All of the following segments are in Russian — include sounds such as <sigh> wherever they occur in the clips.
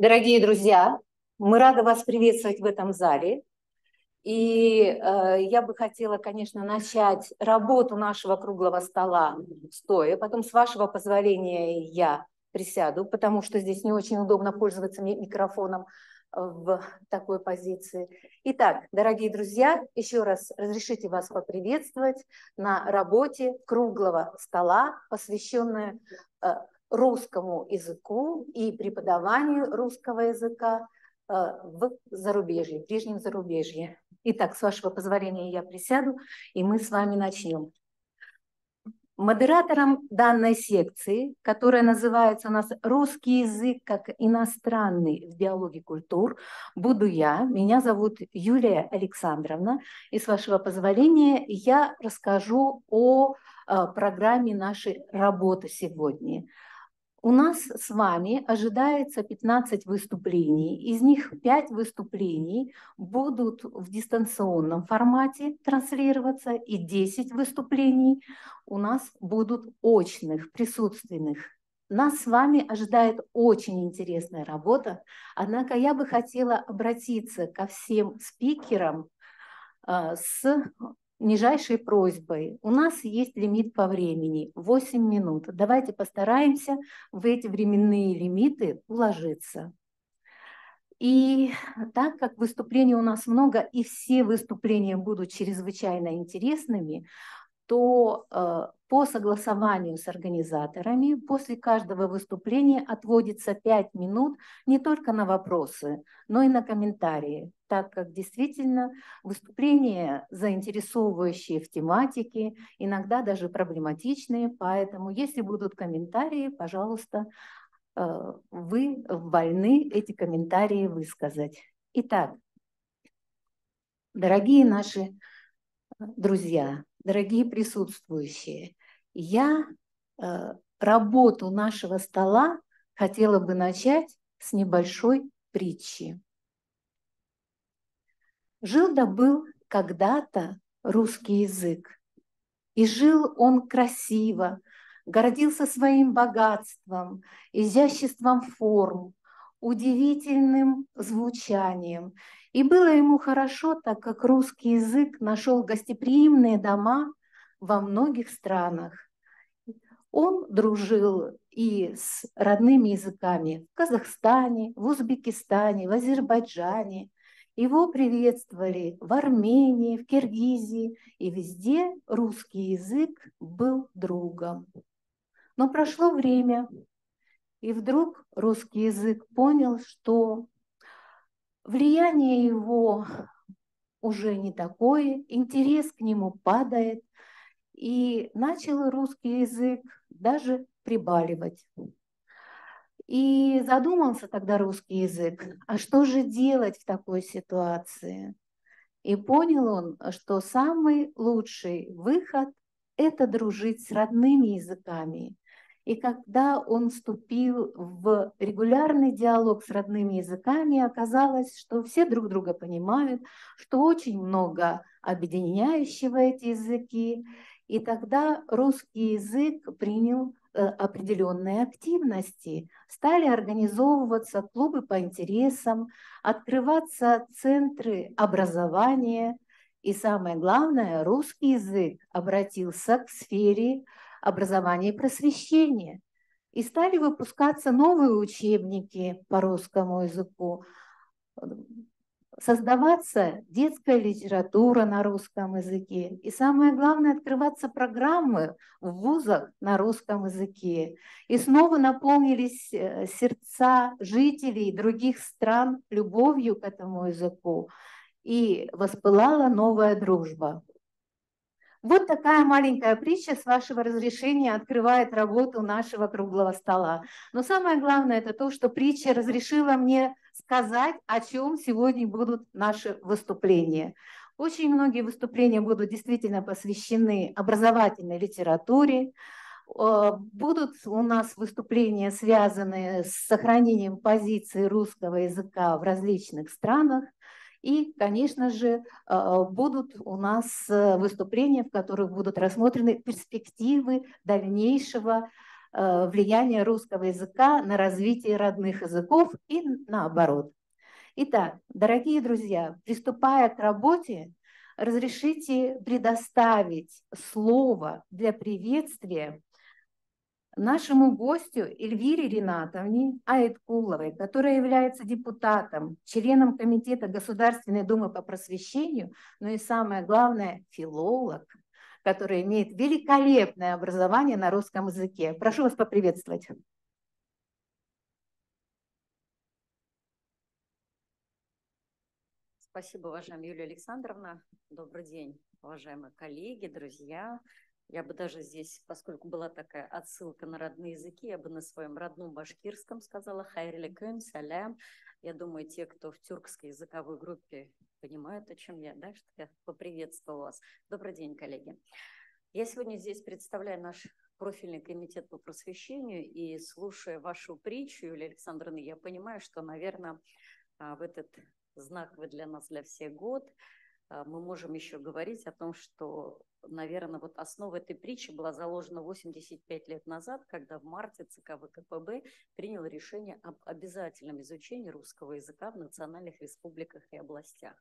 Дорогие друзья, мы рады вас приветствовать в этом зале. И э, я бы хотела, конечно, начать работу нашего круглого стола стоя. Потом, с вашего позволения, я присяду, потому что здесь не очень удобно пользоваться микрофоном в такой позиции. Итак, дорогие друзья, еще раз разрешите вас поприветствовать на работе круглого стола, посвященной э, русскому языку и преподаванию русского языка э, в зарубежье, в ближнем зарубежье. Итак, с вашего позволения я присяду, и мы с вами начнем. Модератором данной секции, которая называется у нас «Русский язык как иностранный в диалоге культур», буду я. Меня зовут Юлия Александровна. И с вашего позволения я расскажу о э, программе нашей работы сегодня – у нас с вами ожидается 15 выступлений. Из них 5 выступлений будут в дистанционном формате транслироваться, и 10 выступлений у нас будут очных, присутственных. Нас с вами ожидает очень интересная работа, однако я бы хотела обратиться ко всем спикерам э, с нижайшей просьбой. У нас есть лимит по времени – 8 минут. Давайте постараемся в эти временные лимиты уложиться. И так как выступлений у нас много, и все выступления будут чрезвычайно интересными, то э, по согласованию с организаторами после каждого выступления отводится 5 минут не только на вопросы, но и на комментарии, так как действительно выступления заинтересовывающие в тематике, иногда даже проблематичные, поэтому если будут комментарии, пожалуйста, э, вы вольны эти комментарии высказать. Итак, дорогие наши друзья, дорогие присутствующие, я э, работу нашего стола хотела бы начать с небольшой притчи. Жил да был когда-то русский язык, и жил он красиво, гордился своим богатством, изяществом форм, удивительным звучанием и было ему хорошо, так как русский язык нашел гостеприимные дома во многих странах. Он дружил и с родными языками в Казахстане, в Узбекистане, в Азербайджане. Его приветствовали в Армении, в Киргизии, и везде русский язык был другом. Но прошло время, и вдруг русский язык понял, что влияние его уже не такое, интерес к нему падает, и начал русский язык даже прибаливать. И задумался тогда русский язык, а что же делать в такой ситуации? И понял он, что самый лучший выход – это дружить с родными языками, и когда он вступил в регулярный диалог с родными языками, оказалось, что все друг друга понимают, что очень много объединяющего эти языки. И тогда русский язык принял определенные активности. Стали организовываться клубы по интересам, открываться центры образования. И самое главное, русский язык обратился к сфере образования и просвещения. И стали выпускаться новые учебники по русскому языку, создаваться детская литература на русском языке. И самое главное, открываться программы в вузах на русском языке. И снова наполнились э, сердца жителей других стран любовью к этому языку. И воспылала новая дружба. Вот такая маленькая притча с вашего разрешения открывает работу нашего круглого стола. Но самое главное это то, что притча разрешила мне сказать, о чем сегодня будут наши выступления. Очень многие выступления будут действительно посвящены образовательной литературе, Будут у нас выступления, связанные с сохранением позиции русского языка в различных странах. И, конечно же, а, будут у нас э, выступления, в которых будут рассмотрены перспективы дальнейшего э, влияние русского языка на развитие родных языков и наоборот. Итак, дорогие друзья, приступая к работе, разрешите предоставить слово для приветствия нашему гостю Эльвире Ринатовне Айткуловой, которая является депутатом, членом Комитета Государственной Думы по просвещению, но и самое главное, филолог, который имеет великолепное образование на русском языке. Прошу вас поприветствовать. Спасибо, уважаемая Юлия Александровна. Добрый день, уважаемые коллеги, друзья. Я бы даже здесь, поскольку была такая отсылка на родные языки, я бы на своем родном башкирском сказала «хайрли кön, салям». Я думаю, те, кто в тюркской языковой группе понимают, о чем я, да, что я поприветствовала вас. Добрый день, коллеги. Я сегодня здесь представляю наш профильный комитет по просвещению, и слушая вашу притчу, Юлия Александровна, я понимаю, что, наверное, а, в этот знаковый для нас, для всех год – а, мы можем еще говорить о том, что, наверное, вот основа этой притчи была заложена 85 лет назад, когда в марте ЦК ВКПБ принял решение об обязательном изучении русского языка в национальных республиках и областях.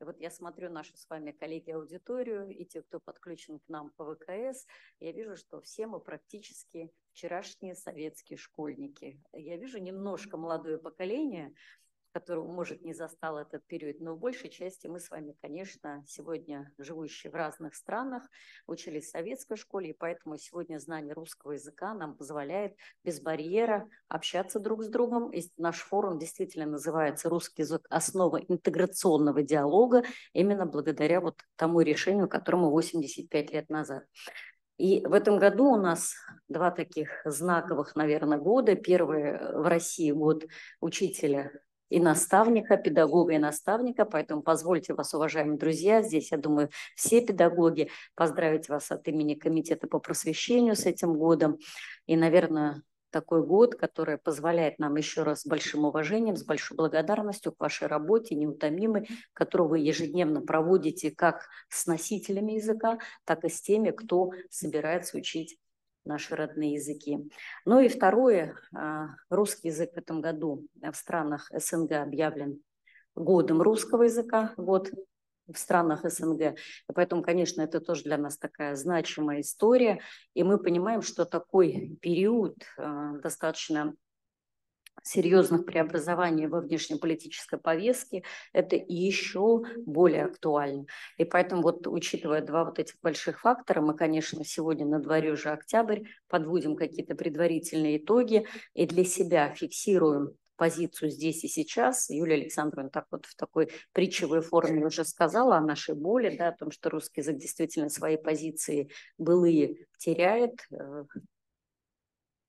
И вот я смотрю нашу с вами коллеги аудиторию и те, кто подключен к нам по ВКС, я вижу, что все мы практически вчерашние советские школьники. Я вижу немножко молодое поколение, которого, может, не застал этот период, но в большей части мы с вами, конечно, сегодня живущие в разных странах, учились в советской школе, и поэтому сегодня знание русского языка нам позволяет без барьера общаться друг с другом. И наш форум действительно называется «Русский язык. Основа интеграционного диалога», именно благодаря вот тому решению, которому 85 лет назад. И в этом году у нас два таких знаковых, наверное, года. Первый в России год учителя и наставника, педагога и наставника. Поэтому позвольте вас, уважаемые друзья, здесь, я думаю, все педагоги, поздравить вас от имени Комитета по просвещению с этим годом. И, наверное, такой год, который позволяет нам еще раз с большим уважением, с большой благодарностью к вашей работе, неутомимой, которую вы ежедневно проводите как с носителями языка, так и с теми, кто собирается учить наши родные языки. Ну и второе, а, русский язык в этом году в странах СНГ объявлен годом русского языка, год в странах СНГ. И поэтому, конечно, это тоже для нас такая значимая история. И мы понимаем, что такой период а, достаточно серьезных преобразований во внешнеполитической повестке, это еще более актуально. И поэтому вот учитывая два вот этих больших фактора, мы, конечно, сегодня на дворе уже октябрь, подводим какие-то предварительные итоги и для себя фиксируем позицию здесь и сейчас. Юлия Александровна так вот в такой притчевой форме уже сказала о нашей боли, да, о том, что русский язык действительно свои позиции былые теряет, э,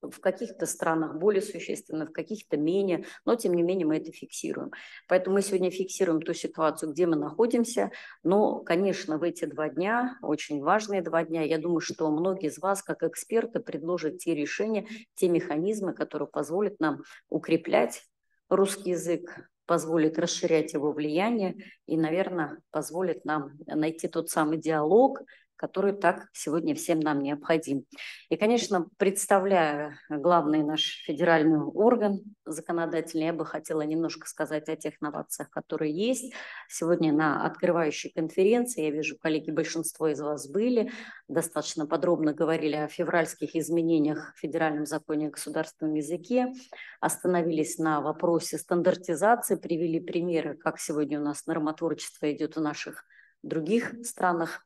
в каких-то странах более существенно, в каких-то менее, но тем не менее мы это фиксируем. Поэтому мы сегодня фиксируем ту ситуацию, где мы находимся. Но, конечно, в эти два дня, очень важные два дня, я думаю, что многие из вас, как эксперты, предложат те решения, те механизмы, которые позволят нам укреплять русский язык, позволит расширять его влияние и, наверное, позволит нам найти тот самый диалог, который так сегодня всем нам необходим. И, конечно, представляя главный наш федеральный орган законодательный, я бы хотела немножко сказать о тех новациях, которые есть. Сегодня на открывающей конференции, я вижу, коллеги, большинство из вас были, достаточно подробно говорили о февральских изменениях в федеральном законе о государственном языке, остановились на вопросе стандартизации, привели примеры, как сегодня у нас нормотворчество идет в наших других странах.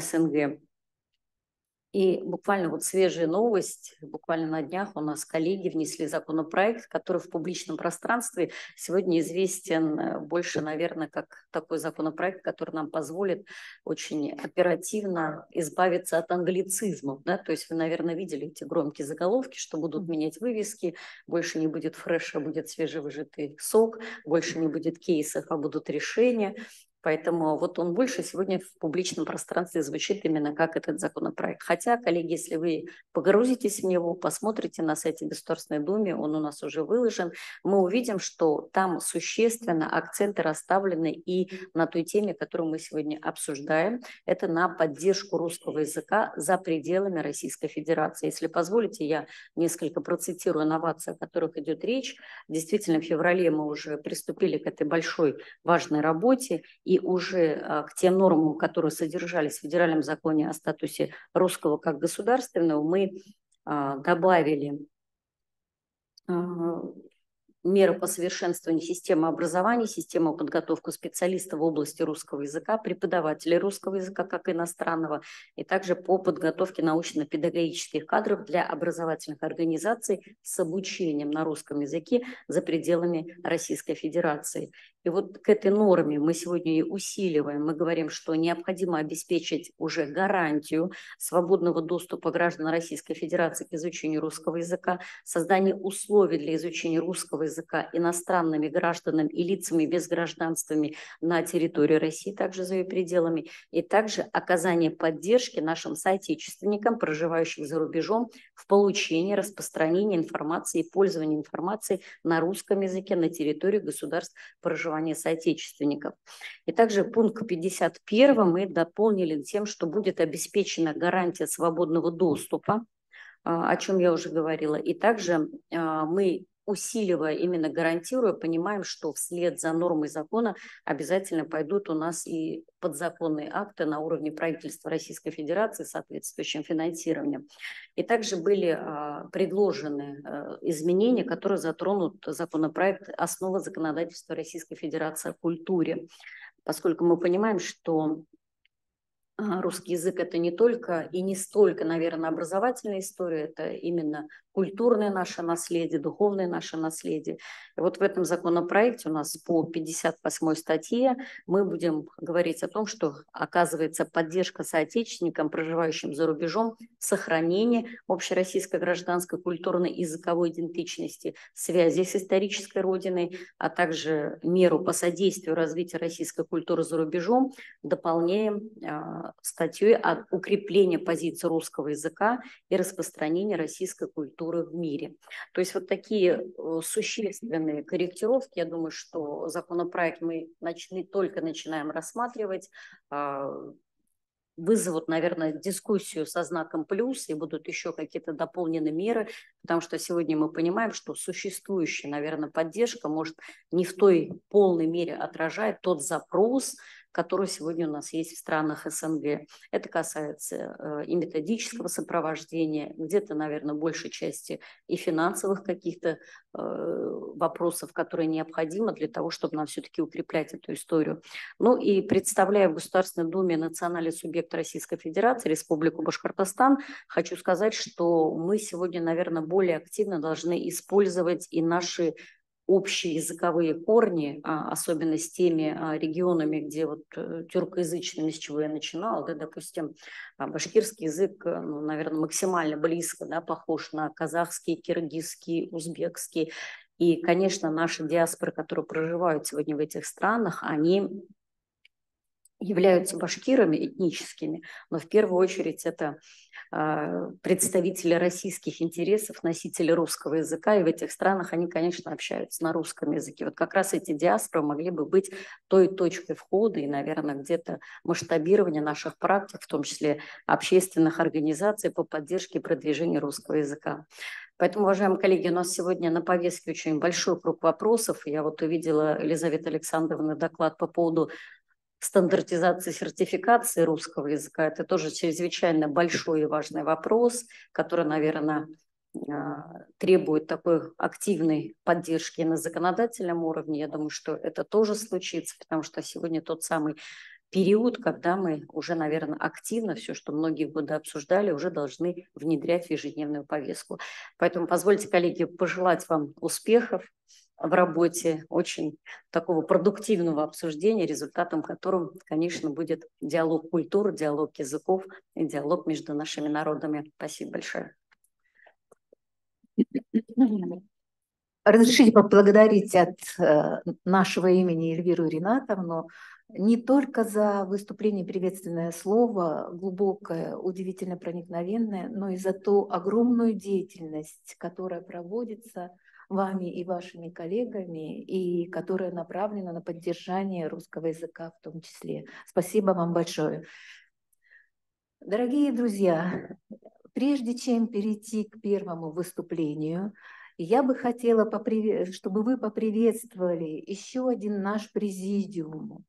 СНГ. И буквально вот свежая новость, буквально на днях у нас коллеги внесли законопроект, который в публичном пространстве сегодня известен э, больше, наверное, как такой законопроект, который нам позволит очень оперативно избавиться от англицизмов. Да? То есть вы, наверное, видели эти громкие заголовки, что будут менять вывески, больше не будет фреша, будет свежевыжатый сок, больше не будет кейсов, а будут решения Поэтому вот он больше сегодня в публичном пространстве звучит именно как этот законопроект. Хотя, коллеги, если вы погрузитесь в него, посмотрите на сайте Государственной Думы, он у нас уже выложен, мы увидим, что там существенно акценты расставлены и на той теме, которую мы сегодня обсуждаем. Это на поддержку русского языка за пределами Российской Федерации. Если позволите, я несколько процитирую новации, о которых идет речь. Действительно, в феврале мы уже приступили к этой большой важной работе, и уже а, к тем нормам, которые содержались в федеральном законе о статусе русского как государственного, мы а, добавили а, меры по совершенствованию системы образования, системы подготовки специалистов в области русского языка, преподавателей русского языка как иностранного, и также по подготовке научно-педагогических кадров для образовательных организаций с обучением на русском языке за пределами Российской Федерации. И вот к этой норме мы сегодня и усиливаем. Мы говорим, что необходимо обеспечить уже гарантию свободного доступа граждан Российской Федерации к изучению русского языка, создание условий для изучения русского языка иностранными гражданами и лицами без гражданствами на территории России, также за ее пределами, и также оказание поддержки нашим соотечественникам, проживающим за рубежом, в получении, распространении информации и пользовании информацией на русском языке на территории государств проживания проживания соотечественников. И также пункт 51 мы дополнили тем, что будет обеспечена гарантия свободного доступа, а, о чем я уже говорила. И также а, мы усиливая, именно гарантируя, понимаем, что вслед за нормой закона обязательно пойдут у нас и подзаконные акты на уровне правительства Российской Федерации с соответствующим финансированием. И также были а, предложены а, изменения, которые затронут законопроект «Основа законодательства Российской Федерации о культуре», поскольку мы понимаем, что а, русский язык это не только и не столько, наверное, образовательная история, это именно культурное наше наследие, духовное наше наследие. И вот в этом законопроекте у нас по 58 статье мы будем говорить о том, что оказывается поддержка соотечественникам, проживающим за рубежом, сохранение общероссийской гражданской культурной и языковой идентичности, связи с исторической родиной, а также меру по содействию развитию российской культуры за рубежом, дополняем э, статьей о укреплении позиции русского языка и распространении российской культуры культуры в мире. То есть вот такие э, существенные корректировки, я думаю, что законопроект мы начали, только начинаем рассматривать, а, вызовут, наверное, дискуссию со знаком плюс, и будут еще какие-то дополненные меры, потому что сегодня мы понимаем, что существующая, наверное, поддержка может не в той полной мере отражать тот запрос, который сегодня у нас есть в странах СНГ. Это касается э, и методического сопровождения, где-то, наверное, большей части и финансовых каких-то э, вопросов, которые необходимы для того, чтобы нам все-таки укреплять эту историю. Ну и представляя в Государственной Думе национальный субъект Российской Федерации, Республику Башкортостан, хочу сказать, что мы сегодня, наверное, более активно должны использовать и наши общие языковые корни, а, особенно с теми а, регионами, где вот э, тюркоязычными, с чего я начинала, да, допустим, а, башкирский язык, э, ну, наверное, максимально близко да, похож на казахский, киргизский, узбекский. И, конечно, наши диаспоры, которые проживают сегодня в этих странах, они являются башкирами этническими, но в первую очередь это э, представители российских интересов, носители русского языка, и в этих странах они, конечно, общаются на русском языке. Вот как раз эти диаспоры могли бы быть той точкой входа и, наверное, где-то масштабирования наших практик, в том числе общественных организаций по поддержке и продвижению русского языка. Поэтому, уважаемые коллеги, у нас сегодня на повестке очень большой круг вопросов. Я вот увидела Елизавета Александровна доклад по поводу стандартизации сертификации русского языка. Это тоже чрезвычайно большой и важный вопрос, который, наверное, а, требует такой активной поддержки на законодательном уровне. Я думаю, что это тоже случится, потому что сегодня тот самый период, когда мы уже, наверное, активно все, что многие годы обсуждали, уже должны внедрять в ежедневную повестку. Поэтому позвольте, коллеги, пожелать вам успехов, в работе, очень такого продуктивного обсуждения, результатом которым, конечно, будет диалог культур, диалог языков и диалог между нашими народами. Спасибо большое. разрешите поблагодарить от э, нашего имени Эльвиру Ринатовну не только за выступление приветственное слово, глубокое, удивительно проникновенное, но и за ту огромную деятельность, которая проводится вами и вашими коллегами, и которая направлена на поддержание русского языка в том числе. Спасибо вам большое. Дорогие друзья, прежде чем перейти к первому выступлению, я бы хотела, чтобы вы поприветствовали еще один наш президиум.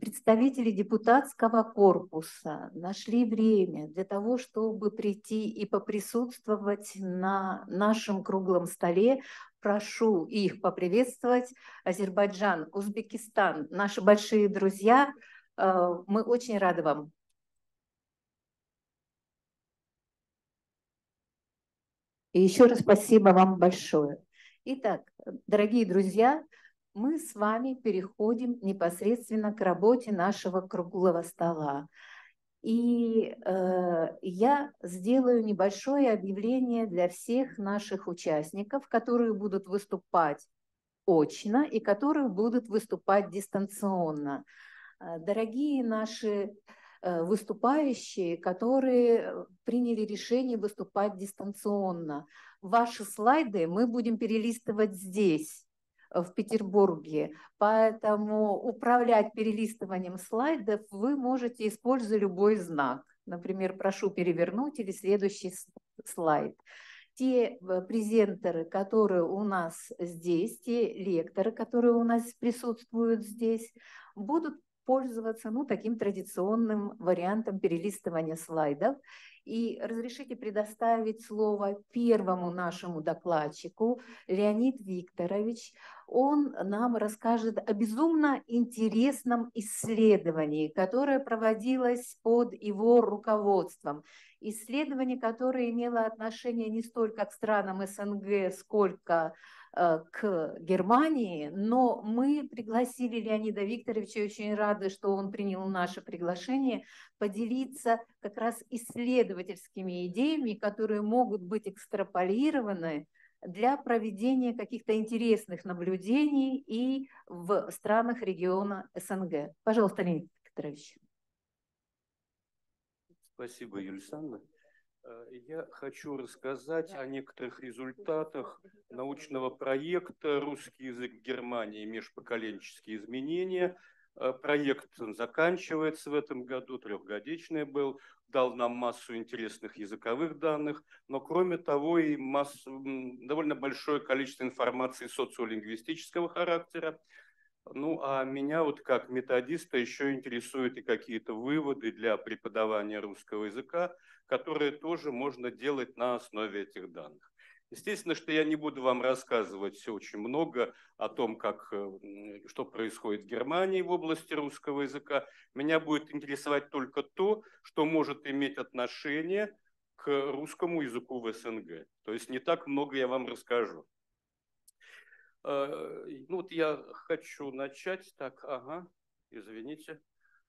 Представители депутатского корпуса нашли время для того, чтобы прийти и поприсутствовать на нашем круглом столе. Прошу их поприветствовать. Азербайджан, Узбекистан, наши большие друзья. Э, мы очень рады вам. И еще раз спасибо вам большое. Итак, дорогие друзья, мы с вами переходим непосредственно к работе нашего круглого стола. И э, я сделаю небольшое объявление для всех наших участников, которые будут выступать очно и которые будут выступать дистанционно. Э, дорогие наши Э, выступающие, которые приняли решение выступать дистанционно. Ваши слайды мы будем перелистывать здесь, в Петербурге. Поэтому управлять перелистыванием слайдов вы можете, используя любой знак. Например, прошу перевернуть или следующий слайд. Те презентеры, которые у нас здесь, те лекторы, которые у нас присутствуют здесь, будут пользоваться ну, таким традиционным вариантом перелистывания слайдов. И разрешите предоставить слово первому нашему докладчику, Леонид Викторович. Он нам расскажет о безумно интересном исследовании, которое проводилось под его руководством. Исследование, которое имело отношение не столько к странам СНГ, сколько Э, к Германии, но мы пригласили Леонида Викторовича, и очень рады, что он принял наше приглашение, поделиться как раз исследовательскими идеями, которые могут быть экстраполированы для проведения каких-то интересных наблюдений и в странах региона СНГ. Пожалуйста, Леонид Викторович. Спасибо, Юлия Александровна. Э, я хочу рассказать о некоторых результатах научного проекта «Русский язык в Германии. Межпоколенческие изменения». Э, проект заканчивается в этом году, трехгодичный был, дал нам массу интересных языковых данных, но кроме того и массу, довольно большое количество информации социолингвистического характера. Ну, а меня вот как методиста еще интересуют и какие-то выводы для преподавания русского языка, которые тоже можно делать на основе этих данных. Естественно, что я не буду вам рассказывать очень много о том, как, что происходит в Германии в области русского языка. Меня будет интересовать только то, что может иметь отношение к русскому языку в СНГ. То есть не так много я вам расскажу. Э, ну вот я хочу начать, так, ага, извините.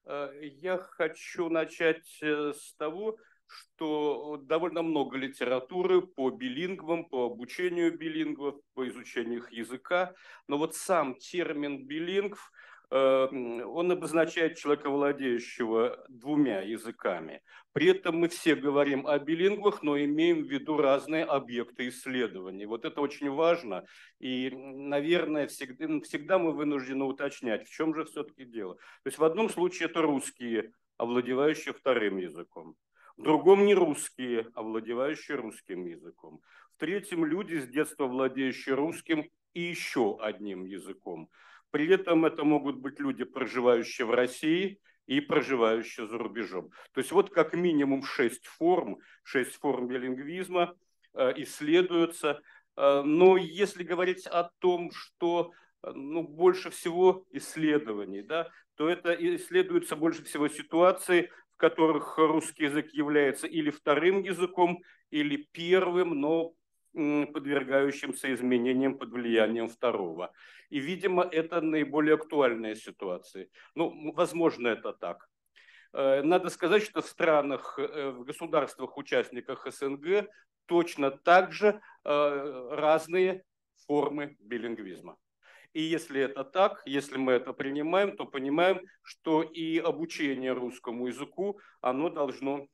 Э, я хочу начать э, с того, что довольно много литературы по билингвам, по обучению билингвов, по изучению их языка, но вот сам термин билингв – он обозначает человека, владеющего двумя языками. При этом мы все говорим о билингвах, но имеем в виду разные объекты исследований. Вот это очень важно. И, наверное, всегда, всегда мы вынуждены уточнять, в чем же все-таки дело. То есть в одном случае это русские, овладевающие вторым языком. В другом не русские, овладевающие русским языком. В третьем люди с детства владеющие русским и еще одним языком. При этом это могут быть люди, проживающие в России и проживающие за рубежом. То есть вот как минимум шесть форм, шесть форм билингвизма э, исследуются. Э, но если говорить о том, что э, ну, больше всего исследований, да, то это исследуется больше всего ситуации, в которых русский язык является или вторым языком, или первым, но подвергающимся изменениям под влиянием второго. И, видимо, это наиболее актуальная ситуация. Ну, возможно, это так. Э, надо сказать, что в странах, э, в государствах-участниках СНГ точно так же э, разные формы билингвизма. И если это так, если мы это принимаем, то понимаем, что и обучение русскому языку, оно должно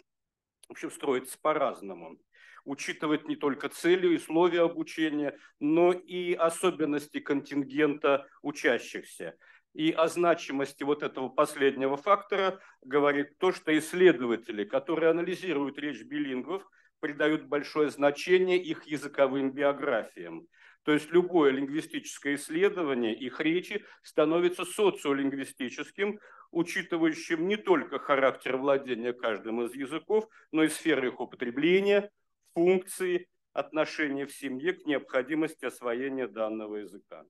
в общем, строиться по-разному учитывать не только цели и условия обучения, но и особенности контингента учащихся. И о значимости вот этого последнего фактора говорит то, что исследователи, которые анализируют речь билингвов, придают большое значение их языковым биографиям. То есть любое лингвистическое исследование их речи становится социолингвистическим, учитывающим не только характер владения каждым из языков, но и сферы их употребления, функции, отношения в семье к необходимости освоения данного языка.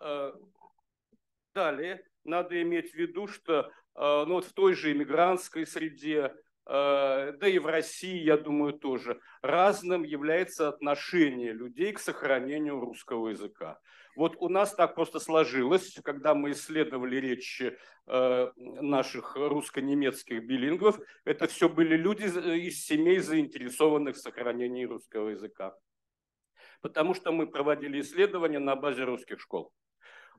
Э, далее, надо иметь в виду, что э, ну, вот в той же иммигрантской среде, э, да и в России, я думаю, тоже разным является отношение людей к сохранению русского языка. Вот у нас так просто сложилось, когда мы исследовали речи э, наших русско-немецких билингвов, это все были люди из семей, заинтересованных в сохранении русского языка. Потому что мы проводили исследования на базе русских школ.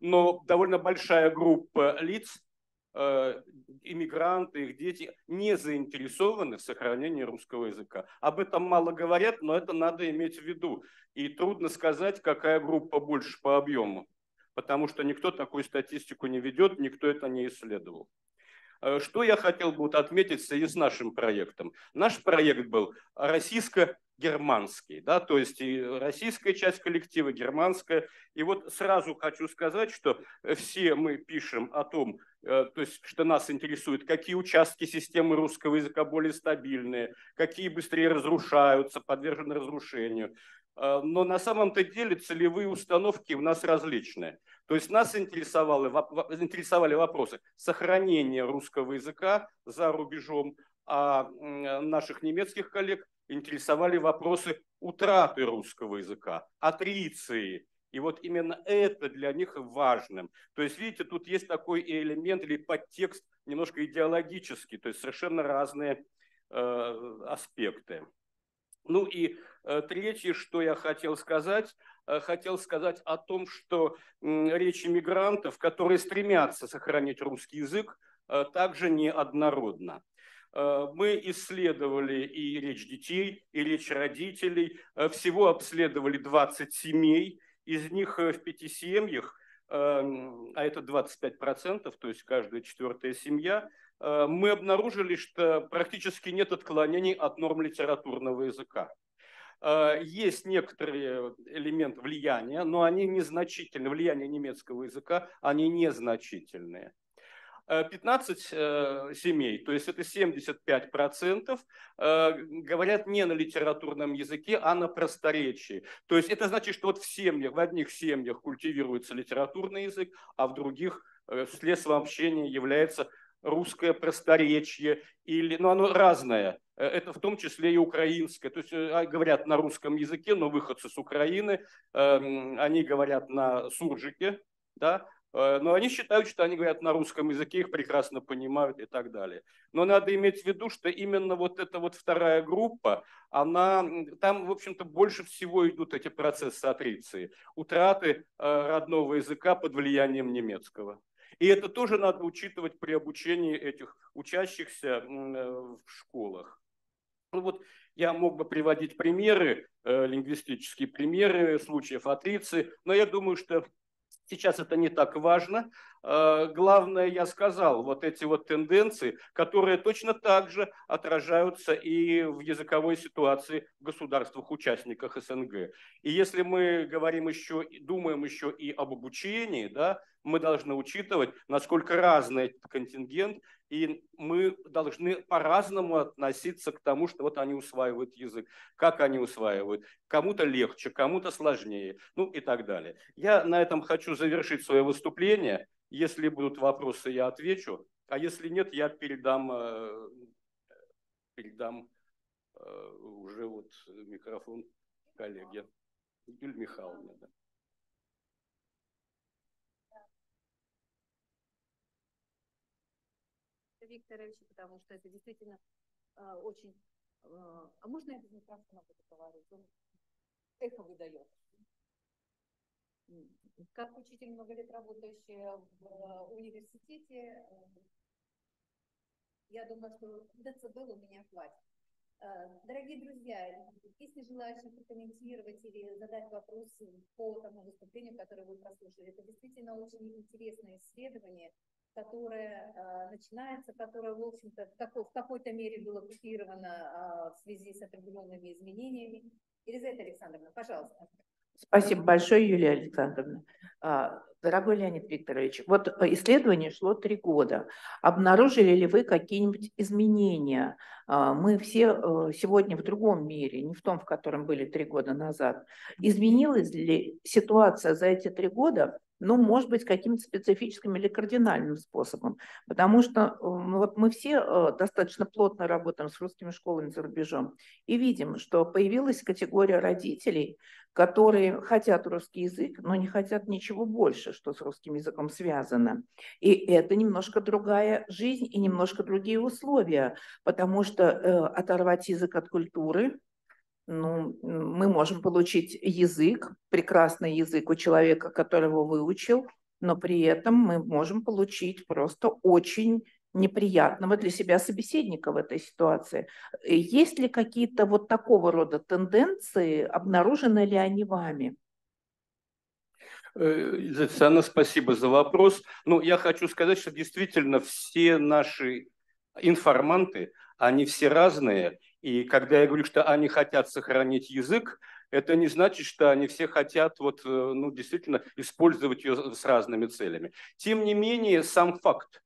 Но довольно большая группа лиц, э, иммигранты, их дети не заинтересованы в сохранении русского языка. Об этом мало говорят, но это надо иметь в виду. И трудно сказать, какая группа больше по объему, потому что никто такую статистику не ведет, никто это не исследовал. Э, что я хотел бы отметить в связи с нашим проектом? Наш проект был российско-германский, да, то есть и российская часть коллектива, германская. И вот сразу хочу сказать, что все мы пишем о том, э, то есть, что нас интересует, какие участки системы русского языка более стабильные, какие быстрее разрушаются, подвержены разрушению. Э, но на самом-то деле целевые установки у нас различные. То есть нас интересовали, интересовали вопросы сохранения русского языка за рубежом, а наших немецких коллег интересовали вопросы утраты русского языка, атриции. И вот именно это для них важным. То есть, видите, тут есть такой элемент или подтекст немножко идеологический, то есть совершенно разные э, аспекты. Ну и э, третье, что я хотел сказать, э, хотел сказать о том, что речь иммигрантов, которые стремятся сохранить русский язык, э, также неоднородна. Мы исследовали и речь детей, и речь родителей. Всего обследовали 20 семей. Из них в пяти семьях, эм, а это 25%, то есть каждая четвертая семья, Э, мы обнаружили, что практически нет отклонений от норм литературного языка. Э, есть некоторые элементы влияния, но они незначительны. Влияние немецкого языка, они незначительные. 15 э, семей, то есть это 75%, говорят не на литературном языке, а на просторечии. То есть это значит, что вот в семьях, в одних семьях культивируется литературный язык, а в других средством общения является русское просторечие, или, ну, оно разное. Э, это в том числе и украинское. То есть э, а, говорят на русском языке, но выходцы с Украины, эм, они говорят на суржике, да, э, но они считают, что они говорят на русском языке, их прекрасно понимают и так далее. Но надо иметь в виду, что именно вот эта вот вторая группа, она, там, в общем-то, больше всего идут эти процессы атриции, утраты родного языка под влиянием немецкого. И это тоже надо учитывать при обучении этих учащихся э, в школах. Ну вот я мог бы приводить примеры, э, лингвистические примеры случаев атриции, но я думаю, что сейчас это не так важно. Э, главное, я сказал, вот эти вот тенденции, которые точно так же отражаются и в языковой ситуации в государствах-участниках СНГ. И если мы говорим еще, думаем еще и об обучении, да, мы должны учитывать, насколько разный этот контингент, и мы должны по-разному относиться к тому, что вот они усваивают язык, как они усваивают. Кому-то легче, кому-то сложнее, ну и так далее. Я на этом хочу завершить свое выступление. Если будут вопросы, я отвечу, а если нет, я передам, э, передам э, уже вот микрофон коллеге Юлии Михайловне. Да. Викторовича, потому что это действительно э, очень... А можно я без микрофона буду говорить? Он эхо выдает. Как учитель, много лет работающая в э, университете, э, я думаю, что децибел у меня хватит. Э, дорогие друзья, если желающие прокомментировать или задать вопросы по тому выступлению, которое вы прослушали, это действительно очень интересное исследование, которое начинается, которое, в общем-то, в, какой, в какой-то мере было купировано в связи с определенными изменениями. Елизавета Александровна, пожалуйста. Спасибо большое, Юлия Александровна. А, дорогой Леонид Викторович, вот э, исследование шло три года. Обнаружили ли вы какие-нибудь изменения? А, мы все э, сегодня в другом мире, не в том, в котором были три года назад. Изменилась ли ситуация за эти три года ну, может быть, каким-то специфическим или кардинальным способом. Потому что э, ну, вот мы все достаточно плотно работаем с русскими школами за рубежом и видим, что появилась категория родителей, которые хотят русский язык, но не хотят ничего больше, что с русским языком связано. И это немножко другая жизнь и немножко другие условия, потому что э, оторвать язык от культуры, ну, мы можем получить язык, прекрасный язык у человека, которого выучил, но при этом мы можем получить просто очень неприятного для себя собеседника в этой ситуации. Э, есть ли какие-то вот такого рода тенденции, обнаружены ли они вами? Татьяна, э, спасибо за вопрос. Ну, я хочу сказать, что действительно все наши информанты, они все разные. И когда я говорю, что они хотят сохранить язык, это не значит, что они все хотят вот, э, ну, действительно использовать ее с разными целями. Тем не менее, сам факт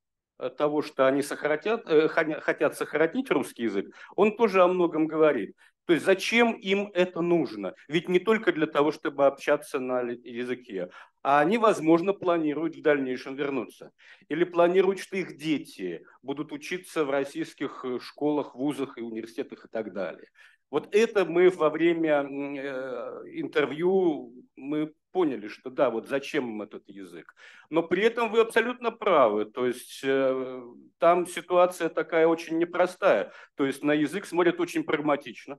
того, что они сохранят, э, хотят сохранить русский язык, он тоже о многом говорит. То есть зачем им это нужно? Ведь не только для того, чтобы общаться на языке, а они, возможно, планируют в дальнейшем вернуться. Или планируют, что их дети будут учиться в российских э, школах, вузах и университетах и так далее. Вот это мы во время интервью мы поняли, что да, вот зачем им этот язык. Но при этом вы абсолютно правы, то есть э, там ситуация такая очень непростая, то есть на язык смотрят очень прагматично.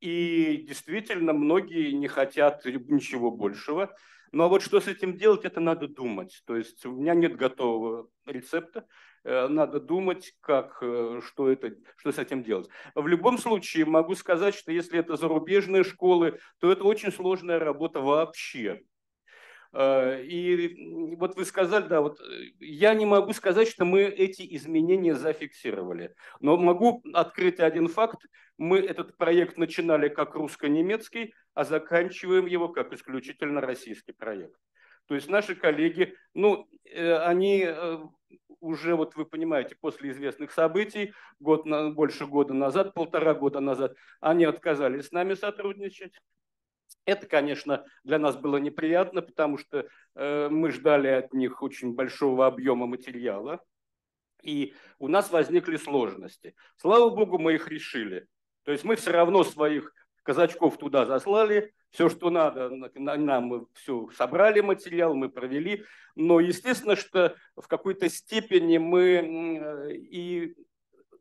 И действительно, многие не хотят ничего большего. Но вот что с этим делать, это надо думать. То есть у меня нет готового рецепта. Э, надо думать, как, э, что, это, что с этим делать. В любом случае могу сказать, что если это зарубежные школы, то это очень сложная работа вообще. Э, и вот вы сказали, да, вот я не могу сказать, что мы эти изменения зафиксировали, но могу открыть один факт. Мы этот проект начинали как русско-немецкий, а заканчиваем его как исключительно российский проект. То есть наши коллеги, ну, они уже, вот вы понимаете, после известных событий, год, больше года назад, полтора года назад, они отказались с нами сотрудничать. Это, конечно, для нас было неприятно, потому что э, мы ждали от них очень большого объема материала, и у нас возникли сложности. Слава богу, мы их решили. То есть мы все равно своих казачков туда заслали, все, что надо, нам мы все собрали материал, мы провели. Но естественно, что в какой-то степени мы и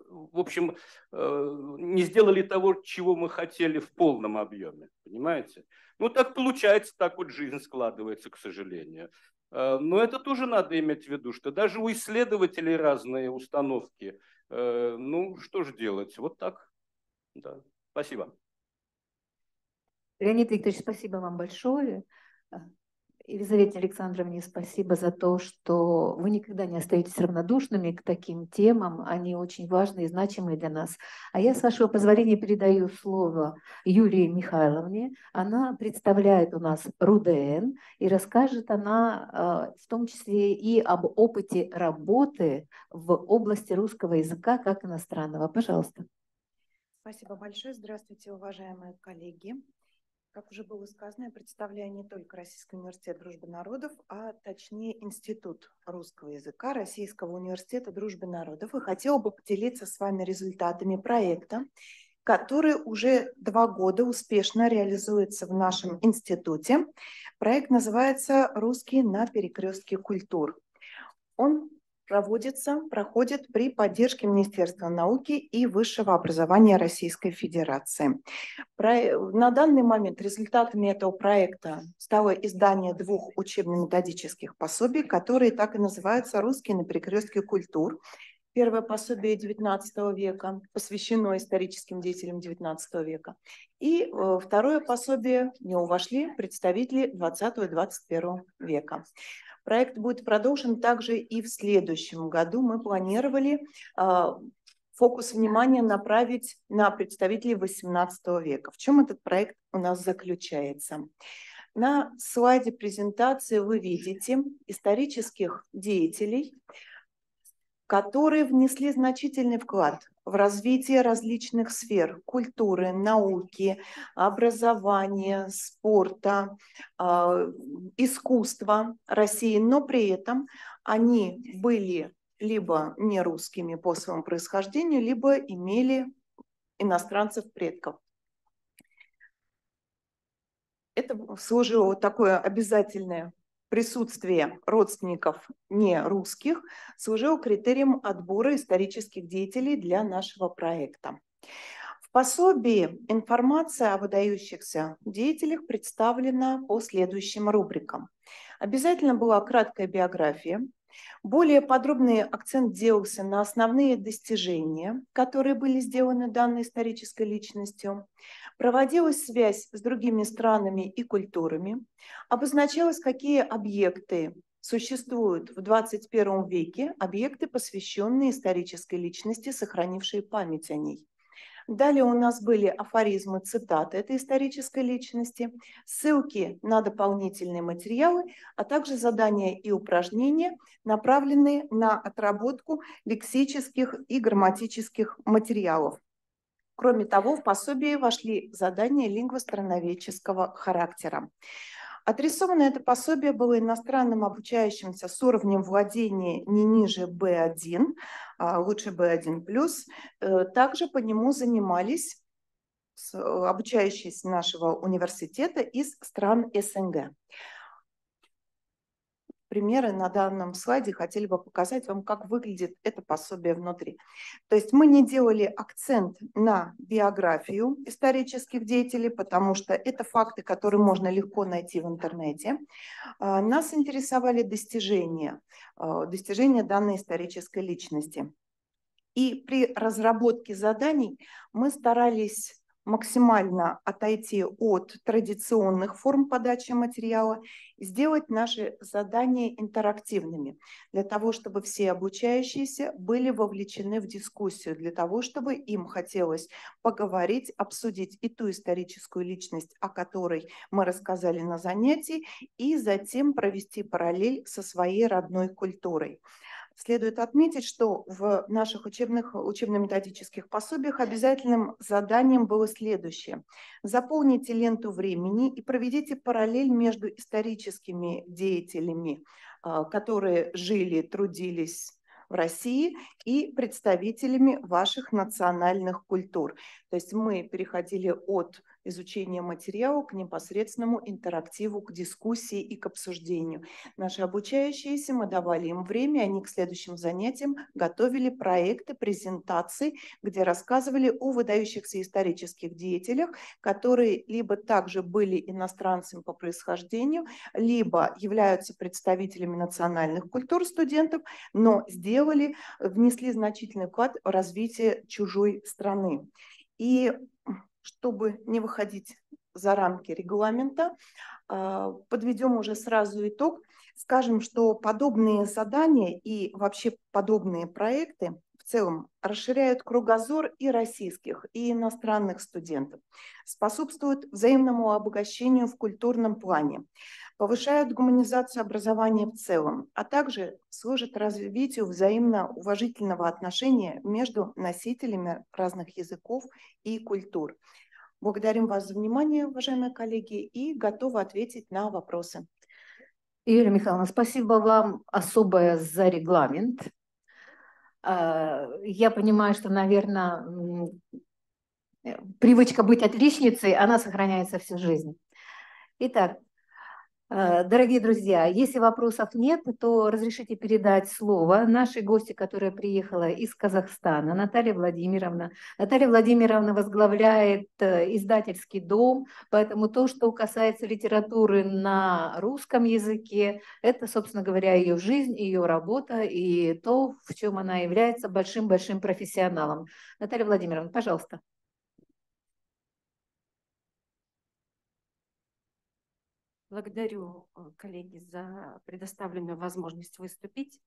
в общем, э, не сделали того, чего мы хотели в полном объеме, понимаете? Ну, так получается, так вот жизнь складывается, к сожалению. Э, но это тоже надо иметь в виду, что даже у исследователей разные установки. Э, ну, что же делать? Вот так. Да. Спасибо. Леонид Викторович, спасибо вам большое. Елизавете Александровне спасибо за то, что вы никогда не остаетесь равнодушными к таким темам. Они очень важные и значимые для нас. А я, с вашего позволения, передаю слово Юлии Михайловне. Она представляет у нас РУДН и расскажет она а, в том числе и об опыте работы в области русского языка как иностранного. Пожалуйста. Спасибо большое. Здравствуйте, уважаемые коллеги. Как уже было сказано, я представляю не только Российский университет дружбы народов, а точнее Институт русского языка Российского университета дружбы народов. И хотела бы поделиться с вами результатами проекта, который уже два года успешно реализуется в нашем институте. Проект называется «Русский на перекрестке культур». Он проводится, проходит при поддержке Министерства науки и высшего образования Российской Федерации. Про... На данный момент результатами этого проекта стало издание двух учебно-методических пособий, которые так и называются «Русские на перекрестке культур». Первое пособие XIX века посвящено историческим деятелям XIX века. И э, второе пособие в него представители XX и XXI века. Проект будет продолжен также и в следующем году. Мы планировали а, фокус внимания направить на представителей XVIII века. В чем этот проект у нас заключается? На слайде презентации вы видите исторических деятелей, которые внесли значительный вклад в развитие различных сфер культуры, науки, образования, спорта, а, искусства России, но при этом они были либо не русскими по своему происхождению, либо имели иностранцев предков. Это служило такое обязательное присутствие родственников не русских служило критерием отбора исторических деятелей для нашего проекта. В пособии информация о выдающихся деятелях представлена по следующим рубрикам. Обязательно была краткая биография, более подробный акцент делался на основные достижения, которые были сделаны данной исторической личностью, проводилась связь с другими странами и культурами, обозначалось, какие объекты существуют в 21 веке, объекты, посвященные исторической личности, сохранившие память о ней. Далее у нас были афоризмы, цитаты этой исторической личности, ссылки на дополнительные материалы, а также задания и упражнения, направленные на отработку лексических и грамматических материалов. Кроме того, в пособие вошли задания лингвостроноведческого характера. Отрисовано это пособие было иностранным обучающимся с уровнем владения не ниже B1, а лучше B1+. Э, также по нему занимались обучающиеся нашего университета из стран СНГ примеры на данном слайде, хотели бы показать вам, как выглядит это пособие внутри. То есть мы не делали акцент на биографию исторических деятелей, потому что это факты, которые можно легко найти в интернете. А, нас интересовали достижения, а, достижения данной исторической личности. И при разработке заданий мы старались максимально отойти от традиционных форм подачи материала сделать наши задания интерактивными, для того, чтобы все обучающиеся были вовлечены в дискуссию, для того, чтобы им хотелось поговорить, обсудить и ту историческую личность, о которой мы рассказали на занятии, и затем провести параллель со своей родной культурой. Следует отметить, что в наших учебных, учебно-методических пособиях обязательным заданием было следующее. Заполните ленту времени и проведите параллель между историческими деятелями, а, которые жили, трудились в России и представителями ваших национальных культур. То есть мы переходили от изучения материала к непосредственному интерактиву, к дискуссии и к обсуждению. Наши обучающиеся, мы давали им время, они к следующим занятиям готовили проекты, презентации, где рассказывали о выдающихся исторических деятелях, которые либо также были иностранцами по происхождению, либо являются представителями национальных культур студентов, но сделали, внесли значительный вклад в развитие чужой страны. И чтобы не выходить за рамки регламента, а, подведем уже сразу итог. Скажем, что подобные задания и вообще подобные проекты в целом расширяют кругозор и российских, и иностранных студентов, способствуют взаимному обогащению в культурном плане, повышают гуманизацию образования в целом, а также служат развитию взаимно уважительного отношения между носителями разных языков и культур. Благодарим вас за внимание, уважаемые коллеги, и готовы ответить на вопросы. Юлия Михайловна, спасибо вам особое за регламент. А, я понимаю, что, наверное, привычка быть отличницей, она сохраняется всю жизнь. Итак, дорогие друзья, если вопросов нет, то разрешите передать слово нашей гости, которая приехала из Казахстана, Наталья Владимировна. Наталья Владимировна возглавляет э, издательский дом, поэтому то, что касается литературы на русском языке, это, собственно говоря, ее жизнь, ее работа и то, в чем она является большим-большим профессионалом. Наталья Владимировна, пожалуйста. Благодарю, э, коллеги, за предоставленную возможность выступить.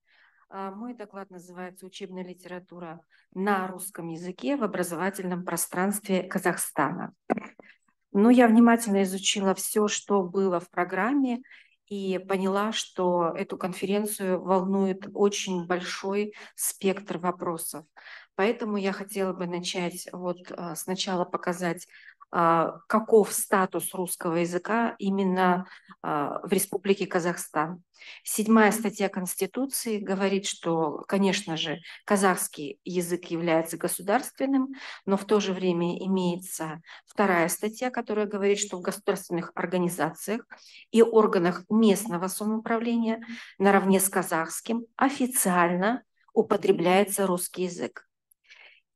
А, мой доклад называется «Учебная литература на русском языке в образовательном пространстве Казахстана». Но я внимательно изучила все, что было в программе, и поняла, что эту конференцию волнует очень большой спектр вопросов. Поэтому я хотела бы начать вот а, сначала показать каков статус русского языка именно а, в Республике Казахстан. Седьмая статья Конституции говорит, что, конечно же, казахский язык является государственным, но в то же время имеется вторая статья, которая говорит, что в государственных организациях и органах местного самоуправления наравне с казахским официально употребляется русский язык.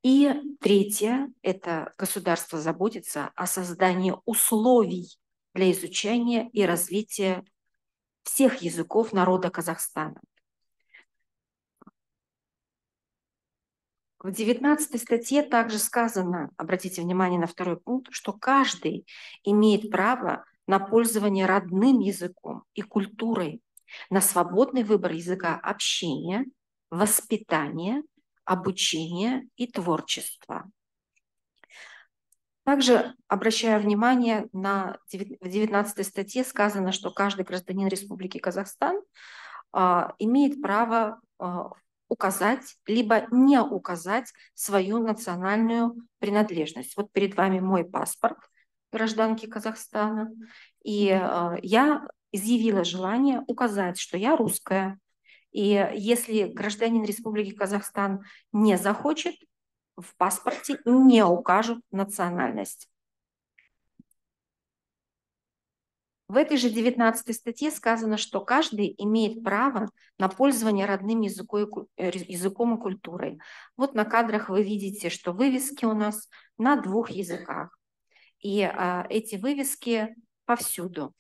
И третье – это государство заботится о создании условий для изучения и развития всех языков народа Казахстана. В 19 статье также сказано, обратите внимание на второй пункт, что каждый имеет право на пользование родным языком и культурой, на свободный выбор языка общения, воспитания – обучение и творчество. Также обращаю внимание на в 19 статье сказано, что каждый гражданин Республики Казахстан а, имеет право а, указать, либо не указать свою национальную принадлежность. Вот перед вами мой паспорт гражданки Казахстана. И а, я изъявила желание указать, что я русская, и если гражданин Республики Казахстан не захочет, в паспорте не укажут национальность. В этой же 19 статье сказано, что каждый имеет право на пользование родным языком э, языком и культурой. Вот на кадрах вы видите, что вывески у нас на двух языках. И а, эти вывески повсюду.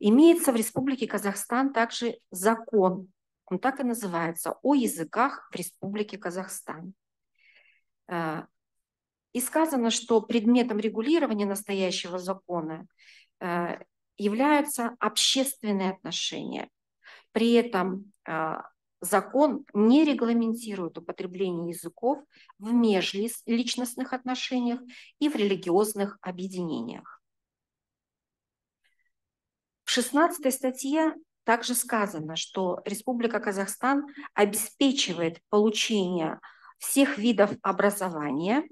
Имеется в Республике Казахстан также закон, он так и называется, о языках в Республике Казахстан. Э, и сказано, что предметом регулирования настоящего закона э, являются общественные отношения. При этом э, закон не регламентирует употребление языков в межличностных отношениях и в религиозных объединениях. В 16 статье также сказано, что Республика Казахстан обеспечивает получение всех видов образования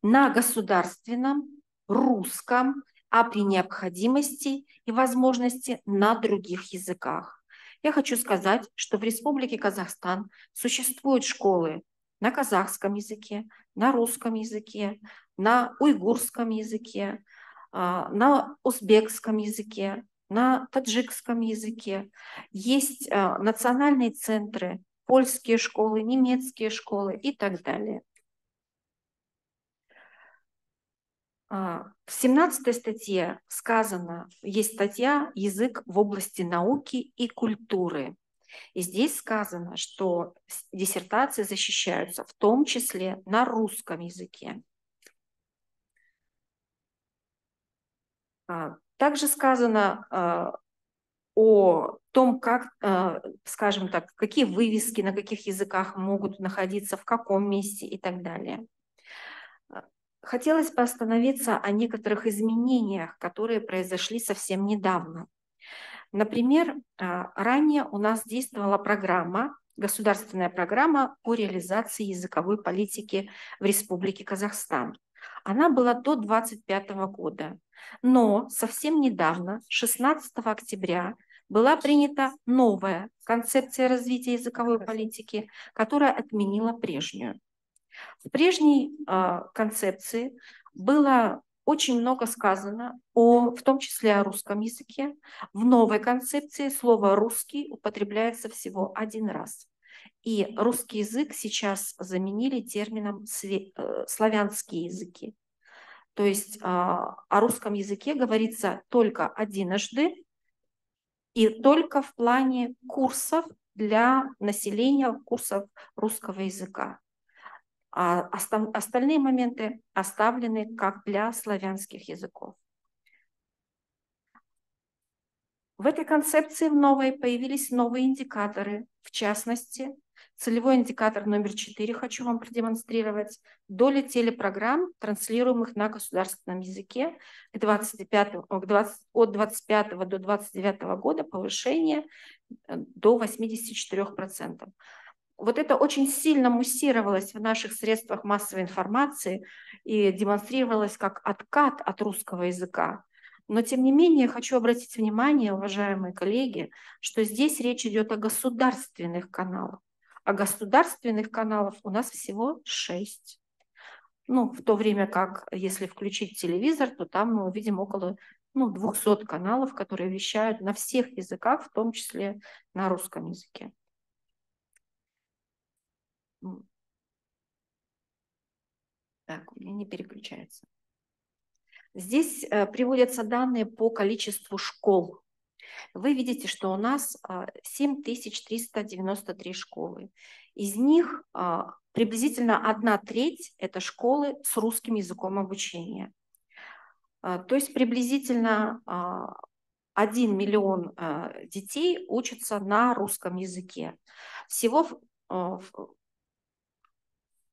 на государственном, русском, а при необходимости и возможности на других языках. Я хочу сказать, что в Республике Казахстан существуют школы на казахском языке, на русском языке, на уйгурском языке, а, на узбекском языке, на таджикском языке. Есть а, национальные центры, польские школы, немецкие школы и так далее. А, в 17 статье сказано, есть статья «Язык в области науки и культуры». И здесь сказано, что диссертации защищаются в том числе на русском языке. А, также сказано а, о том, как, а, скажем так, какие вывески на каких языках могут находиться, в каком месте и так далее. Хотелось бы остановиться о некоторых изменениях, которые произошли совсем недавно. Например, ранее у нас действовала программа, государственная программа по реализации языковой политики в Республике Казахстан. Она была до 25 года. Но совсем недавно, 16 октября, была принята новая концепция развития языковой политики, которая отменила прежнюю. В прежней э, концепции было очень много сказано, о, в том числе о русском языке. В новой концепции слово «русский» употребляется всего один раз. И русский язык сейчас заменили термином э, «славянские языки». То есть а, о русском языке говорится только одиножды и только в плане курсов для населения, курсов русского языка. А остальные моменты оставлены как для славянских языков. В этой концепции в новой появились новые индикаторы, в частности, Целевой индикатор номер 4 хочу вам продемонстрировать. Доля телепрограмм, транслируемых на государственном языке к 25, к 20, от 25 до 29 года повышение э, до 84%. Вот это очень сильно муссировалось в наших средствах массовой информации и демонстрировалось как откат от русского языка. Но тем не менее хочу обратить внимание, уважаемые коллеги, что здесь речь идет о государственных каналах а государственных каналов у нас всего шесть. Ну, в то время как, если включить телевизор, то там мы увидим около ну, 200 каналов, которые вещают на всех языках, в том числе на русском языке. Так, у меня не переключается. Здесь э, приводятся данные по количеству школ вы видите, что у нас 7393 а, школы. Из них а, приблизительно одна треть – это школы с русским языком обучения. А, то есть приблизительно 1 миллион детей учатся на русском языке. Всего,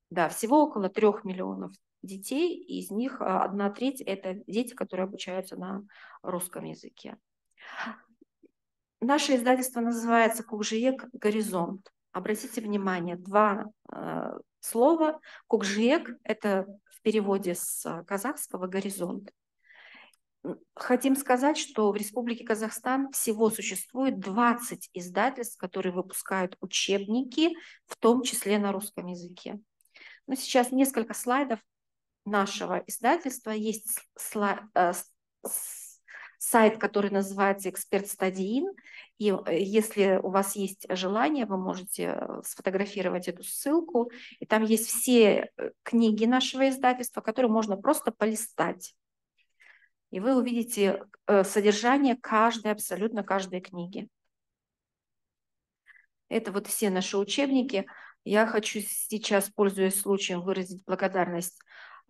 да, всего около 3 миллионов детей, из них одна треть – это дети, которые обучаются на русском языке. Наше издательство называется «Кукжиек. Горизонт». Обратите внимание, два э, слова. «Кукжиек» – это в переводе с казахского «горизонт». Хотим сказать, что в Республике Казахстан всего существует 20 издательств, которые выпускают учебники, в том числе на русском языке. Но сейчас несколько слайдов нашего издательства. Есть слайд, э, сайт, который называется «Эксперт Стадиин». И э, если у вас есть желание, вы можете э, сфотографировать эту ссылку. И там есть все э, книги нашего издательства, которые можно просто полистать. И вы увидите содержание каждой, абсолютно каждой книги. Это вот все наши учебники. Я хочу сейчас, пользуясь случаем, выразить благодарность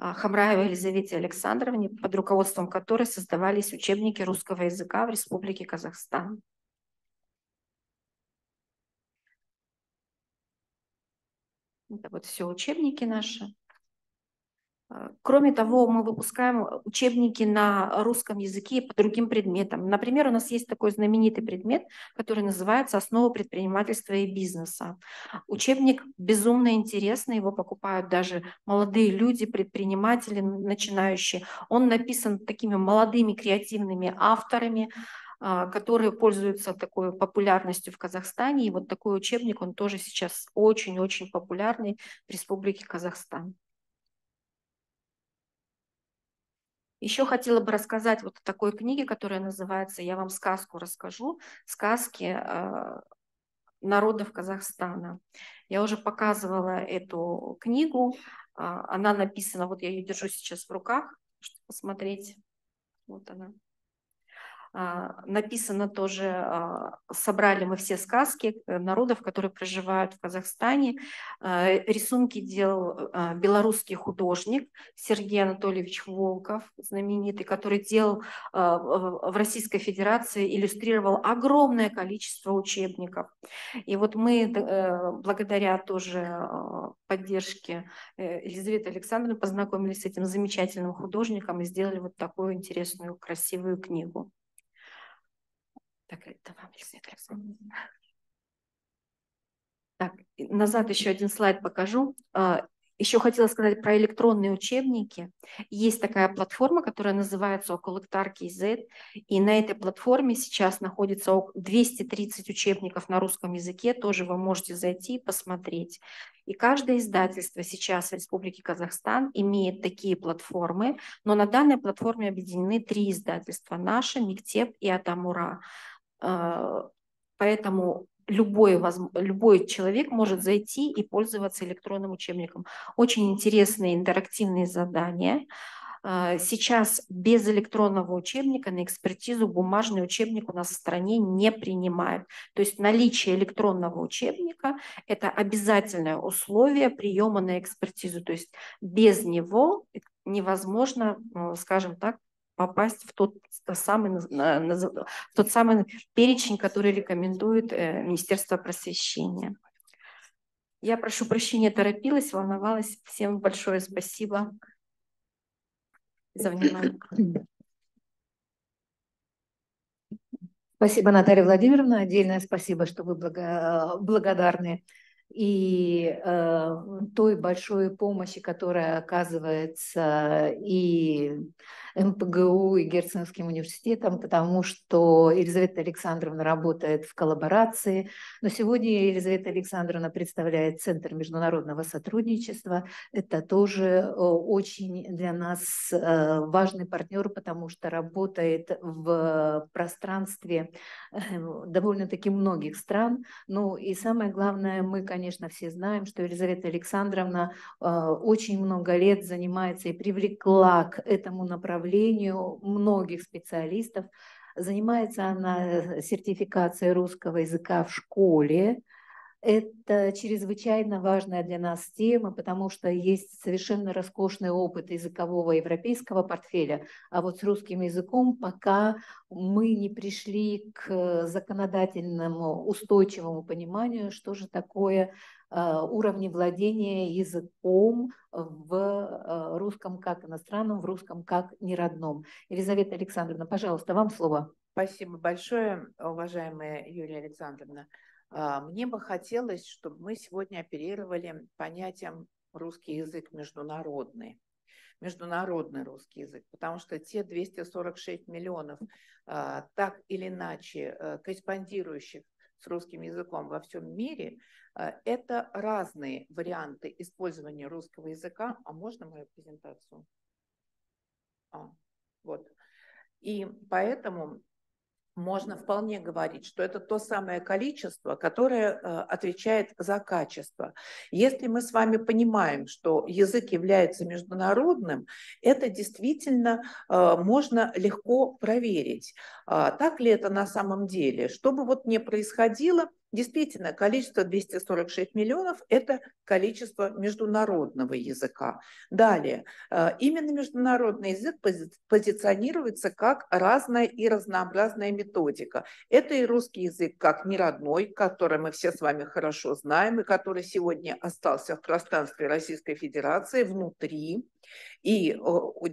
Хамраевой Елизавете Александровне, под руководством которой создавались учебники русского языка в Республике Казахстан. Это вот все учебники наши. А, кроме того, мы выпускаем учебники на русском языке по другим предметам. Например, у нас есть такой знаменитый предмет, который называется «Основы предпринимательства и бизнеса». Учебник безумно интересный, его покупают даже молодые люди, предприниматели начинающие. Он написан такими молодыми креативными авторами, а, которые пользуются такой популярностью в Казахстане. И вот такой учебник, он тоже сейчас очень-очень популярный в Республике Казахстан. Еще хотела бы рассказать вот о такой книге, которая называется «Я вам сказку расскажу. Сказки э, народов Казахстана». Я уже показывала эту книгу. Э, она написана, вот я ее держу сейчас в руках, чтобы посмотреть. Вот она. А, написано тоже, а, собрали мы все сказки э, народов, которые проживают в Казахстане. А, рисунки делал белорусский художник Сергей Анатольевич Волков, знаменитый, который делал в Российской Федерации, иллюстрировал огромное количество учебников. И вот мы э, благодаря тоже поддержке э, Елизаветы Александровны познакомились с этим замечательным художником и сделали вот такую интересную, красивую книгу. Так, это вам, Елизавета Так, назад еще один слайд покажу. А, еще хотела сказать про электронные учебники. Есть такая платформа, которая называется KZ, и на этой платформе сейчас находится 230 учебников на русском языке, тоже вы можете зайти и посмотреть. И каждое издательство сейчас в Республике Казахстан имеет такие платформы, но на данной платформе объединены три издательства – наше, Миктеп и Атамура. А, поэтому любой, любой человек может зайти и пользоваться электронным учебником. Очень интересные интерактивные задания. А, сейчас без электронного учебника на экспертизу бумажный учебник у нас в стране не принимают. То есть наличие электронного учебника – это обязательное условие приема на экспертизу. То есть без него невозможно, ну, скажем так, попасть в тот самый, в тот самый перечень, который рекомендует э, Министерство просвещения. Я прошу прощения, торопилась, волновалась. Всем большое спасибо за внимание. Спасибо, Наталья Владимировна. Отдельное спасибо, что вы благодарны и э, той большой помощи, которая оказывается и МПГУ, и Герценовским университетом, потому что Елизавета Александровна работает в коллаборации, но сегодня Елизавета Александровна представляет Центр международного сотрудничества. Это тоже э, очень для нас э, важный партнер, потому что работает в пространстве э, довольно-таки многих стран. Ну и самое главное, мы, конечно, конечно, все знаем, что Елизавета Александровна э, очень много лет занимается и привлекла к этому направлению многих специалистов. Занимается она сертификацией русского языка в школе, это чрезвычайно важная для нас тема, потому что есть совершенно роскошный опыт языкового европейского портфеля, а вот с русским языком пока мы не пришли к законодательному устойчивому пониманию, что же такое а, уровни владения языком в а, русском как иностранном, в русском как неродном. Елизавета Александровна, пожалуйста, вам слово. Спасибо большое, уважаемая Юлия Александровна. А, мне бы хотелось, чтобы мы сегодня оперировали понятием русский язык международный международный русский язык, потому что те 246 миллионов а, так или иначе а, корреспондирующих с русским языком во всем мире, это разные варианты использования русского языка. А можно мою презентацию? А, вот. И поэтому можно вполне говорить, что это то самое количество, которое э, отвечает за качество. Если мы с вами понимаем, что язык является международным, это действительно э, можно легко проверить. А так ли это на самом деле? Что бы вот ни происходило, Действительно, количество 246 миллионов – это количество международного языка. Далее, э, именно международный язык позиционируется как разная и разнообразная методика. Это и русский язык как неродной, который мы все с вами хорошо знаем, и который сегодня остался в пространстве Российской Федерации внутри и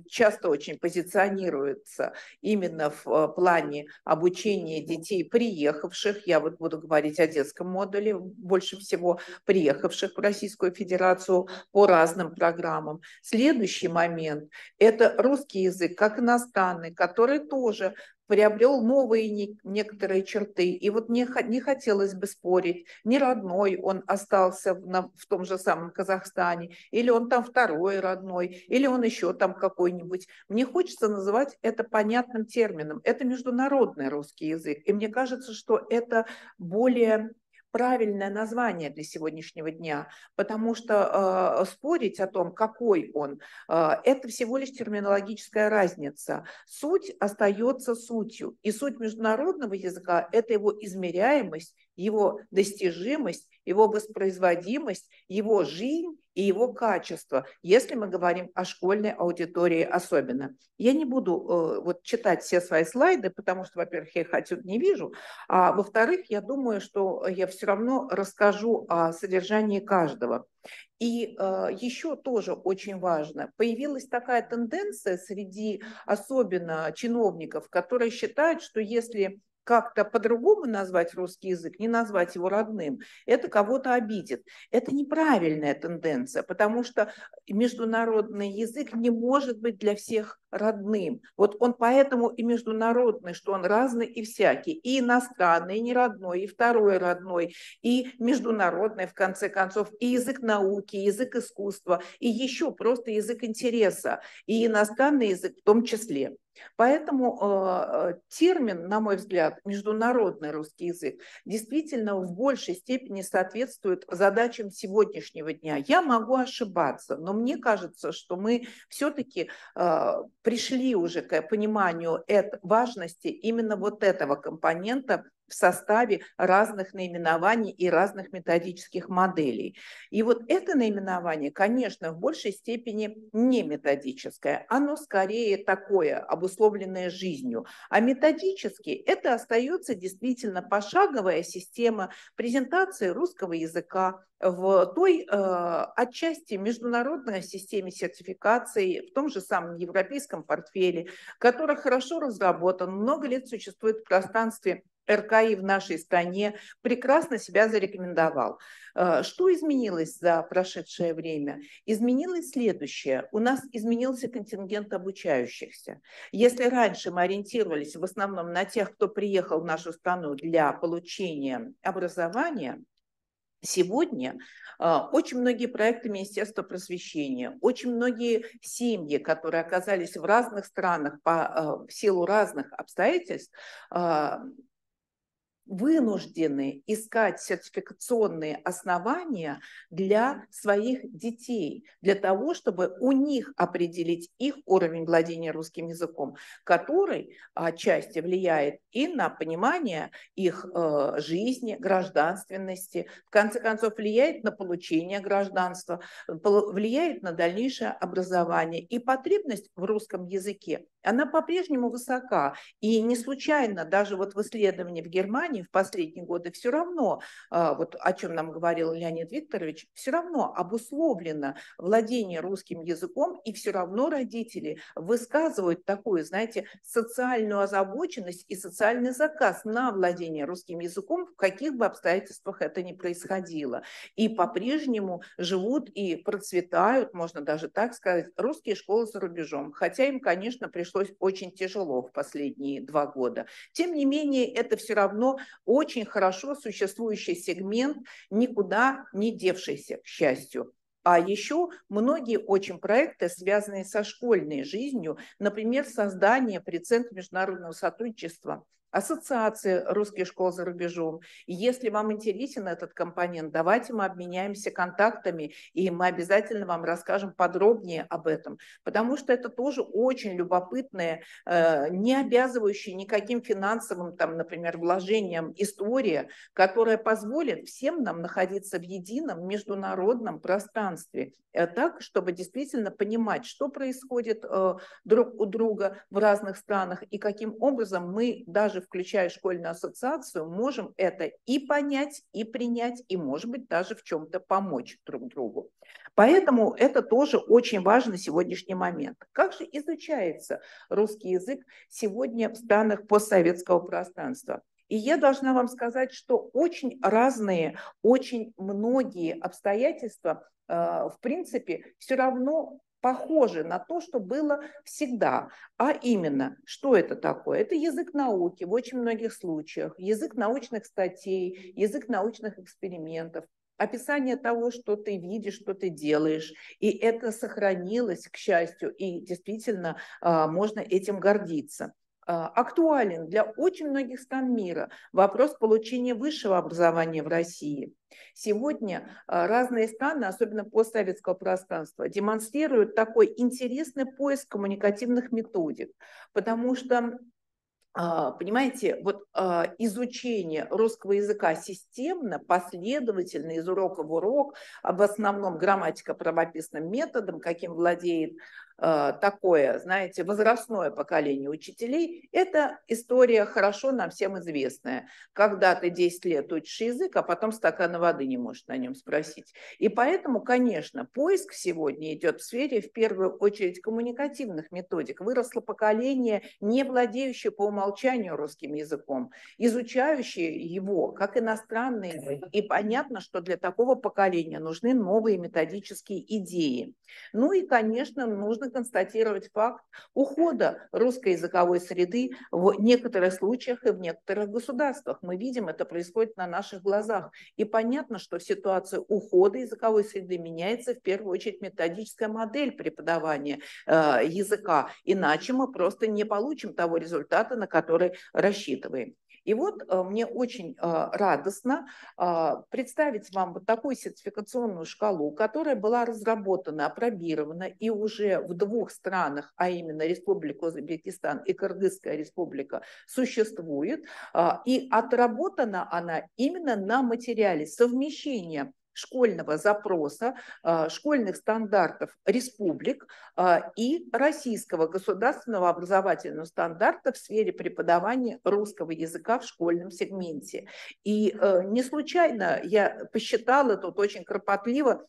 часто очень позиционируется именно в э, плане обучения детей, приехавших, я вот буду говорить о детском модуле, больше всего приехавших в Российскую Федерацию по разным программам. Следующий момент – это русский язык как иностранный, который тоже приобрел новые некоторые черты. И вот не, не хотелось бы спорить, не родной он остался в, на, в том же самом Казахстане, или он там второй родной, или он еще там какой-нибудь. Мне хочется называть это понятным термином. Это международный русский язык. И мне кажется, что это более правильное название для сегодняшнего дня, потому что э, спорить о том, какой он, э, это всего лишь терминологическая разница. Суть остается сутью, и суть международного языка – это его измеряемость, его достижимость, его воспроизводимость, его жизнь и его качество, если мы говорим о школьной аудитории особенно. Я не буду э, вот читать все свои слайды, потому что, во-первых, я их отсюда не вижу, а во-вторых, я думаю, что я все равно расскажу о содержании каждого. И э, еще тоже очень важно, появилась такая тенденция среди особенно чиновников, которые считают, что если как-то по-другому назвать русский язык, не назвать его родным, это кого-то обидит. Это неправильная тенденция, потому что международный язык не может быть для всех родным. Вот он поэтому и международный, что он разный и всякий, и иностранный, и не родной, и второй родной, и международный, в конце концов, и язык науки, и язык искусства, и еще просто язык интереса, и иностранный язык в том числе. Поэтому э, термин, на мой взгляд, международный русский язык действительно в большей степени соответствует задачам сегодняшнего дня. Я могу ошибаться, но мне кажется, что мы все-таки э, пришли уже к пониманию важности именно вот этого компонента в составе разных наименований и разных методических моделей. И вот это наименование, конечно, в большей степени не методическое, оно скорее такое, обусловленное жизнью. А методически это остается действительно пошаговая система презентации русского языка, в той э, отчасти международной системе сертификации, в том же самом европейском портфеле, который хорошо разработан, много лет существует в пространстве РКИ в нашей стране, прекрасно себя зарекомендовал. Э, что изменилось за прошедшее время? Изменилось следующее. У нас изменился контингент обучающихся. Если раньше мы ориентировались в основном на тех, кто приехал в нашу страну для получения образования, Сегодня э, очень многие проекты Министерства просвещения, очень многие семьи, которые оказались в разных странах по, э, в силу разных обстоятельств, вынуждены искать сертификационные основания для своих детей, для того, чтобы у них определить их уровень владения русским языком, который отчасти влияет и на понимание их э, жизни, гражданственности, в конце концов влияет на получение гражданства, влияет на дальнейшее образование. И потребность в русском языке она по-прежнему высока. И не случайно даже вот в исследовании в Германии в последние годы все равно, а, вот о чем нам говорил Леонид Викторович, все равно обусловлено владение русским языком, и все равно родители высказывают такую, знаете, социальную озабоченность и социальный заказ на владение русским языком, в каких бы обстоятельствах это ни происходило. И по-прежнему живут и процветают, можно даже так сказать, русские школы за рубежом. Хотя им, конечно, пришлось очень тяжело в последние два года. Тем не менее, это все равно очень хорошо существующий сегмент, никуда не девшийся, к счастью. А еще многие очень проекты, связанные со школьной жизнью, например, создание при Центре международного сотрудничества – Ассоциации русских школ за рубежом. И если вам интересен этот компонент, давайте мы обменяемся контактами, и мы обязательно вам расскажем подробнее об этом, потому что это тоже очень любопытная, э, не обязывающая никаким финансовым, там, например, вложением история, которая позволит всем нам находиться в едином международном пространстве, э, так, чтобы действительно понимать, что происходит э, друг у друга в разных странах и каким образом мы даже даже включая школьную ассоциацию, можем это и понять, и принять, и, может быть, даже в чем-то помочь друг другу. Поэтому это тоже очень важный сегодняшний момент. Как же изучается русский язык сегодня в странах постсоветского пространства? И я должна вам сказать, что очень разные, очень многие обстоятельства, э, в принципе, все равно похоже на то, что было всегда. А именно, что это такое? Это язык науки в очень многих случаях, язык научных статей, язык научных экспериментов, описание того, что ты видишь, что ты делаешь. И это сохранилось, к счастью, и действительно а, можно этим гордиться. А, актуален для очень многих стран мира вопрос получения высшего образования в России. Сегодня а, разные страны, особенно постсоветского пространства, демонстрируют такой интересный поиск коммуникативных методик, потому что а, Понимаете, вот изучение русского языка системно, последовательно, из урока в урок, в основном грамматика правописным методом, каким владеет такое, знаете, возрастное поколение учителей, это история хорошо нам всем известная. Когда ты 10 лет учишь язык, а потом стакана воды не можешь на нем спросить. И поэтому, конечно, поиск сегодня идет в сфере, в первую очередь, коммуникативных методик. Выросло поколение, не владеющее по умолчанию русским языком, изучающие его как иностранный язык. И понятно, что для такого поколения нужны новые методические идеи. Ну и, конечно, нужно констатировать факт ухода русской языковой среды в некоторых случаях и в некоторых государствах. Мы видим, это происходит на наших глазах. И понятно, что в ситуации ухода языковой среды меняется в первую очередь методическая модель преподавания э, языка. Иначе мы просто не получим того результата, на который рассчитываем. И вот э, мне очень э, радостно э, представить вам вот такую сертификационную шкалу, которая была разработана, опробирована и уже в двух странах, а именно Республика Узбекистан и Кыргызская республика, существует. И отработана она именно на материале совмещения школьного запроса, а, школьных стандартов республик а, и российского государственного образовательного стандарта в сфере преподавания русского языка в школьном сегменте. И э, не случайно я посчитала тут очень кропотливо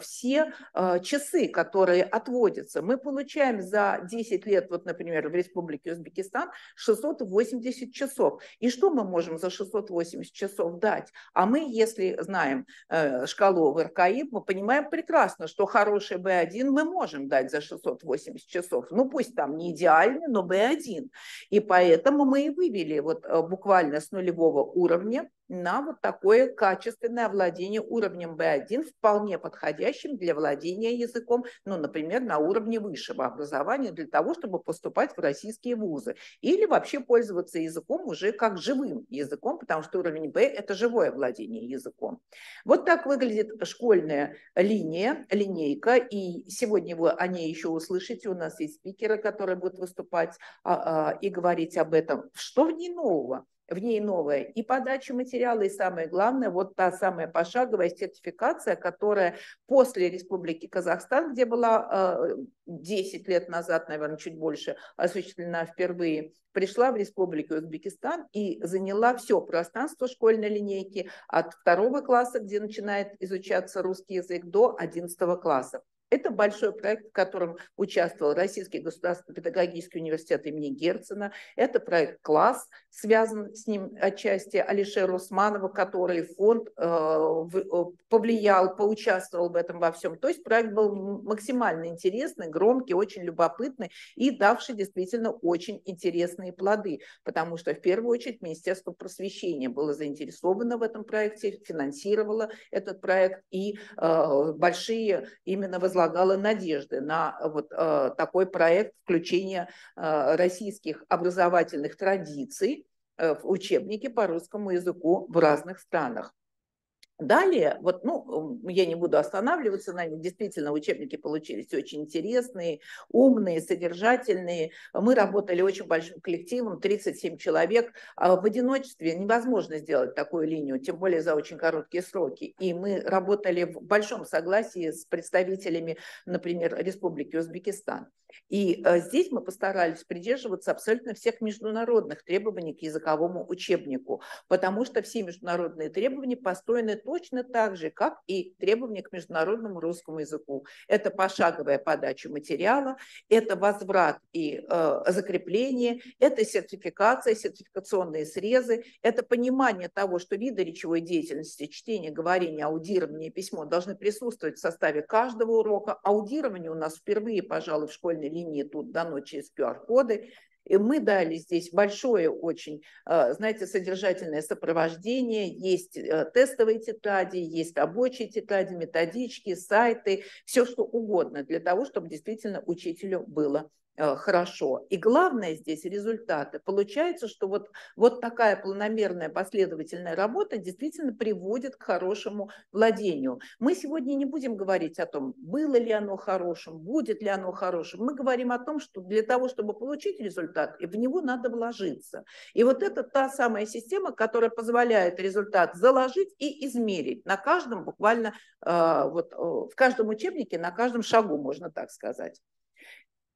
все э, часы, которые отводятся. Мы получаем за 10 лет, вот, например, в Республике Узбекистан 680 часов. И что мы можем за 680 часов дать? А мы, если знаем э, шкалу в РКИ, мы понимаем прекрасно, что хороший B1 мы можем дать за 680 часов. Ну, пусть там не идеальный, но B1. И поэтому мы и вывели вот буквально с нулевого уровня на вот такое качественное овладение уровнем B1, вполне подходящим для владения языком, ну, например, на уровне высшего образования, для того, чтобы поступать в российские вузы. Или вообще пользоваться языком уже как живым языком, потому что уровень B – это живое владение языком. Вот так выглядит школьная линия, линейка, и сегодня вы о ней еще услышите. У нас есть спикеры, которые будут выступать а, а, и говорить об этом. Что в ней нового? В ней новое. И подача материала, и самое главное, вот та самая пошаговая сертификация, которая после Республики Казахстан, где была 10 э, лет назад, наверное, чуть больше, осуществлена впервые, пришла в Республику Узбекистан и заняла все пространство школьной линейки от второго класса, где начинает изучаться русский язык, до 11 класса. Это большой проект, в котором участвовал Российский государственный педагогический университет имени Герцена. Это проект «Класс», связан с ним отчасти Алишер Усманова, который фонд э, э, повлиял, поучаствовал в этом во всем. То есть проект был максимально интересный, громкий, очень любопытный и давший действительно очень интересные плоды, потому что в первую очередь Министерство просвещения было заинтересовано в этом проекте, финансировало этот проект и э, большие именно возложения возлагала надежды на вот э, такой проект включения э, российских образовательных традиций э, в учебники по русскому языку в разных странах. Далее, вот, ну, я не буду останавливаться на них, действительно, учебники получились очень интересные, умные, содержательные. Мы работали очень большим коллективом, 37 человек. А в одиночестве невозможно сделать такую линию, тем более за очень короткие сроки. И мы работали в большом согласии с представителями, например, Республики Узбекистан. И э, здесь мы постарались придерживаться абсолютно всех международных требований к языковому учебнику, потому что все международные требования построены точно так же, как и требования к международному русскому языку. Это пошаговая подача материала, это возврат и э, закрепление, это сертификация, сертификационные срезы, это понимание того, что виды речевой деятельности, чтение, говорение, аудирование, письмо должны присутствовать в составе каждого урока. Аудирование у нас впервые, пожалуй, в школьной линии тут дано через QR-коды. И мы дали здесь большое очень, э, знаете, содержательное сопровождение. Есть э, тестовые тетради, есть рабочие тетради, методички, сайты, все что угодно для того, чтобы действительно учителю было хорошо. И главное здесь результаты. Получается, что вот, вот такая планомерная последовательная работа действительно приводит к хорошему владению. Мы сегодня не будем говорить о том, было ли оно хорошим, будет ли оно хорошим. Мы говорим о том, что для того, чтобы получить результат, в него надо вложиться. И вот это та самая система, которая позволяет результат заложить и измерить на каждом буквально, э, вот, в каждом учебнике, на каждом шагу, можно так сказать.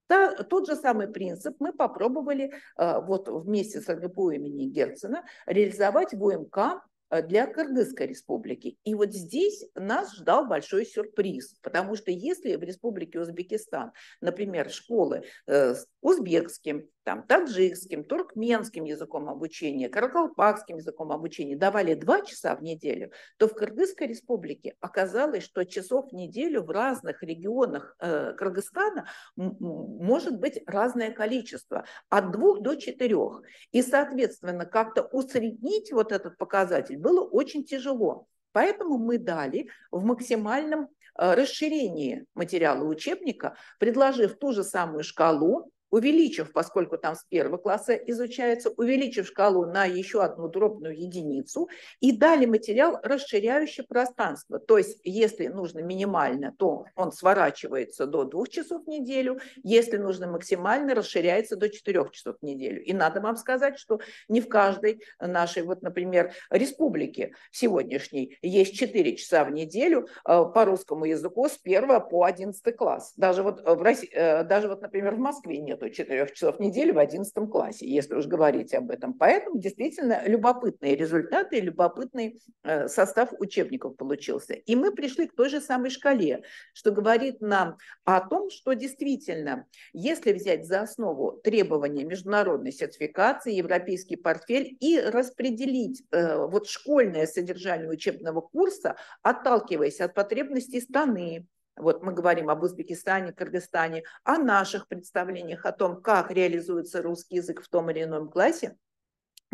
Та, тот же самый принцип мы попробовали э, вот вместе с РГПУ имени Герцена реализовать в УМК для Кыргызской республики. И вот здесь нас ждал большой сюрприз, потому что если в республике Узбекистан, например, школы э, с узбекским, там, таджикским, туркменским языком обучения, каракалпакским языком обучения давали два часа в неделю, то в Кыргызской республике оказалось, что часов в неделю в разных регионах э, Кыргызстана может быть разное количество, от двух до четырех. И, соответственно, как-то усреднить вот этот показатель было очень тяжело. Поэтому мы дали в максимальном э, расширении материала учебника, предложив ту же самую шкалу, увеличив, поскольку там с первого класса изучается, увеличив шкалу на еще одну дробную единицу и дали материал, расширяющий пространство. То есть, если нужно минимально, то он сворачивается до двух часов в неделю, если нужно максимально, расширяется до четырех часов в неделю. И надо вам сказать, что не в каждой нашей, вот, например, республике сегодняшней есть 4 часа в неделю э, по русскому языку с 1 по 11 класс. Даже вот, в России, э, даже вот, например, в Москве нет нету четырех часов в неделю в одиннадцатом классе, если уж говорить об этом. Поэтому действительно любопытные результаты, любопытный э, состав учебников получился. И мы пришли к той же самой шкале, что говорит нам о том, что действительно, если взять за основу требования международной сертификации, европейский портфель и распределить э, вот школьное содержание учебного курса, отталкиваясь от потребностей страны, вот мы говорим об Узбекистане, Кыргызстане, о наших представлениях о том, как реализуется русский язык в том или ином классе,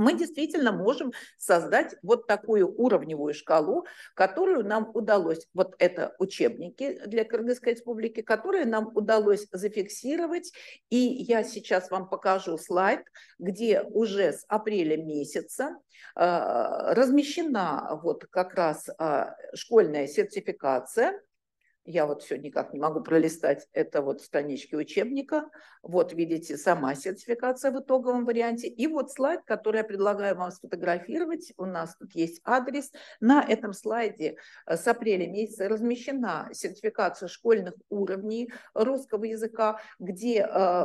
мы действительно можем создать вот такую уровневую шкалу, которую нам удалось, вот это учебники для Кыргызской республики, которые нам удалось зафиксировать. И я сейчас вам покажу слайд, где уже с апреля месяца э, размещена вот как раз э, школьная сертификация я вот все никак не могу пролистать, это вот странички учебника. Вот видите, сама сертификация в итоговом варианте. И вот слайд, который я предлагаю вам сфотографировать. У нас тут есть адрес. На этом слайде э, с апреля месяца размещена сертификация школьных уровней русского языка, где э,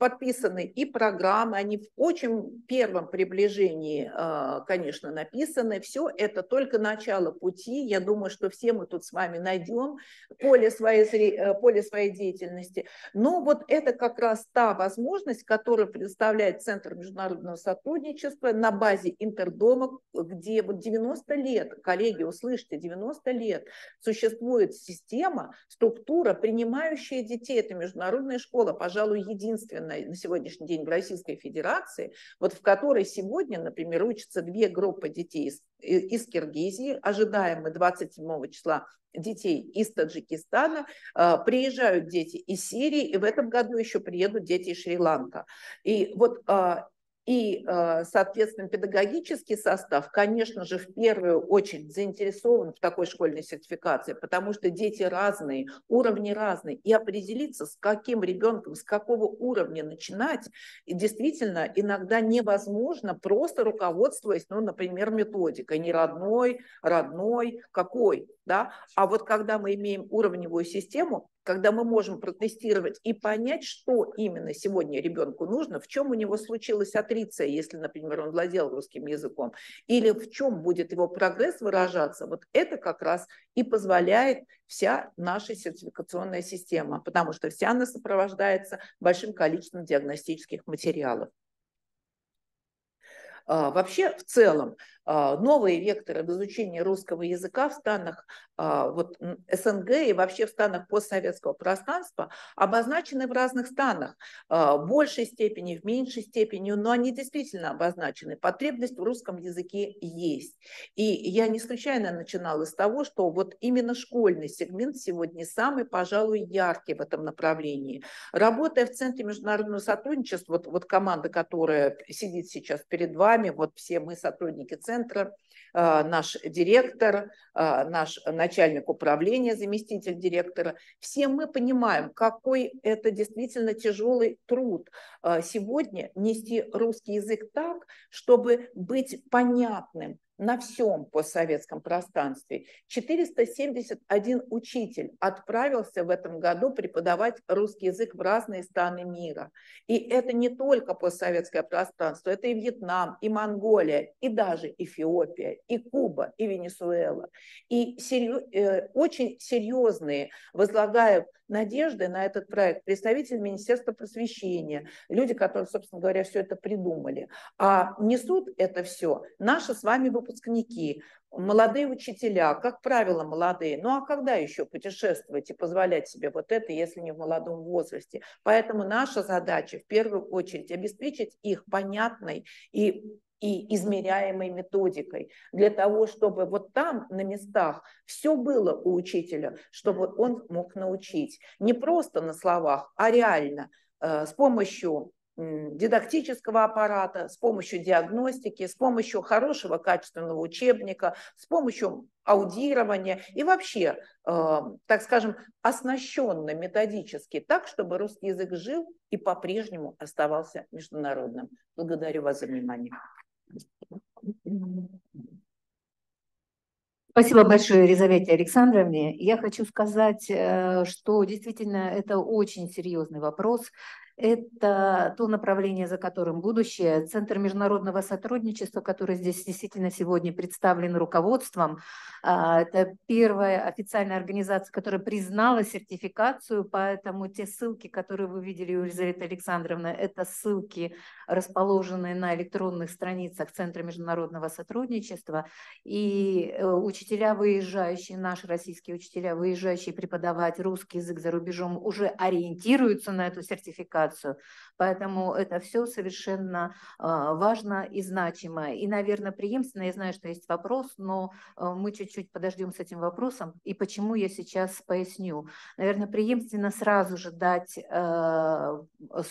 подписаны и программы, они в очень первом приближении, а, конечно, написаны. Все это только начало пути. Я думаю, что все мы тут с вами найдем поле своей, э, поле своей деятельности. Но вот это как раз та возможность, которую предоставляет Центр международного сотрудничества на базе Интердома, где вот 90 лет, коллеги, услышьте, 90 лет существует система, структура, принимающая детей. Это международная школа, пожалуй, единственная на, на сегодняшний день в Российской Федерации, вот в которой сегодня, например, учатся две группы детей из, из Киргизии, ожидаем мы 27 числа детей из Таджикистана, а, приезжают дети из Сирии, и в этом году еще приедут дети из Шри-Ланка. И вот а, и, э, соответственно, педагогический состав, конечно же, в первую очередь заинтересован в такой школьной сертификации, потому что дети разные, уровни разные, и определиться, с каким ребенком, с какого уровня начинать, действительно иногда невозможно, просто руководствуясь, ну, например, методикой, не родной, родной, какой, да, а вот когда мы имеем уровневую систему, когда мы можем протестировать и понять, что именно сегодня ребенку нужно, в чем у него случилась атриция, если, например, он владел русским языком, или в чем будет его прогресс выражаться, вот это как раз и позволяет вся наша сертификационная система, потому что вся она сопровождается большим количеством диагностических материалов. А, вообще, в целом, новые векторы в изучении русского языка в странах а, вот, СНГ и вообще в странах постсоветского пространства обозначены в разных странах. В большей степени, в меньшей степени, но они действительно обозначены. Потребность в русском языке есть. И я не случайно начинала с того, что вот именно школьный сегмент сегодня самый, пожалуй, яркий в этом направлении. Работая в Центре международного сотрудничества, вот, вот команда, которая сидит сейчас перед вами, вот все мы сотрудники Центра, центра, а, наш директор, а, наш начальник управления, заместитель директора. Все мы понимаем, какой это действительно тяжелый труд а, сегодня нести русский язык так, чтобы быть понятным на всем постсоветском пространстве. 471 учитель отправился в этом году преподавать русский язык в разные страны мира. И это не только постсоветское пространство, это и Вьетнам, и Монголия, и даже Эфиопия, и Куба, и Венесуэла. И серьез, э, очень серьезные возлагают надежды на этот проект представители Министерства просвещения, люди, которые, собственно говоря, все это придумали. А несут это все наши с вами выпускники, молодые учителя, как правило, молодые. Ну а когда еще путешествовать и позволять себе вот это, если не в молодом возрасте? Поэтому наша задача в первую очередь обеспечить их понятной и и измеряемой методикой, для того, чтобы вот там, на местах, все было у учителя, чтобы он мог научить. Не просто на словах, а реально, э, с помощью дидактического аппарата, с помощью диагностики, с помощью хорошего качественного учебника, с помощью аудирования и вообще, э, так скажем, оснащенно методически, так, чтобы русский язык жил и по-прежнему оставался международным. Благодарю вас за внимание. Спасибо большое, Елизавете Александровне. Я хочу сказать, э, что действительно это очень серьезный вопрос. Это то направление, за которым будущее. Центр международного сотрудничества, который здесь действительно сегодня представлен руководством, а, это первая официальная организация, которая признала сертификацию, поэтому те ссылки, которые вы видели у Елизаветы Александровны, это ссылки, расположенные на электронных страницах Центра международного сотрудничества. И э, учителя, выезжающие, наши российские учителя, выезжающие преподавать русский язык за рубежом, уже ориентируются на эту сертификацию. Поэтому это все совершенно а, важно и значимо. И, наверное, преемственно, я знаю, что есть вопрос, но а, мы чуть-чуть подождем с этим вопросом. И почему я сейчас поясню. Наверное, преемственно сразу же дать а,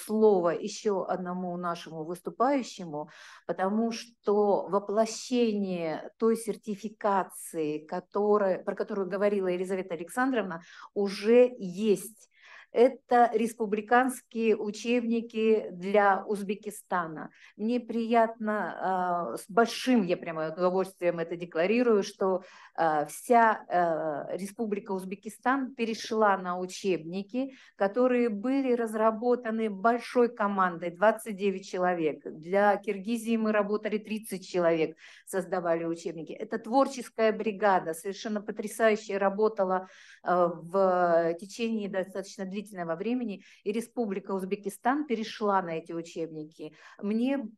слово еще одному нашему выступающему, потому что воплощение той сертификации, которая, про которую говорила Елизавета Александровна, уже есть это республиканские учебники для Узбекистана. Мне приятно, а, с большим я прямо удовольствием это декларирую, что а, вся а, Республика Узбекистан перешла на учебники, которые были разработаны большой командой, 29 человек. Для Киргизии мы работали 30 человек, создавали учебники. Это творческая бригада, совершенно потрясающе работала в течение достаточно длительного длительного времени, и Республика Узбекистан перешла на эти учебники. Мне,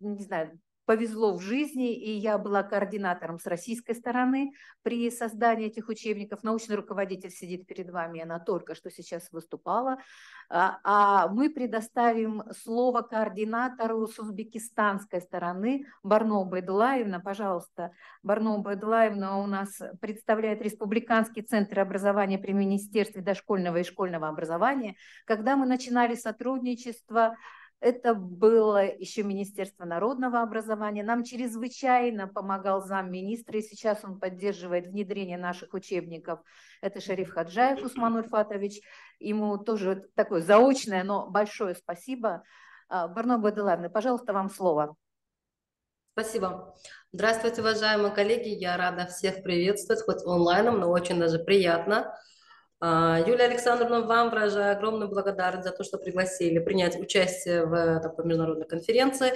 не знаю, повезло в жизни, и я была координатором с российской стороны при создании этих учебников. Научный руководитель сидит перед вами, она только что сейчас выступала. А, а мы предоставим слово координатору с узбекистанской стороны Барно Байдулаевна. Пожалуйста, Барно Байдулаевна у нас представляет Республиканский центр образования при Министерстве дошкольного и школьного образования. Когда мы начинали сотрудничество это было еще Министерство народного образования. Нам чрезвычайно помогал замминистра, и сейчас он поддерживает внедрение наших учебников. Это Шариф Хаджаев Усман Ульфатович. Ему тоже такое заочное, но большое спасибо. А, Барно Бадыларны, пожалуйста, вам слово. Спасибо. Здравствуйте, уважаемые коллеги. Я рада всех приветствовать, хоть онлайном, но очень даже приятно. А, Юлия Александровна, вам выражаю огромную благодарность за то, что пригласили принять участие в такой международной конференции.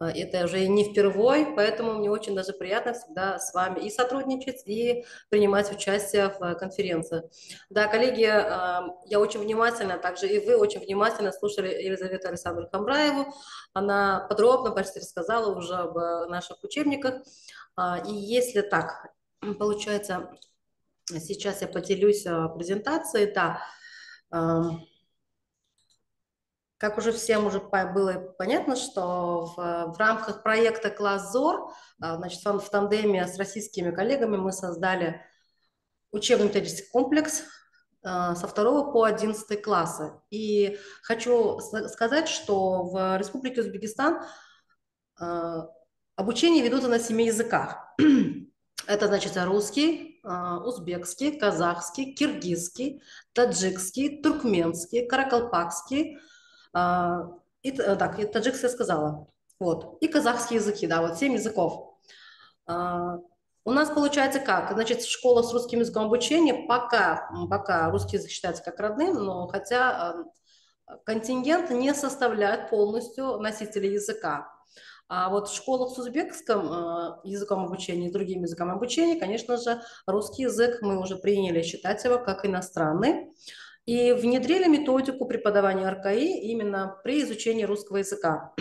А, это уже не впервой, поэтому мне очень даже приятно всегда с вами и сотрудничать, и принимать участие в конференции. Да, коллеги, а, я очень внимательно, также и вы очень внимательно слушали Елизавету Александровну Хамбраеву. Она подробно почти рассказала уже об наших учебниках. И если так, получается, Сейчас я поделюсь а, презентацией. Да. Как уже всем уже было понятно, что в, в рамках проекта «Класс ЗОР», а, значит, в тандеме с российскими коллегами мы создали учебно-методический комплекс а, со 2 по 11 классы. И хочу сказать, что в Республике Узбекистан обучение ведутся на семи языках. <clears throat> Это значит русский, узбекский, казахский, киргизский, таджикский, туркменский, каракалпакский, а, и, э, так, и таджикский я сказала, вот, и казахские языки, да, вот семь языков. У нас получается как? Значит, школа с русским языком обучения пока, пока русский язык считается как родным, но хотя контингент не составляет полностью носителей языка. А вот в школах с узбекским э, языком обучения и другим языком обучения, конечно же, русский язык мы уже приняли считать его как иностранный. И внедрили методику преподавания РКИ именно при изучении русского языка.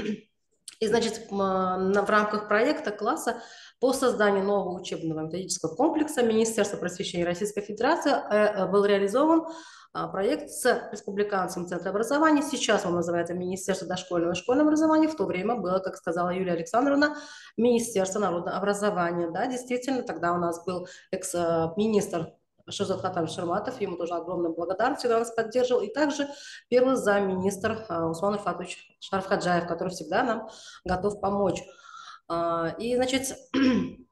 И, значит, в рамках проекта класса по созданию нового учебного методического комплекса Министерства просвещения Российской Федерации э, был реализован проект с Республиканским центром образования. Сейчас он называется Министерство дошкольного и школьного образования. В то время было, как сказала Юлия Александровна, Министерство народного образования. Да, действительно, тогда у нас был экс-министр Шазат Хатам Шарматов, ему тоже огромная благодарность, всегда нас поддерживал. И также первый замминистр а, Усман Ильфатович Шарфхаджаев, который всегда нам готов помочь. А, и, значит, <clears throat>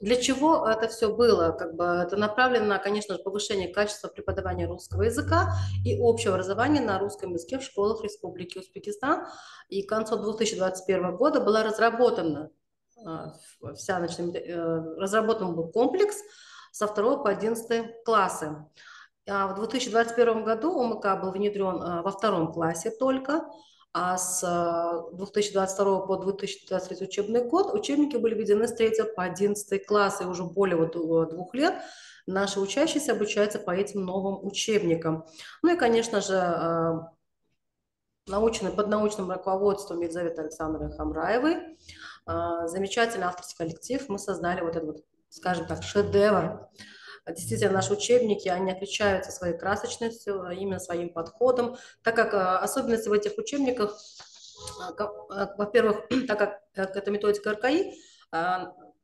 для чего это все было? Как бы это направлено на, конечно же, повышение качества преподавания русского языка и общего образования на русском языке в школах Республики Узбекистан. И к концу 2021 года была разработана а, вся, значит, э, разработан был комплекс со 2 по 11 классы. А в 2021 году ОМК был внедрен а, во втором классе только, а с 2022 э, по 2023 учебный год учебники были введены с 3 по 11 класс, и уже более вот э, двух лет наши учащиеся обучаются по этим новым учебникам. Ну и, конечно же, э, научный, под научным руководством Елизаветы Александровны Хамраевой, замечательный авторский коллектив, мы создали вот этот вот, скажем так, шедевр Действительно, наши учебники, они отличаются своей красочностью, а именно своим подходом, так как а, особенности в этих учебниках, а, во-первых, <clears throat> так как это методика РКИ,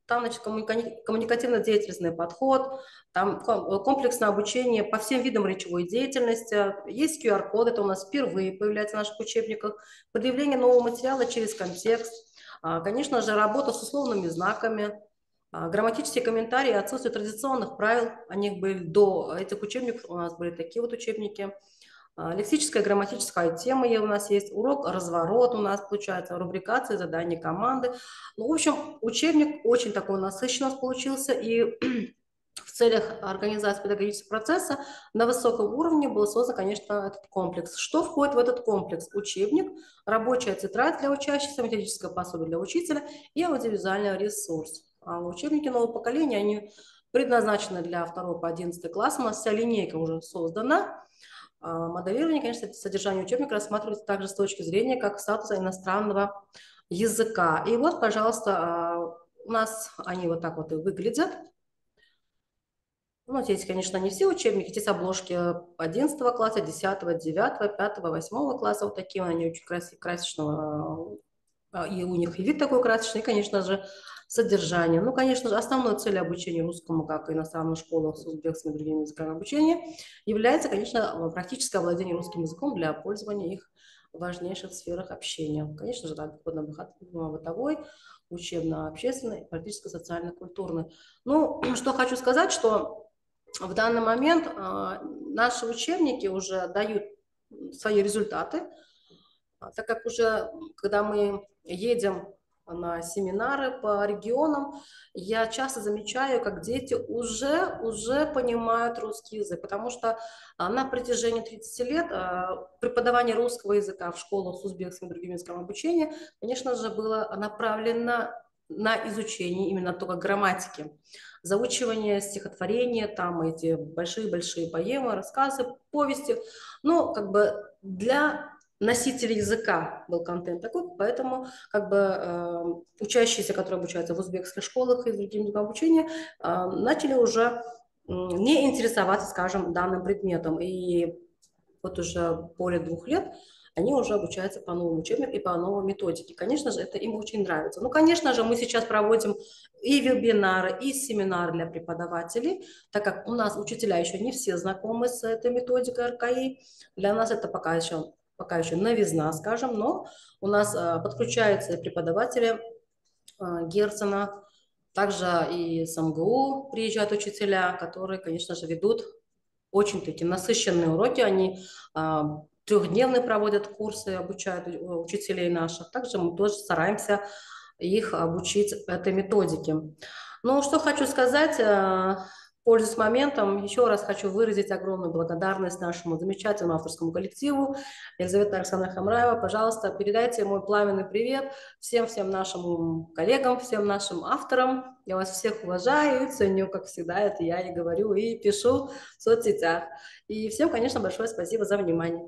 там, значит, коммуникативно-деятельный подход, там комплексное обучение по всем видам речевой деятельности, есть QR-код, это у нас впервые появляется в наших учебниках, предъявление нового материала через контекст, конечно же, работа с условными знаками, а, грамматические комментарии, отсутствие традиционных правил, они были до этих учебников, у нас были такие вот учебники. А, лексическая, грамматическая тема у нас есть, урок разворот у нас получается, рубрикация, задания команды. Ну, в общем, учебник очень такой насыщенный у нас получился, и в целях организации педагогического процесса на высоком уровне был создан, конечно, этот комплекс. Что входит в этот комплекс? Учебник, рабочая тетрадь для учащихся, методическое пособие для учителя и аудиовизуальный ресурс. А учебники нового поколения, они предназначены для 2 по 11 класс. У нас вся линейка уже создана. А моделирование, конечно, содержание учебника рассматривается также с точки зрения как статуса иностранного языка. И вот, пожалуйста, а, у нас они вот так вот и выглядят. Ну, здесь, конечно, не все учебники, здесь обложки 11 класса, 10, 9, 5, 8 класса, вот такие они очень красочного, и у них и вид такой красочный, и, конечно же, содержание. Ну, конечно же, основной целью обучения русскому, как и иностранным школам с узбекскими и другими языками обучения, является, конечно, практическое овладение русским языком для пользования их в важнейших сферах общения. Конечно же, так, бытовой, учебно-общественной, политическо-социально-культурной. Ну, <clears throat> что хочу сказать, что в данный момент э, наши учебники уже дают свои результаты, так как уже, когда мы едем на семинары по регионам, я часто замечаю, как дети уже, уже понимают русский язык, потому что а, на протяжении 30 лет а, преподавание русского языка в школах с узбекским и другим языком обучения, конечно же, было направлено на изучение именно только грамматики, заучивание стихотворения, там эти большие-большие поэмы, рассказы, повести. Но как бы для носитель языка был контент такой, поэтому как бы э, учащиеся, которые обучаются в узбекских школах и в других языках обучения, э, начали уже э, не интересоваться, скажем, данным предметом. И вот уже более двух лет они уже обучаются по новым учебникам и по новой методике. Конечно же, это им очень нравится. Ну, конечно же, мы сейчас проводим и вебинары, и семинары для преподавателей, так как у нас учителя еще не все знакомы с этой методикой РКИ. Для нас это пока еще пока еще новизна, скажем, но у нас а, подключаются преподаватели а, Герцена, также и с МГУ приезжают учителя, которые, конечно же, ведут очень такие насыщенные уроки. Они а, трехдневные проводят курсы, обучают учителей наших. Также мы тоже стараемся их обучить этой методике. Ну, что хочу сказать, э, Пользуясь моментом, еще раз хочу выразить огромную благодарность нашему замечательному авторскому коллективу. Елизавета Александровна Хамраева, пожалуйста, передайте мой пламенный привет всем-всем нашим коллегам, всем нашим авторам. Я вас всех уважаю и ценю, как всегда, это я и говорю, и пишу в соцсетях. И всем, конечно, большое спасибо за внимание.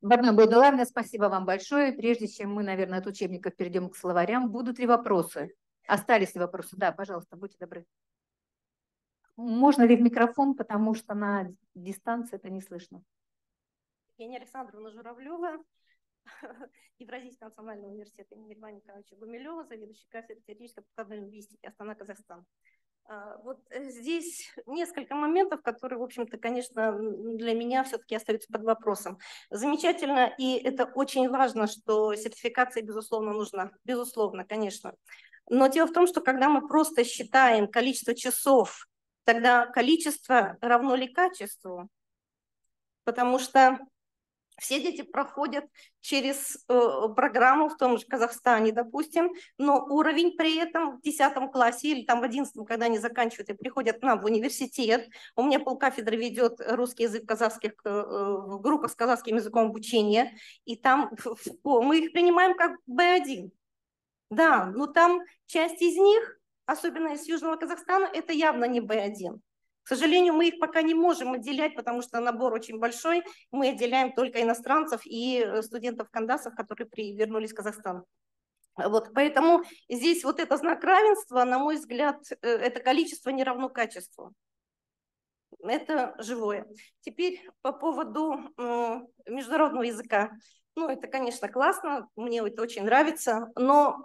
Барна Байдуларна, спасибо вам большое. Прежде чем мы, наверное, от учебников перейдем к словарям, будут ли вопросы? Остались ли вопросы? Да, пожалуйста, будьте добры. Можно ли в микрофон, потому что на дистанции это не слышно. Евгения Александровна Журавлева, <laughs> Евразийский национальный университет имени Льва Николаевича Гумилева, заведующий кафедрой теоретической прикладной лингвистики Астана, Казахстан. А, вот э, здесь несколько моментов, которые, в общем-то, конечно, для меня все-таки остаются под вопросом. Замечательно, и это очень важно, что сертификация, безусловно, нужна. Безусловно, конечно. Но дело в том, что когда мы просто считаем количество часов, тогда количество равно ли качеству? Потому что все дети проходят через э, программу в том же Казахстане, допустим, но уровень при этом в 10 классе или там в 11, когда они заканчивают и приходят к нам в университет, у меня полкафедры ведет русский язык казахских э, э в группах с казахским языком обучения, и там <laughs> мы их принимаем как B1. Да, но там часть из них, особенно из Южного Казахстана, это явно не B1. К сожалению, мы их пока не можем отделять, потому что набор очень большой. Мы отделяем только иностранцев и э, студентов кандасов, которые вернулись в Казахстан. Вот, поэтому здесь вот это знак равенства, на мой взгляд, э, это количество не равно качеству. Это живое. Теперь по поводу международного языка. Ну, это, конечно, классно, мне это очень нравится, но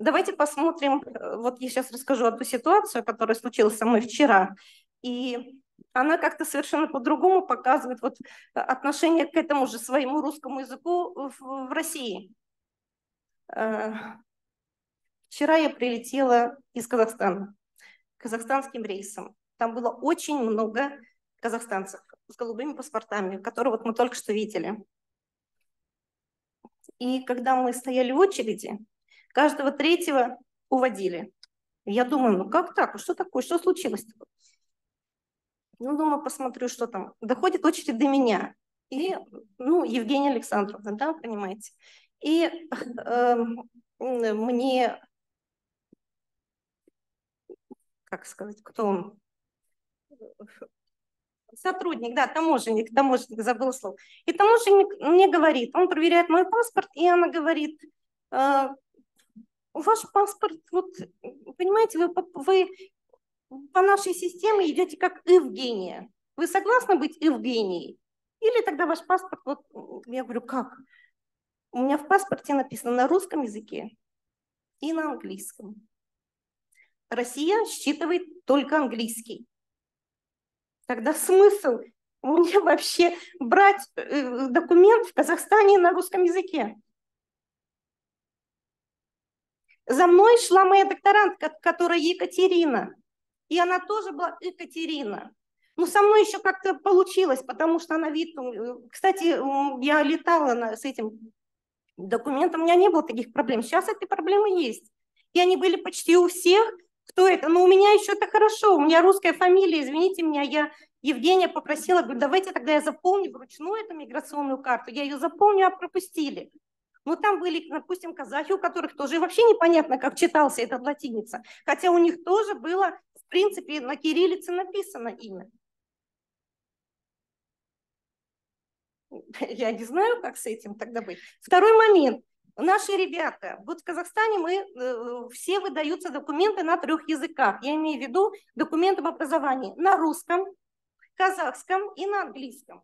давайте посмотрим, э, вот я сейчас расскажу одну ситуацию, которая случилась со мной вчера, и она как-то совершенно по-другому показывает вот э, отношение к этому же своему русскому языку в, в России. Э, вчера я прилетела из Казахстана казахстанским рейсом. Там было очень много казахстанцев с голубыми паспортами, которые вот мы только что видели. И когда мы стояли в очереди, каждого третьего уводили. Я думаю, ну как так? Что такое? Что случилось? -то? Ну, думаю, посмотрю, что там. Доходит очередь до меня. И, ну, Евгения Александровна, да, понимаете. И э, мне, как сказать, кто он? Сотрудник, да, таможенник, таможенник, забыл слово. И таможенник мне говорит, он проверяет мой паспорт, и она говорит, э, ваш паспорт, вот, понимаете, вы, вы по нашей системе идете как Евгения. Вы согласны быть Евгенией? Или тогда ваш паспорт, вот, я говорю, как? У меня в паспорте написано на русском языке и на английском. Россия считывает только английский. Тогда смысл мне вообще брать э, документ в Казахстане на русском языке? За мной шла моя докторантка, которая Екатерина. И она тоже была Екатерина. Но со мной еще как-то получилось, потому что она вид... Э, кстати, я летала с этим документом, у меня не было таких проблем. Сейчас эти проблемы есть. И они были почти у всех, кто это? Ну, у меня еще это хорошо, у меня русская фамилия, извините меня, я Евгения попросила, говорю, давайте тогда я заполню вручную эту миграционную карту. Я ее заполню, а пропустили. Ну, там были, допустим, казахи, у которых тоже вообще непонятно, как читался этот латиница. Хотя у них тоже было, в принципе, на кириллице написано имя. Я не знаю, как с этим тогда быть. Второй момент. Наши ребята, вот в Казахстане мы э, все выдаются документы на трех языках. Я имею в виду документы об образовании на русском, казахском и на английском.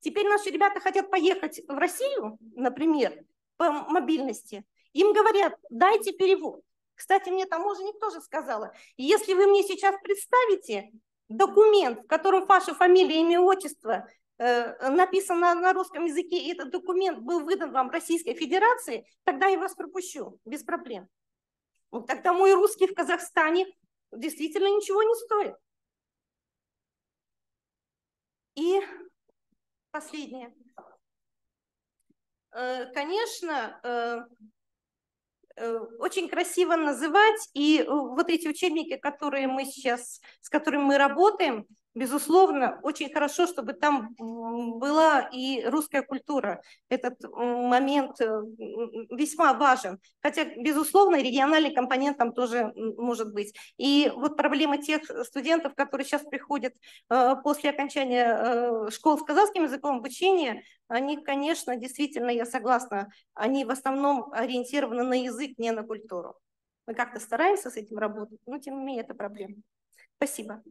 Теперь наши ребята хотят поехать в Россию, например, по мобильности. Им говорят, дайте перевод. Кстати, мне таможенник тоже сказала, если вы мне сейчас представите документ, в котором ваша фамилия, имя, отчество написано на русском языке, и этот документ был выдан вам Российской Федерации, тогда я вас пропущу без проблем. Вот тогда мой русский в Казахстане действительно ничего не стоит. И последнее. конечно, очень красиво называть, и вот эти учебники, которые мы сейчас, с которыми мы работаем, Безусловно, очень хорошо, чтобы там была и русская культура. Этот момент э, весьма важен. Хотя, безусловно, региональный компонент там тоже может быть. И вот проблема тех студентов, которые сейчас приходят э, после окончания э, школ с казахским языком обучения, они, конечно, действительно, я согласна, они в основном ориентированы на язык, не на культуру. Мы как-то стараемся с этим работать, но тем не менее это проблема. Спасибо.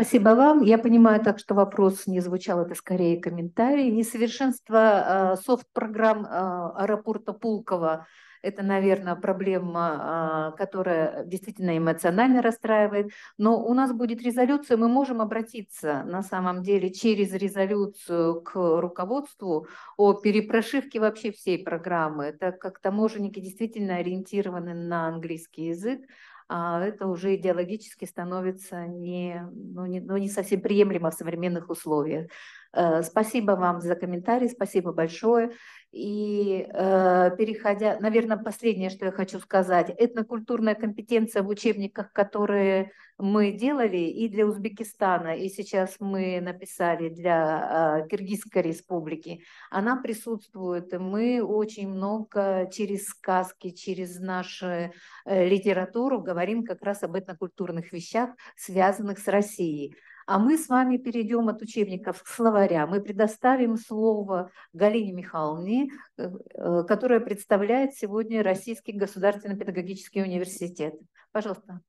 Спасибо вам. Я понимаю так, что вопрос не звучал, это скорее комментарий. Несовершенство э, софт-программ э, аэропорта Пулково – это, наверное, проблема, э, которая действительно эмоционально расстраивает. Но у нас будет резолюция, мы можем обратиться на самом деле через резолюцию к руководству о перепрошивке вообще всей программы, так как таможенники действительно ориентированы на английский язык, это уже идеологически становится не, ну, не, ну, не совсем приемлемо в современных условиях. Э, спасибо вам за комментарий, спасибо большое. И э, переходя, наверное, последнее, что я хочу сказать, этнокультурная компетенция в учебниках, которые мы делали и для Узбекистана, и сейчас мы написали для э, Киргизской республики, она присутствует. Мы очень много через сказки, через нашу литературу говорим как раз об этнокультурных вещах, связанных с Россией. А мы с вами перейдем от учебников к словарям. Мы предоставим слово Галине Михайловне, э, э, которая представляет сегодня Российский государственный педагогический университет. Пожалуйста.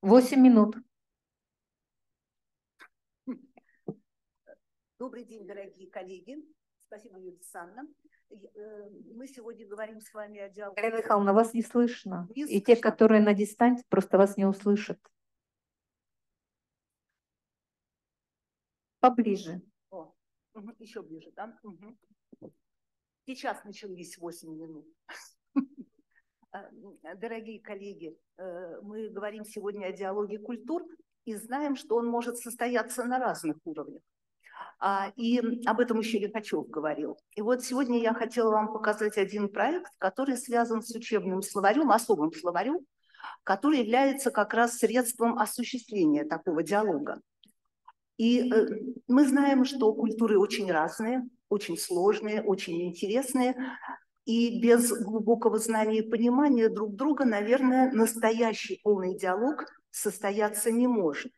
Восемь минут. Добрый день, дорогие коллеги. Спасибо, Юлия Александровна. Э, мы сегодня говорим с вами о диалоге. Галина Михайловна, вас не слышно. Не И те, которые на дистанции, просто вас не услышат. Поближе. О, угу, еще ближе, да? Угу. Сейчас начались 8 минут. А, <laughs> дорогие коллеги, э, мы говорим сегодня о диалоге культур и знаем, что он может состояться на разных уровнях. А, и об этом еще Лихачев говорил. И вот сегодня я хотела вам показать один проект, который связан с учебным словарем, особым словарем, который является как раз средством осуществления такого диалога. И э, мы знаем, что культуры очень разные, очень сложные, очень интересные, и без глубокого знания и понимания друг друга, наверное, настоящий полный диалог состояться не может.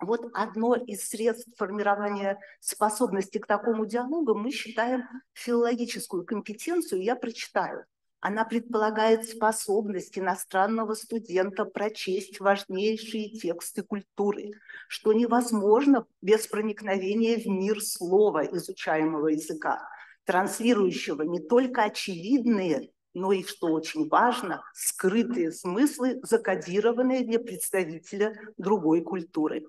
Вот одно из средств формирования способности к такому диалогу мы считаем филологическую компетенцию. Я прочитаю. Она предполагает способность иностранного студента прочесть важнейшие тексты культуры, что невозможно без проникновения в мир слова изучаемого языка, транслирующего не только очевидные, но и, что очень важно, скрытые смыслы, закодированные для представителя другой культуры.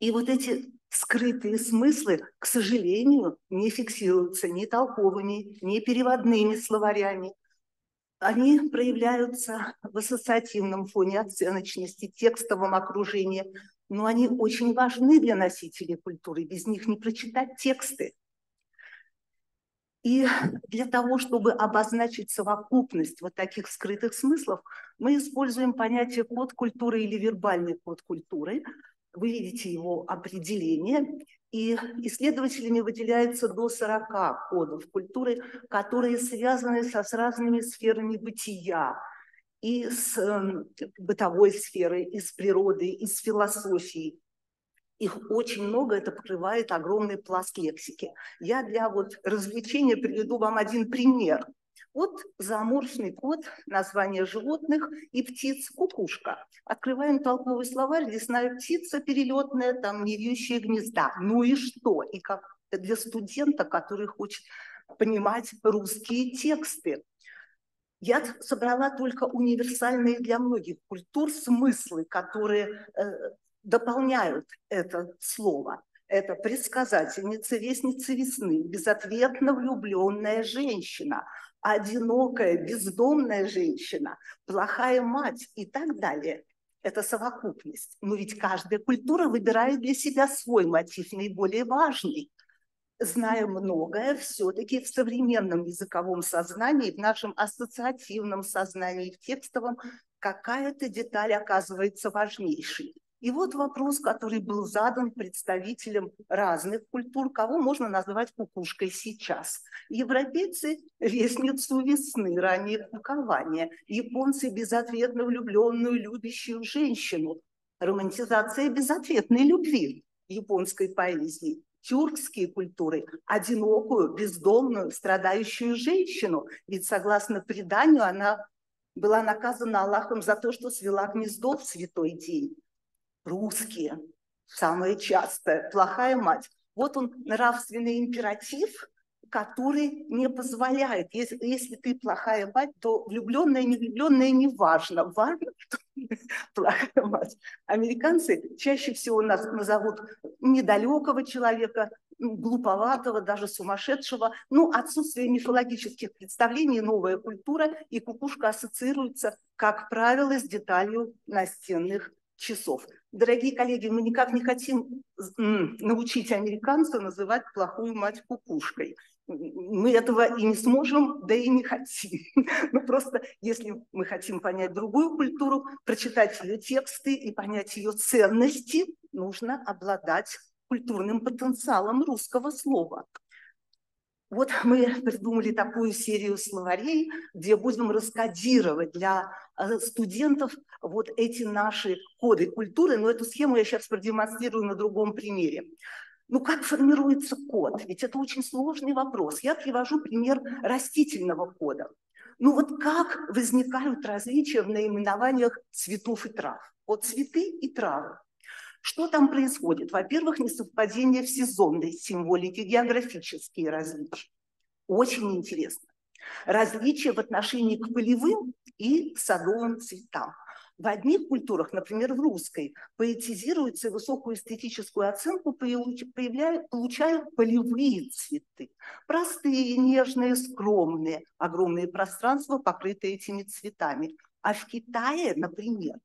И вот эти скрытые смыслы, к сожалению, не фиксируются ни толковыми, ни переводными словарями. Они проявляются в ассоциативном фоне оценочности, текстовом окружении, но они очень важны для носителей культуры. Без них не прочитать тексты. И для того, чтобы обозначить совокупность вот таких скрытых смыслов, мы используем понятие код культуры или вербальный код культуры, вы видите его определение, и исследователями выделяется до 40 кодов культуры, которые связаны со, с разными сферами бытия, и с э, бытовой сферой, и с природой, и с философией. Их очень много, это покрывает огромный пласт лексики. Я для вот развлечения приведу вам один пример – вот зооморфный код, название животных и птиц, кукушка. Открываем толковый словарь, лесная птица перелетная, там не гнезда. Ну и что? И как для студента, который хочет понимать русские тексты. Я собрала только универсальные для многих культур смыслы, которые э, дополняют это слово. Это предсказательница, вестница весны, безответно влюбленная женщина – одинокая, бездомная женщина, плохая мать и так далее. Это совокупность. Но ведь каждая культура выбирает для себя свой мотив, наиболее важный. зная многое, все-таки в современном языковом сознании, в нашем ассоциативном сознании, в текстовом, какая-то деталь оказывается важнейшей. И вот вопрос, который был задан представителям разных культур, кого можно назвать кукушкой сейчас. Европейцы – вестницу весны, раннее кукование. Японцы – безответно влюбленную, любящую женщину. Романтизация безответной любви японской поэзии. Тюркские культуры – одинокую, бездомную, страдающую женщину. Ведь, согласно преданию, она была наказана Аллахом за то, что свела гнездо в святой день русские, самое частое, плохая мать. Вот он нравственный императив, который не позволяет, если, если ты плохая мать, то влюбленная, не влюбленная не важно. Важно, <laughs> что плохая мать. Американцы чаще всего нас назовут недалекого человека, глуповатого, даже сумасшедшего. Ну, отсутствие мифологических представлений, новая культура, и кукушка ассоциируется, как правило, с деталью настенных часов. Дорогие коллеги, мы никак не хотим научить американца называть плохую мать кукушкой. Мы этого и не сможем, да и не хотим. <laughs> Ну просто, если мы хотим понять другую культуру, прочитать ее тексты и понять ее ценности, нужно обладать культурным потенциалом русского слова. Вот <laughs> мы придумали такую серию словарей, где будем раскодировать для э, студентов вот эти наши коды культуры. Но эту схему я сейчас продемонстрирую на другом примере. Ну, как формируется код? Ведь это очень сложный вопрос. Я привожу пример растительного кода. Ну вот как возникают различия в наименованиях цветов и трав? Вот цветы и травы. Что там происходит? Во-первых, несовпадение в сезонной символике, географические различия. Очень интересно. Различия в отношении к полевым и садовым цветам. В одних культурах, например, в русской, поэтизируется высокую эстетическую оценку получают полевые цветы. Простые, нежные, скромные, огромные пространства, покрытые этими цветами. А в Китае, например,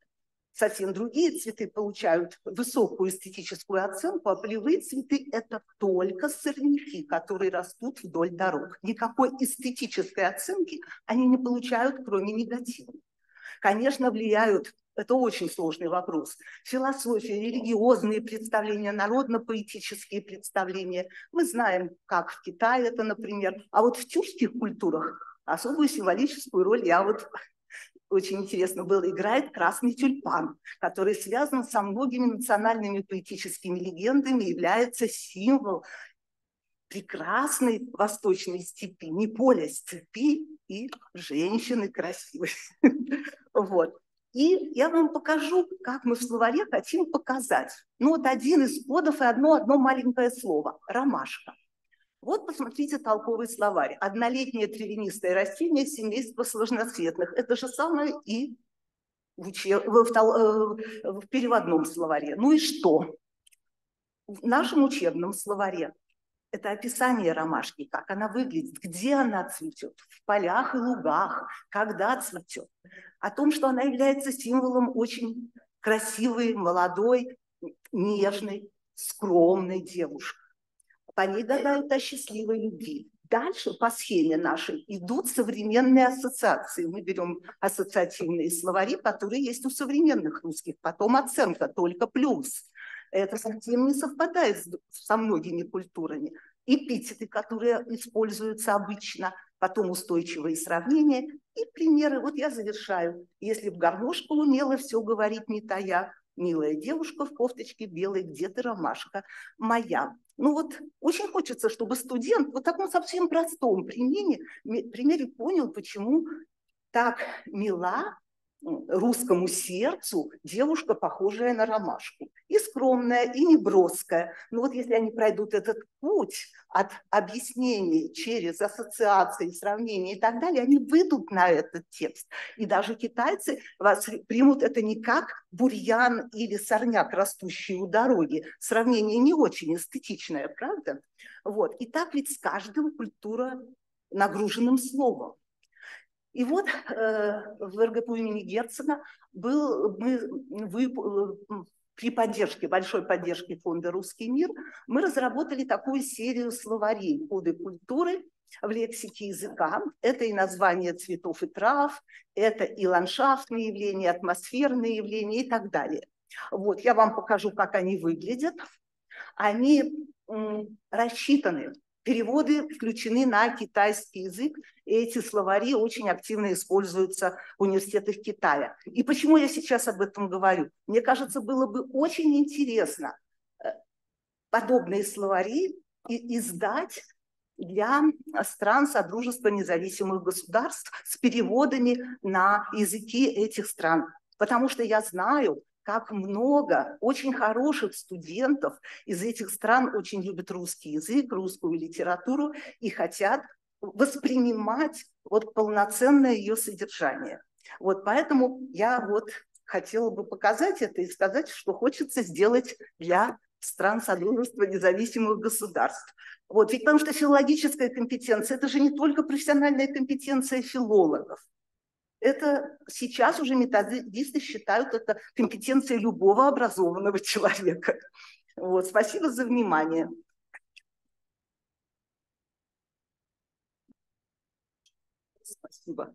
совсем другие цветы получают высокую эстетическую оценку, а полевые цветы – это только сорняки, которые растут вдоль дорог. Никакой эстетической оценки они не получают, кроме негативной. Конечно, влияют это очень сложный вопрос. Философия, религиозные представления, народно-поэтические представления. Мы знаем, как в Китае это, например. А вот в тюркских культурах особую символическую роль я вот очень интересно было, играет красный тюльпан, который связан со многими национальными поэтическими легендами, является символ прекрасной восточной степи, не поля степи и женщины красивой. <laughs> Вот. И я вам покажу, как мы в словаре хотим показать. Ну вот один из кодов и одно, одно маленькое слово – ромашка. Вот посмотрите толковый словарь. Однолетнее травянистое растение семейства сложноцветных. Это же самое и в, учеб... в, э, в переводном словаре. Ну и что? В нашем учебном словаре это описание ромашки, как она выглядит, где она цветет, в полях и лугах, когда цветет. О том, что она является символом очень красивой, молодой, нежной, скромной девушки. По ней гадают о счастливой любви. Дальше по схеме нашей идут современные ассоциации. Мы берем ассоциативные словари, которые есть у современных русских. Потом оценка только плюс. Это совсем не совпадает со многими культурами. Эпитеты, которые используются обычно, потом устойчивые сравнения и примеры. Вот я завершаю. Если в гармошку умела все говорить не тая, милая девушка в кофточке белой, где ты, ромашка моя. Ну вот очень хочется, чтобы студент вот в таком совсем простом примере, примере понял, почему так мила русскому сердцу девушка, похожая на ромашку. И скромная, и неброская. Но вот если они пройдут этот путь от объяснений через ассоциации, сравнения и так далее, они выйдут на этот текст. И даже китайцы вас примут это не как бурьян или сорняк, растущий у дороги. Сравнение не очень эстетичное, правда? Вот. И так ведь с каждым культура нагруженным словом. И вот э, в РГПУ имени Герцена был, мы вы, при поддержке, большой поддержке фонда «Русский мир» мы разработали такую серию словарей «Коды культуры» в лексике языка. Это и название цветов и трав, это и ландшафтные явления, атмосферные явления и так далее. Вот, я вам покажу, как они выглядят. Они рассчитаны Переводы включены на китайский язык, и эти словари очень активно используются в университетах Китая. И почему я сейчас об этом говорю? Мне кажется, было бы очень интересно э, подобные словари издать для стран Содружества независимых государств с переводами на языки этих стран. Потому что я знаю, как много очень хороших студентов из этих стран очень любят русский язык, русскую литературу и хотят воспринимать вот полноценное ее содержание. Вот поэтому я вот хотела бы показать это и сказать, что хочется сделать для стран Содружества независимых государств. Вот, ведь потому что филологическая компетенция – это же не только профессиональная компетенция филологов это сейчас уже методисты считают это компетенцией любого образованного <laughs> человека. Вот, спасибо за внимание. Спасибо.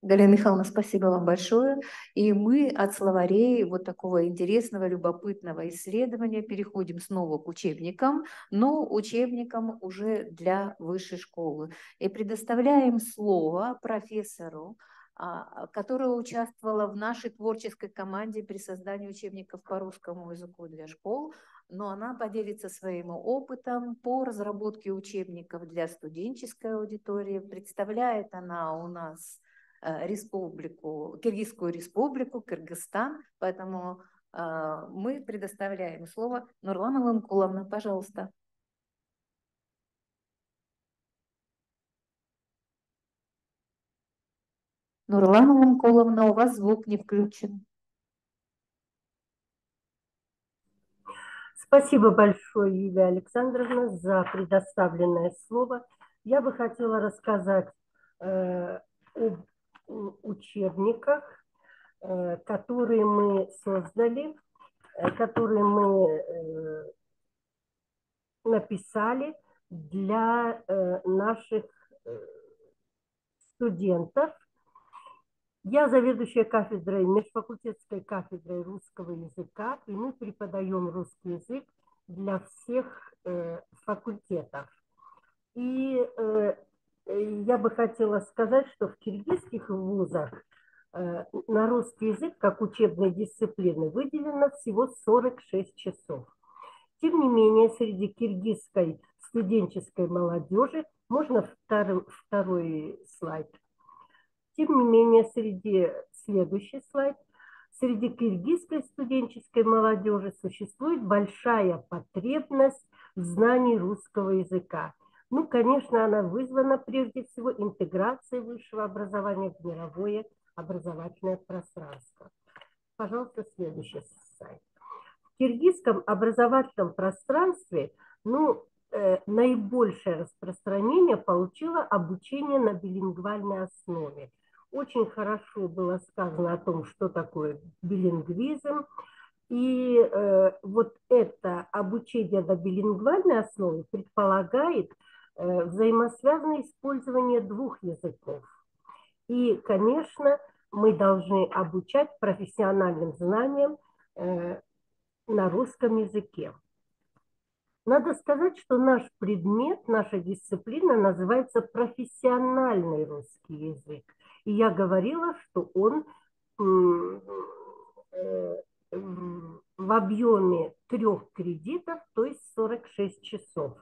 Галина Михайловна, спасибо вам большое. И мы от словарей вот такого интересного, любопытного исследования переходим снова к учебникам, но учебникам уже для высшей школы. И предоставляем слово профессору, а, которая участвовала в нашей творческой команде при создании учебников по русскому языку для школ, но она поделится своим опытом по разработке учебников для студенческой аудитории. Представляет она у нас Э, республику, Киргизскую республику, Кыргызстан, поэтому э, мы предоставляем слово Нурлана Лымкуловна, пожалуйста. Нурлана Лымкуловна, у вас звук не включен. Спасибо большое, Юлия Александровна, за предоставленное слово. Я бы хотела рассказать э, об учебниках, э, которые мы создали, э, которые мы э, написали для наших студентов. Я заведующая кафедрой, межфакультетской кафедрой русского языка, и мы преподаем русский язык для всех факультетов. И я бы хотела сказать, что в киргизских вузах э, на русский язык как учебной дисциплины выделено всего 46 часов. Тем не менее, среди киргизской студенческой молодежи, можно второй, второй слайд, тем не менее, среди, следующий слайд, среди киргизской студенческой молодежи существует большая потребность в знании русского языка. Ну, конечно, она вызвана прежде всего интеграцией высшего образования в мировое образовательное пространство. Пожалуйста, следующий сайт. В киргизском образовательном пространстве ну, э, наибольшее распространение получило обучение на билингвальной основе. Очень хорошо было сказано о том, что такое билингвизм. И э, вот это обучение на билингвальной основе предполагает Э, взаимосвязано использование двух языков. И, конечно, мы должны обучать профессиональным знаниям э, на русском языке. Надо сказать, что наш предмет, наша дисциплина называется профессиональный русский язык. И я говорила, что он э, в объеме трех кредитов, то есть 46 часов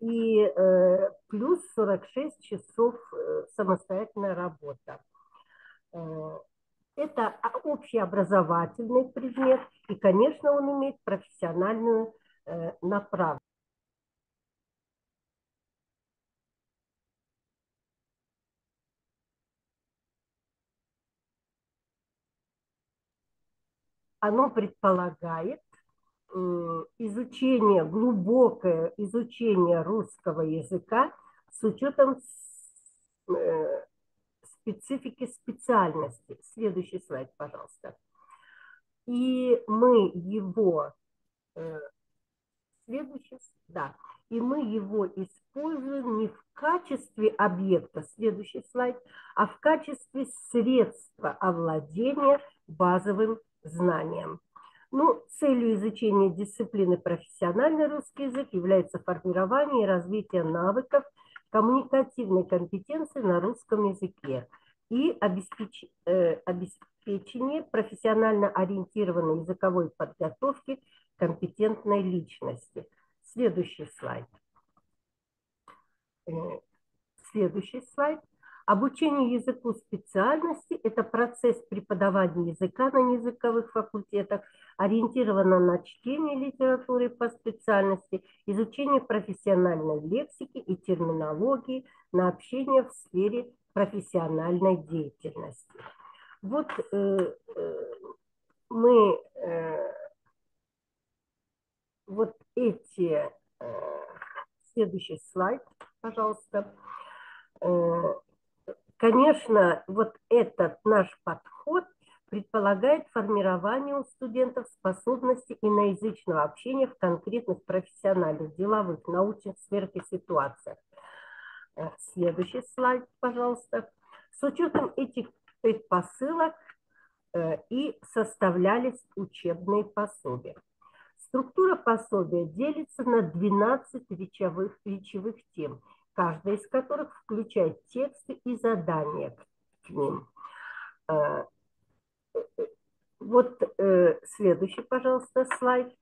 и э, плюс 46 часов э, самостоятельная работа. Э, это общеобразовательный предмет, и, конечно, он имеет профессиональную направленность. Оно предполагает изучение, глубокое изучение русского языка с учетом э, специфики специальности. Следующий слайд, пожалуйста. и мы его, следующий, да, и мы его используем не в качестве объекта, следующий слайд, а в качестве средства овладения базовым знанием. Ну, целью изучения дисциплины профессиональный русский язык является формирование и развитие навыков коммуникативной компетенции на русском языке и обеспеч... э, обеспечение профессионально ориентированной языковой подготовки компетентной личности. Следующий слайд. Э, следующий слайд. Обучение языку специальности – это процесс преподавания языка на языковых факультетах, ориентировано на чтение литературы по специальности, изучение профессиональной лексики и терминологии, на общение в сфере профессиональной деятельности. Вот э, э, мы э, вот эти, э, следующий слайд, пожалуйста, э, Конечно, вот этот наш подход предполагает формирование у студентов способности иноязычного общения в конкретных профессиональных, деловых, научных сферах и ситуациях. Э, следующий слайд, пожалуйста. С учетом этих предпосылок э, и составлялись учебные пособия. Структура пособия делится на 12 речевых, речевых тем – каждая из которых включает тексты и задания к ним. А, вот э, следующий, пожалуйста, слайд.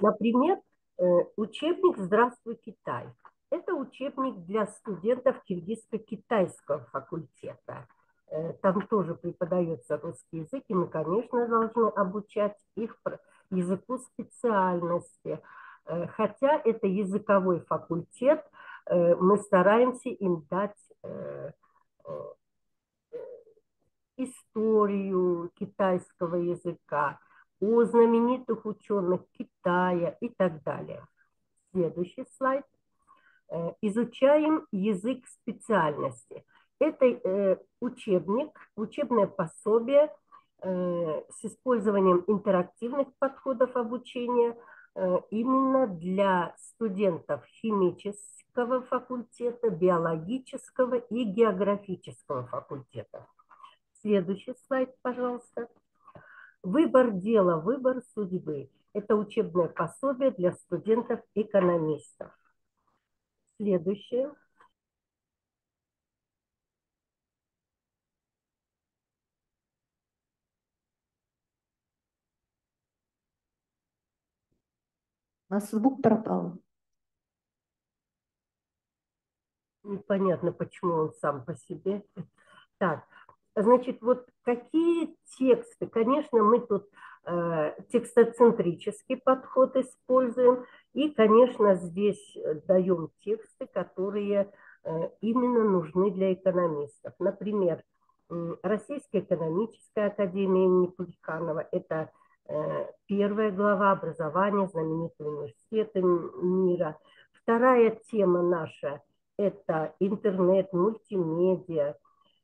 Например, э, учебник «Здравствуй, Китай». Это учебник для студентов киргизско-китайского факультета. Э, там тоже преподается русский язык, и мы, конечно, должны обучать их языку специальности. Хотя это языковой факультет – Э, мы стараемся им дать э, э, историю китайского языка, о знаменитых ученых Китая и так далее. Следующий слайд. Изучаем язык специальности. Это учебник, учебное пособие с использованием интерактивных подходов обучения именно для студентов химического факультета, биологического и географического факультета. Следующий слайд, пожалуйста. Выбор дела, выбор судьбы. Это учебное пособие для студентов-экономистов. Следующее. У нас звук пропал. непонятно, почему он сам по себе. Так, значит, вот какие тексты? Конечно, мы тут э, текстоцентрический подход используем, и, конечно, здесь даем тексты, которые э, именно нужны для экономистов. Например, э, Российская экономическая академия имени Плеханова – это э, первая глава образования знаменитого университета мира. Вторая тема наша – это интернет, мультимедиа.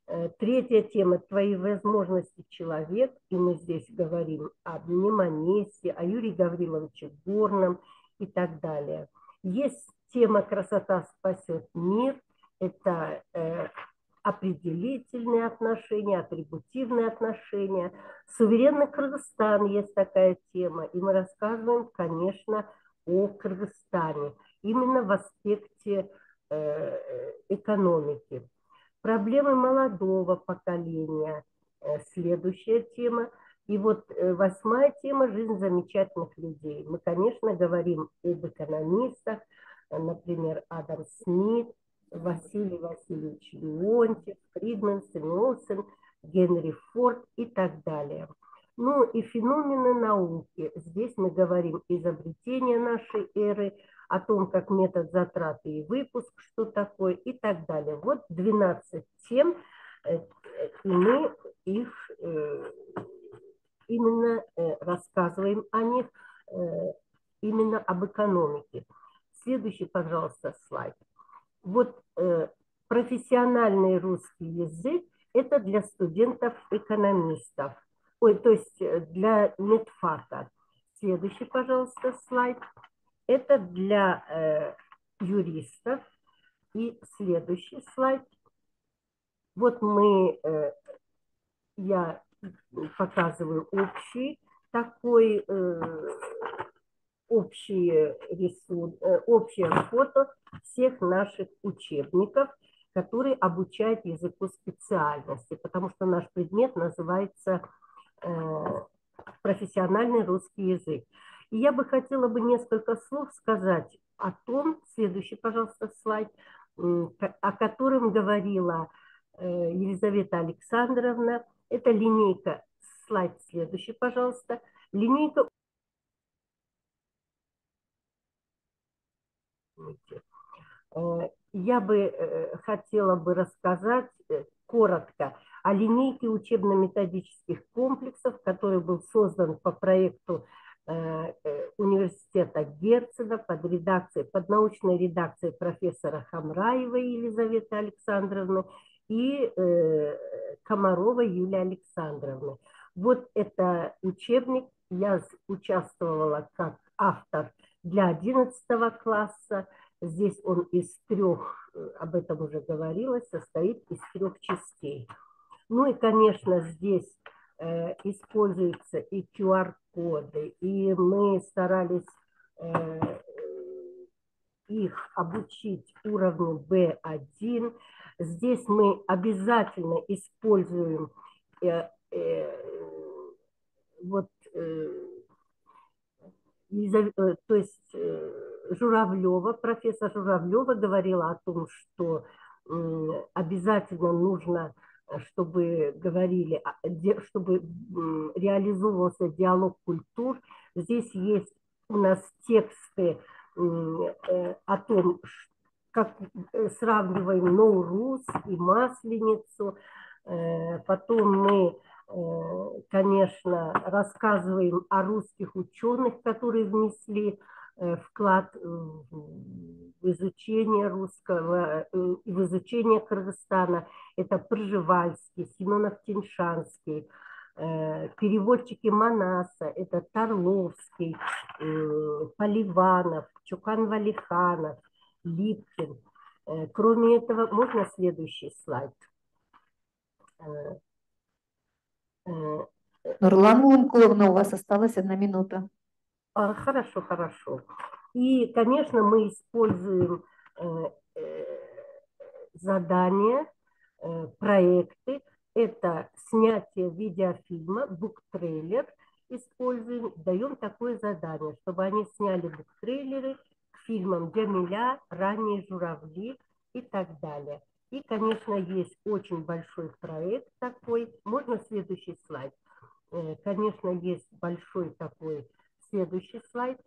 Э, третья тема – твои возможности человек, и мы здесь говорим об Неманесе, о Юрии Гавриловиче Горном и так далее. Есть тема «Красота спасет мир», это э, определительные отношения, атрибутивные отношения. Суверенный Кыргызстан есть такая тема, и мы рассказываем, конечно, о Кыргызстане, именно в аспекте Э, экономики. Проблемы молодого поколения э, – следующая тема. И вот э, восьмая тема – жизнь замечательных людей. Мы, конечно, говорим об экономистах, например, Адам Смит, Василий Васильевич Леонтьев, Фридман, Сэмюэлсон, Генри Форд и так далее. Ну и феномены науки. Здесь мы говорим изобретение нашей эры – о том, как метод затраты и выпуск, что такое и так далее. Вот 12 тем, э, и мы их э, именно э, рассказываем о них, именно об экономике. Следующий, пожалуйста, слайд. Вот профессиональный русский язык – это для студентов-экономистов. ой, то есть для медфака. Следующий, пожалуйста, слайд. Это для э, юристов. И следующий слайд. Вот мы, э, я показываю общий такой э, общие рисун, э, общее фото всех наших учебников, которые обучают языку специальности, потому что наш предмет называется э, профессиональный русский язык. И я бы хотела бы несколько слов сказать о том, следующий, пожалуйста, слайд, о котором говорила э, Елизавета Александровна. Это линейка, слайд следующий, пожалуйста. Линейка э, я бы э, хотела бы рассказать коротко о линейке учебно-методических комплексов, который был создан по проекту Э, э, университета Герцена под редакцией, под научной редакцией профессора Хамраевой Елизаветы Александровны и э, Комаровой Юлии Александровны. Вот это учебник, я участвовала как автор для 11 класса. Здесь он из трех, об этом уже говорилось, состоит из трех частей. Ну и, конечно, здесь э, используются и QR-коды, и мы старались э, их обучить уровню B1. Здесь мы обязательно используем э, э, вот э, э то есть э, Журавлева, профессор Журавлева говорила о том, что обязательно нужно чтобы говорили, а, чтобы реализовывался диалог культур. Здесь есть у нас тексты э, о том, как э, сравниваем Ноурус и Масленицу. Э, потом мы, конечно, рассказываем о русских ученых, которые внесли вклад в изучение русского, в изучение Кыргызстана – это Пржевальский, Семенов-Тиншанский, э, переводчики Манаса, это Тарловский, э, Поливанов, Чукан-Валиханов, Липкин. Э, кроме этого, можно следующий слайд? Нурлан Лунковна, у вас осталась одна минута. А, хорошо, хорошо. И, конечно, мы используем задания, Э, проекты. Это снятие видеофильма, буктрейлер используем, даем такое задание, чтобы они сняли буктрейлеры к фильмам «Джамиля», «Ранние журавли» и так далее. И, конечно, есть очень большой проект такой. Можно следующий слайд? Э, конечно, есть большой такой следующий слайд.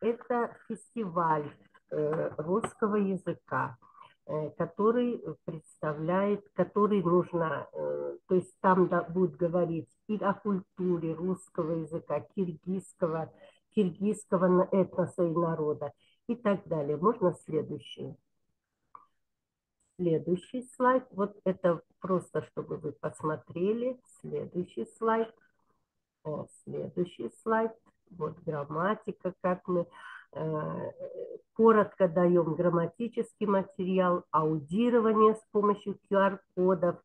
Это фестиваль э, русского языка. Э, который представляет, который нужно, э, то есть там да, будет говорить и о культуре русского языка, киргизского, киргизского этноса и народа и так далее. Можно следующий? Следующий слайд. Вот это просто, чтобы вы посмотрели. Следующий слайд. Следующий слайд. Вот грамматика, как мы Э, коротко даем грамматический материал, аудирование с помощью QR-кодов.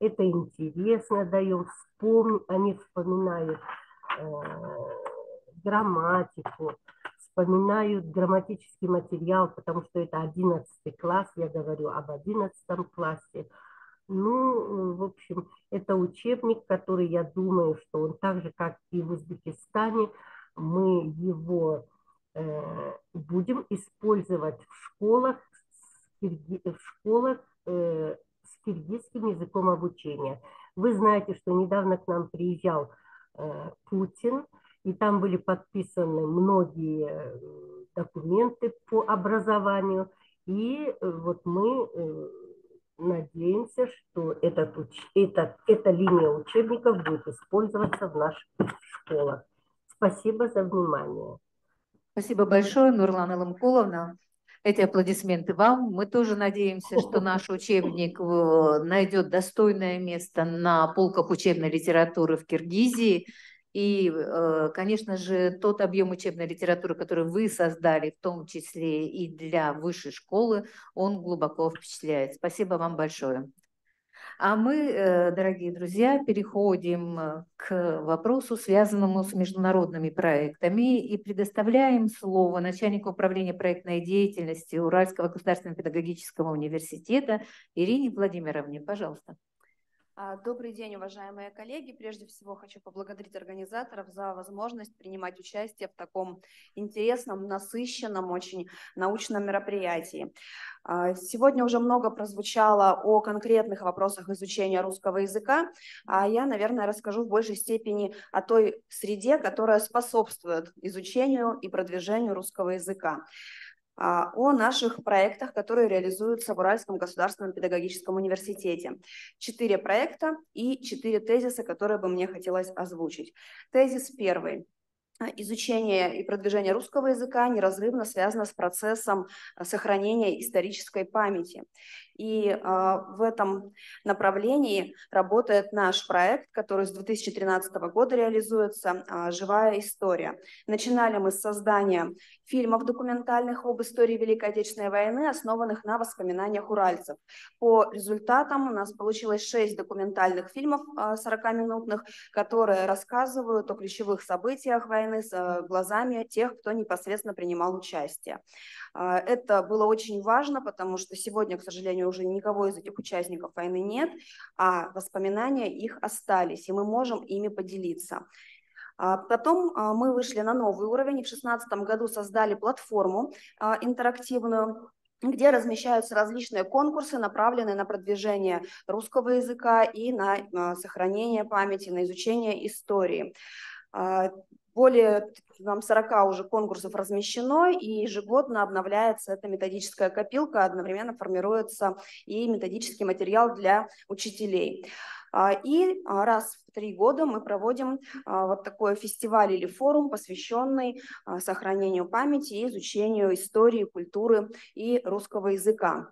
Это интересно даем, вспом... они вспоминают э, грамматику, вспоминают грамматический материал, потому что это 11 класс, я говорю об 11 классе. Ну, в общем, это учебник, который, я думаю, что он так же, как и в Узбекистане, мы его Э, будем использовать в школах, в школах э, с киргизским языком обучения. Вы знаете, что недавно к нам приезжал э, Путин, и там были подписаны многие документы по образованию. И вот мы надеемся, что этот, этот, эта линия учебников будет использоваться в наших школах. Спасибо за внимание. Спасибо большое, Нурлана Ламкуловна. Эти аплодисменты вам. Мы тоже надеемся, что <laughs> наш учебник э, найдет достойное место на полках учебной литературы в Киргизии. И, э, конечно же, тот объем учебной литературы, который вы создали, в том числе и для высшей школы, он глубоко впечатляет. Спасибо вам большое. А мы, э, дорогие друзья, переходим э, к вопросу, связанному с международными проектами, и предоставляем слово начальнику управления проектной деятельности Уральского государственного педагогического университета Ирине Владимировне. Пожалуйста. А, добрый день, уважаемые коллеги. Прежде всего хочу поблагодарить организаторов за возможность принимать участие в таком интересном, насыщенном, очень научном мероприятии. А, сегодня уже много прозвучало о конкретных вопросах изучения русского языка, а я, наверное, расскажу в большей степени о той среде, которая способствует изучению и продвижению русского языка. А, о наших проектах, которые реализуются в Уральском государственном педагогическом университете. Четыре проекта и четыре тезиса, которые бы мне хотелось озвучить. Тезис первый. Изучение и продвижение русского языка неразрывно связано с процессом сохранения исторической памяти. И э, в этом направлении работает наш проект, который с 2013 года реализуется э, «Живая история». Начинали мы с создания фильмов документальных об истории Великой Отечественной войны, основанных на воспоминаниях уральцев. По результатам у нас получилось шесть документальных фильмов 40-минутных, которые рассказывают о ключевых событиях войны с глазами тех, кто непосредственно принимал участие. Это было очень важно, потому что сегодня, к сожалению, уже никого из этих участников войны нет, а воспоминания их остались, и мы можем ими поделиться. А потом а, мы вышли на новый уровень и в 2016 году создали платформу а, интерактивную, где размещаются различные конкурсы, направленные на продвижение русского языка и на сохранение памяти, на изучение истории. Более там, 40 уже конкурсов размещено, и ежегодно обновляется эта методическая копилка, одновременно формируется и методический материал для учителей. А, и а, раз в три года мы проводим а, вот такой фестиваль или форум, посвященный сохранению памяти и изучению истории, культуры и русского языка.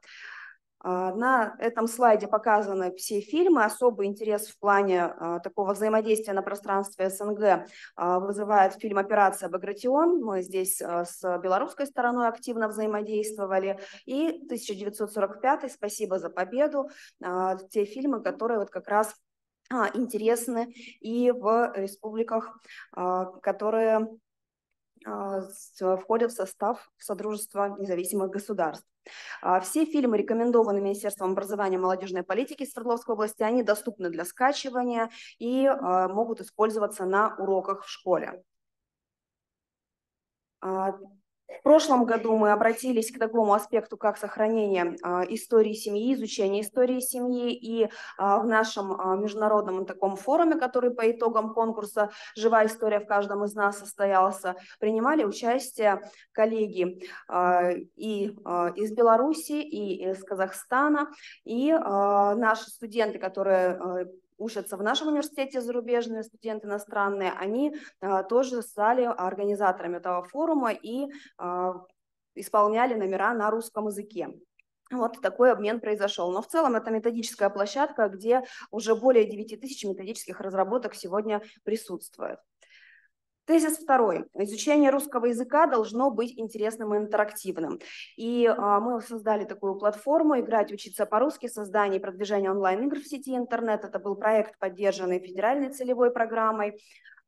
А, на этом слайде показаны все фильмы. Особый интерес в плане а, такого взаимодействия на пространстве СНГ а, вызывает фильм «Операция Багратион». Мы здесь с белорусской стороной активно взаимодействовали. И 1945 «Спасибо за победу». Те фильмы, которые вот как раз интересны и в республиках, которые входят в состав Содружества независимых государств. А, все фильмы, рекомендованные Министерством образования и молодежной политики Свердловской области, они доступны для скачивания и а, могут использоваться на уроках в школе. В прошлом году мы обратились к такому аспекту, как сохранение а, истории семьи, изучение истории семьи. И а, в нашем а, международном таком форуме, который по итогам конкурса «Живая история в каждом из нас» состоялся, принимали участие коллеги и из Беларуси, и из Казахстана, и наши студенты, которые учатся в нашем университете зарубежные студенты иностранные, они а, тоже стали организаторами этого форума и а, исполняли номера на русском языке. Вот такой обмен произошел. Но в целом это методическая площадка, где уже более 9 тысяч методических разработок сегодня присутствует. Тезис второй. Изучение русского языка должно быть интересным и интерактивным. И а, мы создали такую платформу «Играть, учиться по-русски», создание и продвижение онлайн-игр в сети интернет. Это был проект, поддержанный федеральной целевой программой.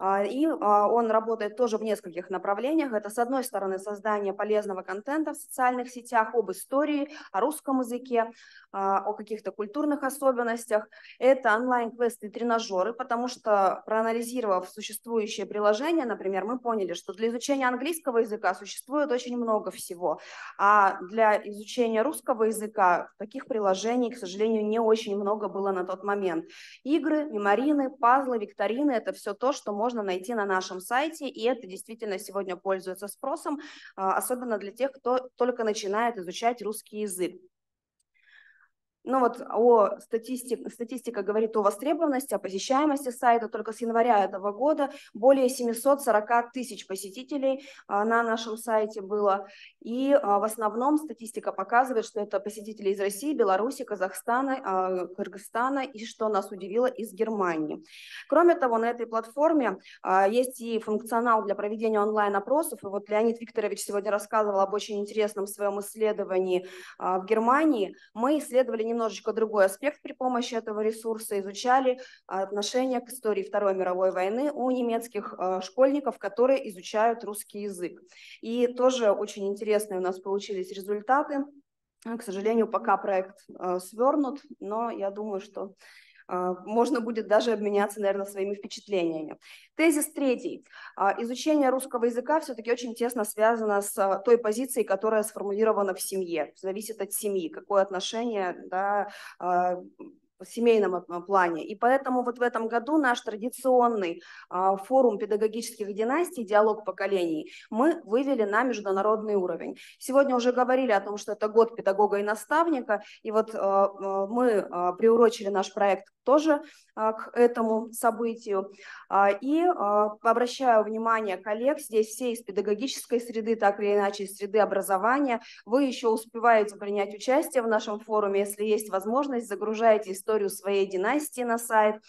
А, и а, он работает тоже в нескольких направлениях. Это, с одной стороны, создание полезного контента в социальных сетях об истории, о русском языке, а, о каких-то культурных особенностях. Это онлайн-квесты тренажеры, потому что, проанализировав существующие приложения, например, мы поняли, что для изучения английского языка существует очень много всего, а для изучения русского языка таких приложений, к сожалению, не очень много было на тот момент. Игры, меморины, пазлы, викторины – это все то, что можно можно найти на нашем сайте, и это действительно сегодня пользуется спросом, а, особенно для тех, кто только начинает изучать русский язык. Ну вот о статистик, статистика говорит о востребованности, о посещаемости сайта. Только с января этого года более 740 тысяч посетителей а, на нашем сайте было. И а, в основном статистика показывает, что это посетители из России, Беларуси, Казахстана, а, Кыргызстана и, что нас удивило, из Германии. Кроме того, на этой платформе есть и функционал для проведения онлайн-опросов. И вот Леонид Викторович сегодня рассказывал об очень интересном своем исследовании в Германии. Мы исследовали немножечко другой аспект при помощи этого ресурса, изучали отношение к истории Второй мировой войны у немецких э, школьников, которые изучают русский язык. И тоже очень интересные у нас получились результаты. К сожалению, пока проект э, свернут, но я думаю, что можно будет даже обменяться, наверное, своими впечатлениями. Тезис третий. Изучение русского языка все-таки очень тесно связано с той позицией, которая сформулирована в семье. Зависит от семьи, какое отношение да, семейном плане. И поэтому вот в этом году наш традиционный а, форум педагогических династий «Диалог поколений» мы вывели на международный уровень. Сегодня уже говорили о том, что это год педагога и наставника, и вот а, а, мы приурочили наш проект тоже к этому событию. И обращаю внимание коллег, здесь все из педагогической среды, так или иначе из среды образования. Вы еще успеваете принять участие в нашем форуме, если есть возможность, загружайте своей династии на сайт.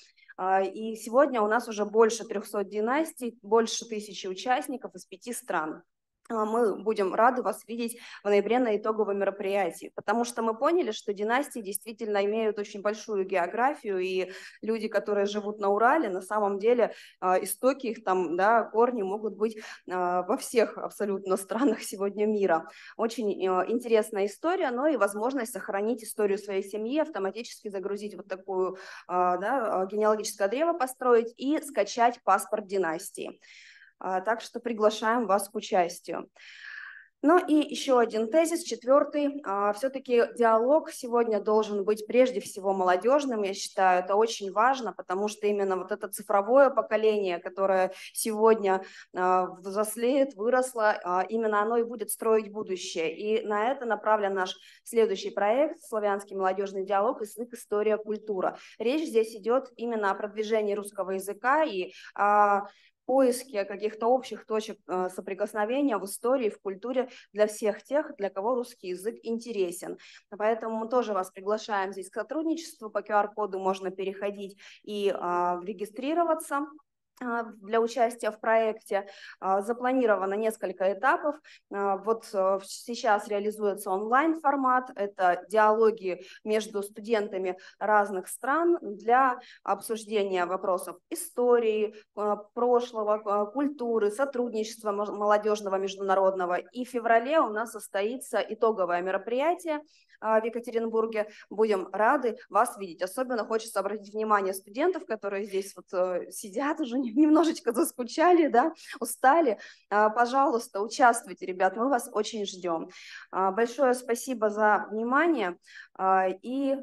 И сегодня у нас уже больше 300 династий, больше тысячи участников из пяти стран. А, мы будем рады вас видеть в ноябре на итоговом мероприятии, потому что мы поняли, что династии действительно имеют очень большую географию, и люди, которые живут на Урале, на самом деле а, истоки их там, да, корни могут быть а, во всех абсолютно <laughs> странах сегодня мира. Очень интересная история, но и возможность сохранить историю своей семьи, автоматически загрузить вот такую да, генеалогическое древо, построить и скачать паспорт династии. А, так что приглашаем вас к участию. Ну и еще один тезис, четвертый. А, Все-таки диалог сегодня должен быть прежде всего молодежным, я считаю, это очень важно, потому что именно вот это цифровое поколение, которое сегодня а, взрослеет, выросло, именно оно и будет строить будущее. И на это направлен наш следующий проект «Славянский молодежный диалог. Язык, история, культура». Речь здесь идет именно о продвижении русского языка и поиске каких-то общих точек э, соприкосновения в истории, в культуре для всех тех, для кого русский язык интересен. Поэтому мы тоже вас приглашаем здесь к сотрудничеству. По QR-коду можно переходить и а, регистрироваться. А, для участия в проекте. А, запланировано несколько этапов. А, вот э, сейчас реализуется онлайн-формат. Это диалоги между студентами разных стран для обсуждения вопросов истории, прошлого, культуры, сотрудничества молодежного международного. И в феврале у нас состоится итоговое мероприятие в Екатеринбурге. Будем рады вас видеть. Особенно хочется обратить внимание студентов, которые здесь вот э, сидят, уже <laughs> немножечко заскучали, да, устали. А, пожалуйста, участвуйте, ребят, мы вас очень ждем. А, большое спасибо за внимание и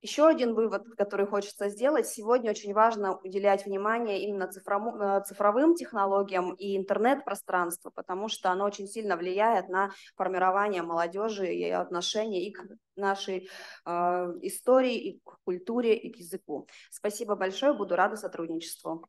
еще один вывод, который хочется сделать. Сегодня очень важно уделять внимание именно э, цифровым технологиям и интернет-пространству, потому что оно очень сильно влияет на формирование молодежи и отношения и к нашей э, истории, и к культуре, и к языку. Спасибо большое, буду рада сотрудничеству.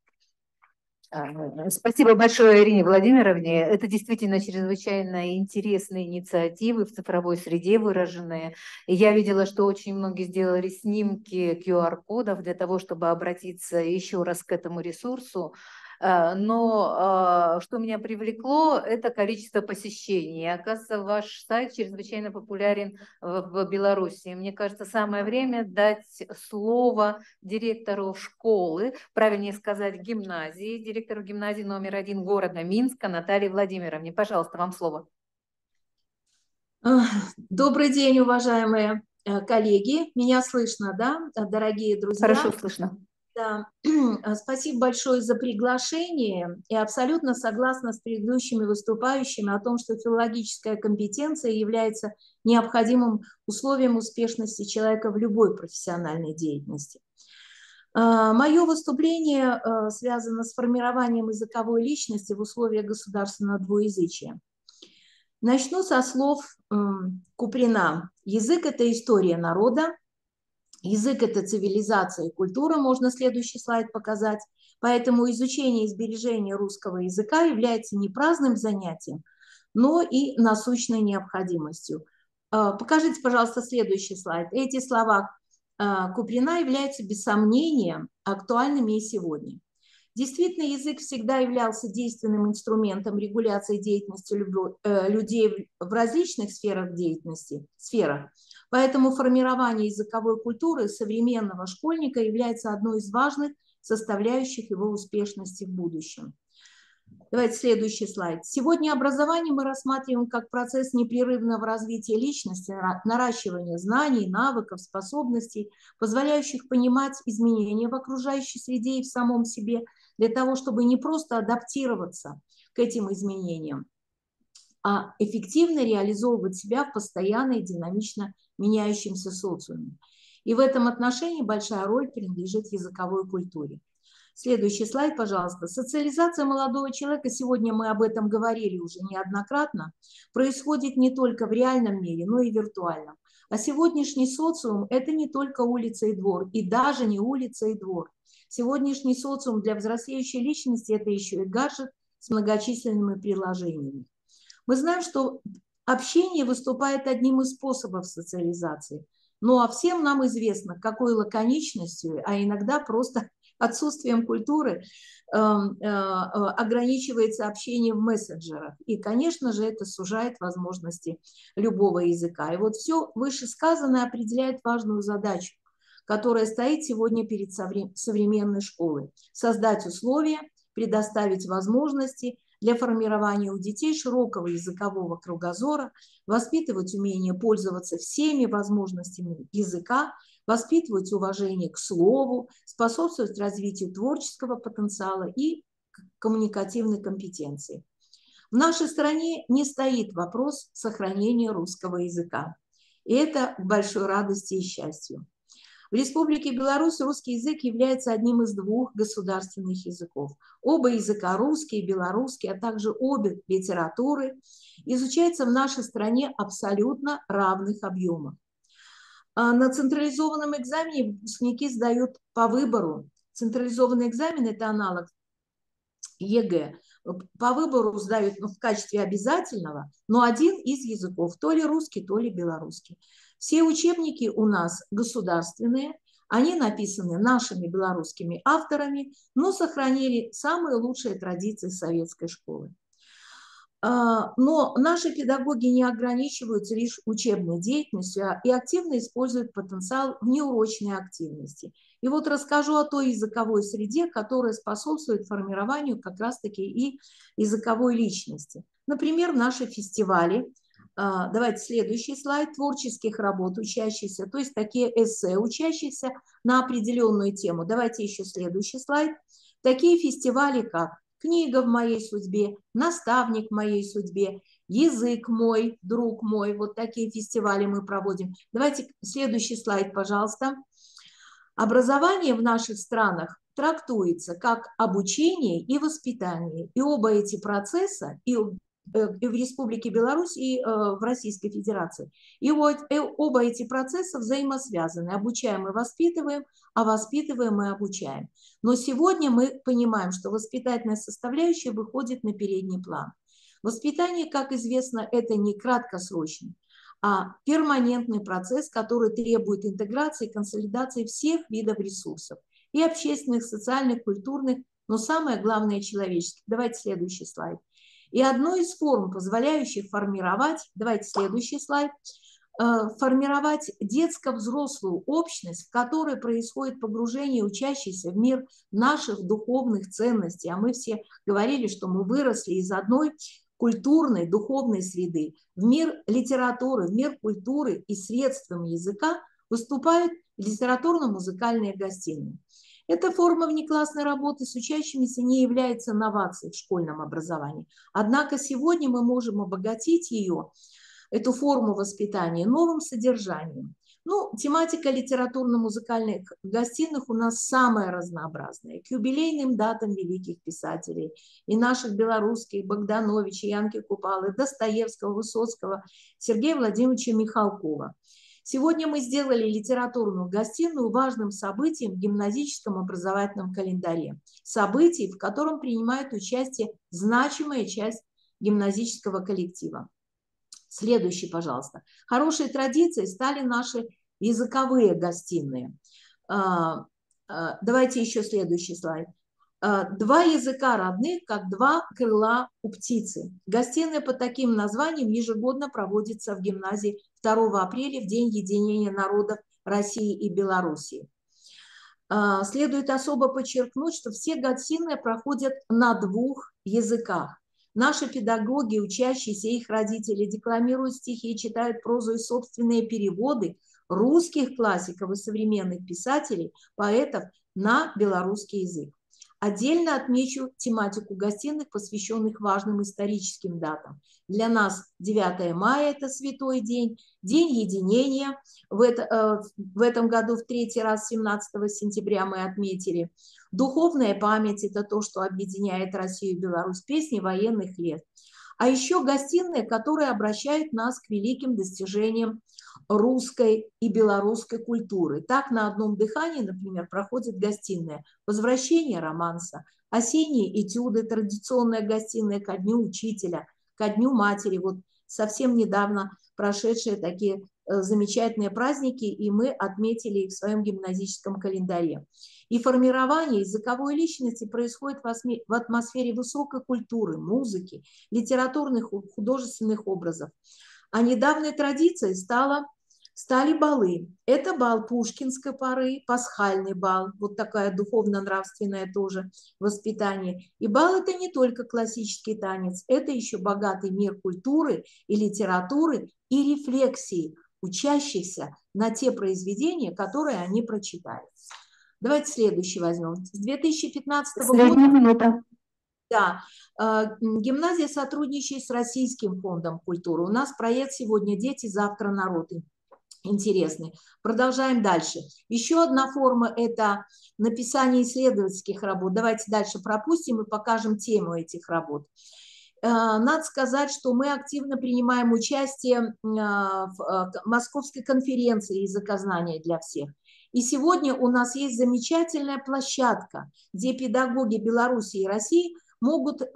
Спасибо большое Ирине Владимировне. Это действительно чрезвычайно интересные инициативы в цифровой среде выраженные. Я видела, что очень многие сделали снимки QR-кодов для того, чтобы обратиться еще раз к этому ресурсу. Э, но а, что меня привлекло, это количество посещений. оказывается, ваш сайт чрезвычайно популярен в Беларуси. Мне кажется, самое время дать слово директору школы, правильнее сказать, гимназии, директору гимназии номер один города Минска Наталье Владимировне. Пожалуйста, вам слово. Добрый день, уважаемые э, коллеги. Меня слышно, да, дорогие друзья? Хорошо слышно. Да, <clears throat> спасибо большое за приглашение. И абсолютно согласна с предыдущими выступающими о том, что филологическая компетенция является необходимым условием успешности человека в любой профессиональной деятельности. А, Мое выступление а, связано с формированием языковой личности в условиях государственного двуязычия. Начну со слов Куприна. Язык – это история народа, язык – это цивилизация и культура, можно следующий слайд показать. Поэтому изучение и сбережение русского языка является не праздным занятием, но и насущной необходимостью. А, покажите, пожалуйста, следующий слайд. Эти слова а, Куприна являются без сомнения актуальными и сегодня. Действительно, язык всегда являлся действенным инструментом регуляции деятельности э, людей в различных сферах деятельности, сферах. Поэтому формирование языковой культуры современного школьника является одной из важных составляющих его успешности в будущем. Давайте следующий слайд. Сегодня образование мы рассматриваем как процесс непрерывного развития личности, наращивания знаний, навыков, способностей, позволяющих понимать изменения в окружающей среде и в самом себе, для того, чтобы не просто адаптироваться к этим изменениям, а эффективно реализовывать себя в постоянно и динамично меняющемся социуме. И в этом отношении большая роль принадлежит языковой культуре. Следующий слайд, пожалуйста. Социализация молодого человека, сегодня мы об этом говорили уже неоднократно, происходит не только в реальном мире, но и виртуальном. А сегодняшний социум – это не только улица и двор, и даже не улица и двор. Сегодняшний социум для взрослеющей личности – это еще и гаджет с многочисленными приложениями. Мы знаем, что общение выступает одним из способов социализации. Ну а всем нам известно, какой лаконичностью, а иногда просто <laughs> отсутствием культуры эм, э, ограничивается общение в мессенджерах. И, конечно же, это сужает возможности любого языка. И вот все вышесказанное определяет важную задачу, которая стоит сегодня перед современной школой. Создать условия, предоставить возможности для формирования у детей широкого языкового кругозора, воспитывать умение пользоваться всеми возможностями языка, воспитывать уважение к слову, способствовать развитию творческого потенциала и коммуникативной компетенции. В нашей стране не стоит вопрос сохранения русского языка. И это к большой радости и счастью. В Республике Беларусь русский язык является одним из двух государственных языков. Оба языка, русский и белорусский, а также обе литературы, изучаются в нашей стране абсолютно равных объемах. А на централизованном экзамене выпускники сдают по выбору. Централизованный экзамен – это аналог ЕГЭ. По выбору сдают ну, в качестве обязательного, но один из языков, то ли русский, то ли белорусский. Все учебники у нас государственные, они написаны нашими белорусскими авторами, но сохранили самые лучшие традиции советской школы. А, но наши педагоги не ограничиваются лишь учебной деятельностью а и активно используют потенциал внеурочной активности. И вот расскажу о той языковой среде, которая способствует формированию как раз-таки и языковой личности. Например, наши фестивали. А, давайте следующий слайд. Творческих работ учащихся, то есть такие эссе учащихся на определенную тему. Давайте еще следующий слайд. Такие фестивали, как книга в моей судьбе, наставник в моей судьбе, язык мой, друг мой. Вот такие фестивали мы проводим. Давайте следующий слайд, пожалуйста. Образование в наших странах трактуется как обучение и воспитание. И оба эти процесса, и в Республике Беларусь, и э, в Российской Федерации. И вот э, оба эти процесса взаимосвязаны. Обучаем и воспитываем, а воспитываем и обучаем. Но сегодня мы понимаем, что воспитательная составляющая выходит на передний план. Воспитание, как известно, это не краткосрочный, а перманентный процесс, который требует интеграции и консолидации всех видов ресурсов. И общественных, социальных, культурных, но самое главное человеческих. Давайте следующий слайд. И одной из форм, позволяющих формировать, давайте следующий слайд, э, формировать детско-взрослую общность, в которой происходит погружение учащихся в мир наших духовных ценностей. А мы все говорили, что мы выросли из одной культурной, духовной среды в мир литературы, в мир культуры и средством языка выступают литературно-музыкальные гостиные. Эта форма внеклассной работы с учащимися не является новацией в школьном образовании. Однако сегодня мы можем обогатить ее, эту форму воспитания, новым содержанием. Ну, тематика литературно-музыкальных гостиных у нас самая разнообразная. К юбилейным датам великих писателей и наших белорусских, Богдановича, Янки Купалы, Достоевского, Высоцкого, Сергея Владимировича Михалкова. Сегодня мы сделали литературную гостиную важным событием в гимназическом образовательном календаре. Событий, в котором принимает участие значимая часть гимназического коллектива. Следующий, пожалуйста. Хорошей традицией стали наши языковые гостиные. А, а, давайте еще следующий слайд. А, два языка родных, как два крыла у птицы. Гостиная под таким названием ежегодно проводится в гимназии 2 апреля в День единения народов России и Белоруссии. Следует особо подчеркнуть, что все гостиные проходят на двух языках. Наши педагоги, учащиеся их родители, декламируют стихи, читают прозу и собственные переводы русских классиков и современных писателей, поэтов на белорусский язык. Отдельно отмечу тематику гостиных, посвященных важным историческим датам. Для нас 9 мая – это святой день, День единения. В, это, э, в этом году в третий раз 17 сентября мы отметили. Духовная память – это то, что объединяет Россию и Беларусь, песни военных лет. А еще гостиные, которые обращают нас к великим достижениям русской и белорусской культуры. Так на одном дыхании, например, проходит гостиная «Возвращение романса», «Осенние этюды», традиционная гостиная ко дню учителя, ко дню матери. Вот совсем недавно прошедшие такие э, замечательные праздники, и мы отметили их в своем гимназическом календаре. И формирование языковой личности происходит в атмосфере высокой культуры, музыки, литературных, художественных образов. А недавней традицией стало стали балы. Это бал пушкинской поры, пасхальный бал, вот такая духовно-нравственное тоже воспитание. И бал – это не только классический танец, это еще богатый мир культуры и литературы и рефлексии учащихся на те произведения, которые они прочитали. Давайте следующий возьмем. С 2015 года... минута. Да, э, гимназия сотрудничает с Российским фондом культуры. У нас проект сегодня «Дети, завтра народ» интересный. Продолжаем дальше. Еще одна форма – это написание исследовательских работ. Давайте дальше пропустим и покажем тему этих работ. Э, надо сказать, что мы активно принимаем участие э, в Московской конференции языкознания для всех. И сегодня у нас есть замечательная площадка, где педагоги Беларуси и России – могут э,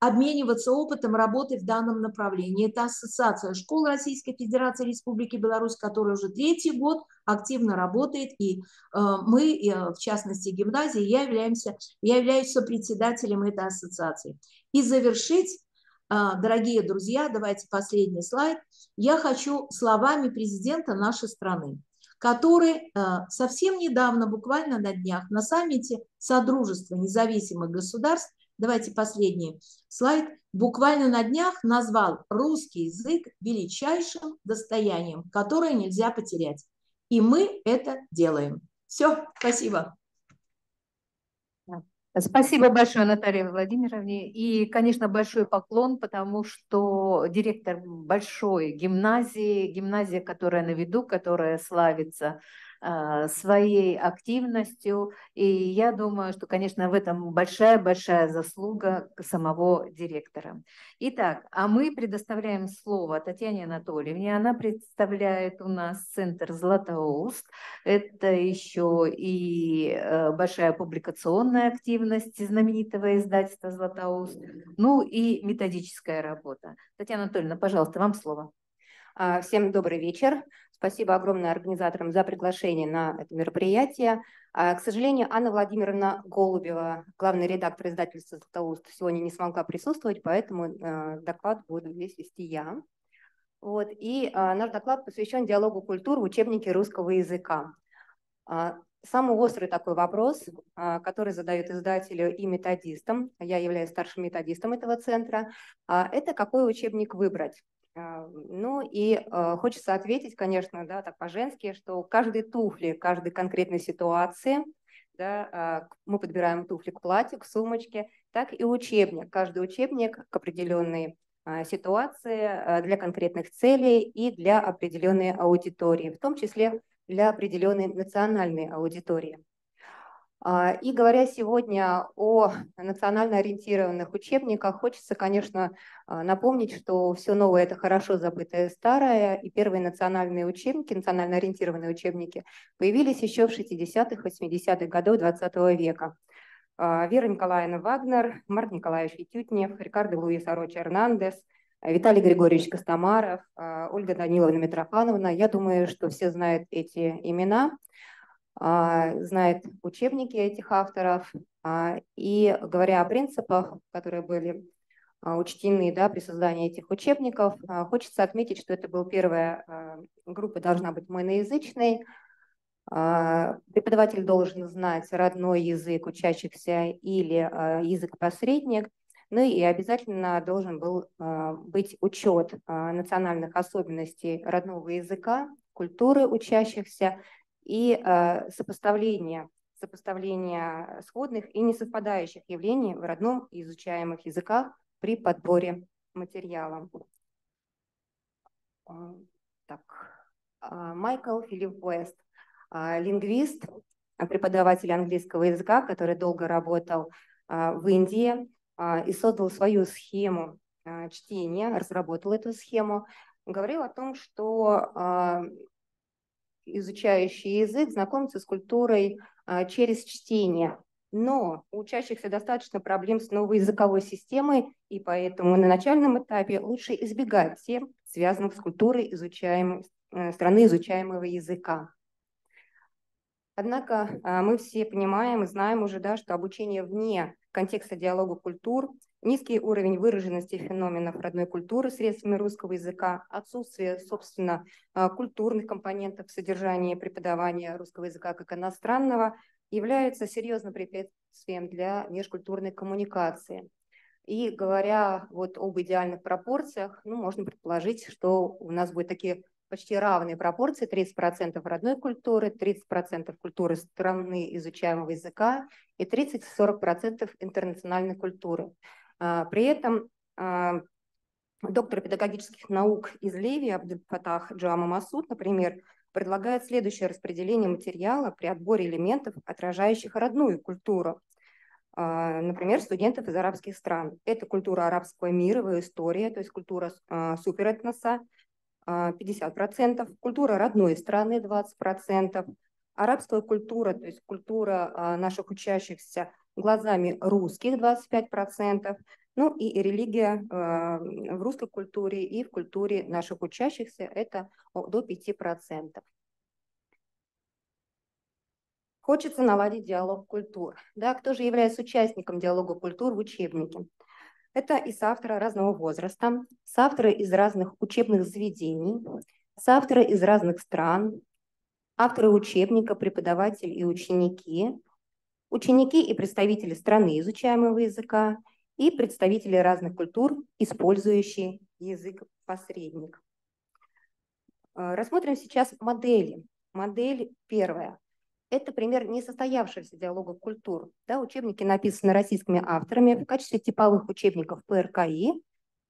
обмениваться опытом работы в данном направлении. Это Ассоциация школ Российской Федерации Республики Беларусь, которая уже третий год активно работает, и э, мы, э, в частности гимназии, я, являемся, я являюсь сопредседателем этой ассоциации. И завершить э, Дорогие друзья, давайте последний слайд. Я хочу словами президента нашей страны который э, совсем недавно, буквально на днях, на саммите Содружества независимых государств давайте последний слайд, буквально на днях назвал русский язык величайшим достоянием, которое нельзя потерять. И мы это делаем. Все, спасибо. Спасибо большое, Наталья Владимировне. И, конечно, большой поклон, потому что директор большой гимназии, гимназия, которая на виду, которая славится своей активностью. И я думаю, что, конечно, в этом большая-большая заслуга самого директора. Итак, а мы предоставляем слово Татьяне Анатольевне. Она представляет у нас Центр Златоуст. Это еще и э, большая публикационная активность знаменитого издательства Златоуст, ну и методическая работа. Татьяна Анатольевна, пожалуйста, вам слово. А, всем добрый вечер. Спасибо огромное организаторам за приглашение на это мероприятие. А, к сожалению, Анна Владимировна Голубева, главный редактор издательства «Златоуст», сегодня не смогла присутствовать, поэтому э, доклад буду весь вести я. Вот, и а, наш доклад посвящен диалогу культур в учебнике русского языка. А, самый острый такой вопрос, который задают издателю и методистам, я являюсь старшим методистом этого центра, это какой учебник выбрать. А, ну и э, хочется ответить, конечно, да, так по-женски, что каждой туфли, каждой конкретной ситуации, да, э, мы подбираем туфли к платью, к сумочке, так и учебник. Каждый учебник к определенной ситуации для конкретных целей и для определенной аудитории, в том числе для определенной национальной аудитории. А, и говоря сегодня о национально ориентированных учебниках, хочется, конечно, а, напомнить, что все новое – это хорошо забытое старое, и первые национальные учебники, национально ориентированные учебники появились еще в 60-х, 80-х годах XX века. А, Вера Николаевна Вагнер, Марк Николаевич Витютнев, Рикардо Луис Ароч Эрнандес, Виталий Григорьевич Костомаров, Ольга Даниловна Митрофановна. Я думаю, что все знают эти имена – знает учебники этих авторов. А, и говоря о принципах, которые были а, учтены да, при создании этих учебников, хочется отметить, что это была первая группа, должна быть моноязычной. Преподаватель должен знать родной язык учащихся или язык-посредник, ну и обязательно должен был быть учет национальных особенностей родного языка, культуры учащихся и э, сопоставление, сопоставление сходных и несовпадающих явлений в родном и изучаемых языках при подборе материала. А, так. А, Майкл Филипп Уэст, лингвист, преподаватель английского языка, который долго работал в Индии и создал свою схему чтения, разработал эту схему, говорил о том, что изучающий язык знакомятся с культурой а, через чтение. Но у учащихся достаточно проблем с новой языковой системой, и поэтому на начальном этапе лучше избегать тем, связанных с культурой изучаемой, э, страны изучаемого языка. Однако а, мы все понимаем и знаем уже, да, что обучение вне контекста диалога культур низкий уровень выраженности феноменов родной культуры средствами русского языка, отсутствие, собственно, а, культурных компонентов в содержании преподавания русского языка как иностранного являются серьезным препятствием для межкультурной коммуникации. И говоря вот об идеальных пропорциях, ну, можно предположить, что у нас будут такие почти равные пропорции, 30% родной культуры, 30% культуры страны изучаемого языка и 30-40% интернациональной культуры. А, при этом а, доктор педагогических наук из Ливии Абдельфатах Джама Масуд, например, предлагает следующее распределение материала при отборе элементов, отражающих родную культуру. А, например, студентов из арабских стран. Это культура арабского мира, его история, то есть культура суперэтноса 50%, культура родной страны 20%, арабская культура, то есть культура наших учащихся глазами русских 25%, ну и религия э, в русской культуре и в культуре наших учащихся это до 5%. Хочется наладить диалог культур. Да, кто же является участником диалога культур в учебнике? Это и соавторы разного возраста, соавторы из разных учебных заведений, соавторы из разных стран, авторы учебника, преподаватели и ученики, ученики и представители страны изучаемого языка и представители разных культур, использующие язык-посредник. Э, рассмотрим сейчас модели. Модель первая. Это пример несостоявшегося диалога культур. Да, учебники написаны российскими авторами в качестве типовых учебников ПРКИ,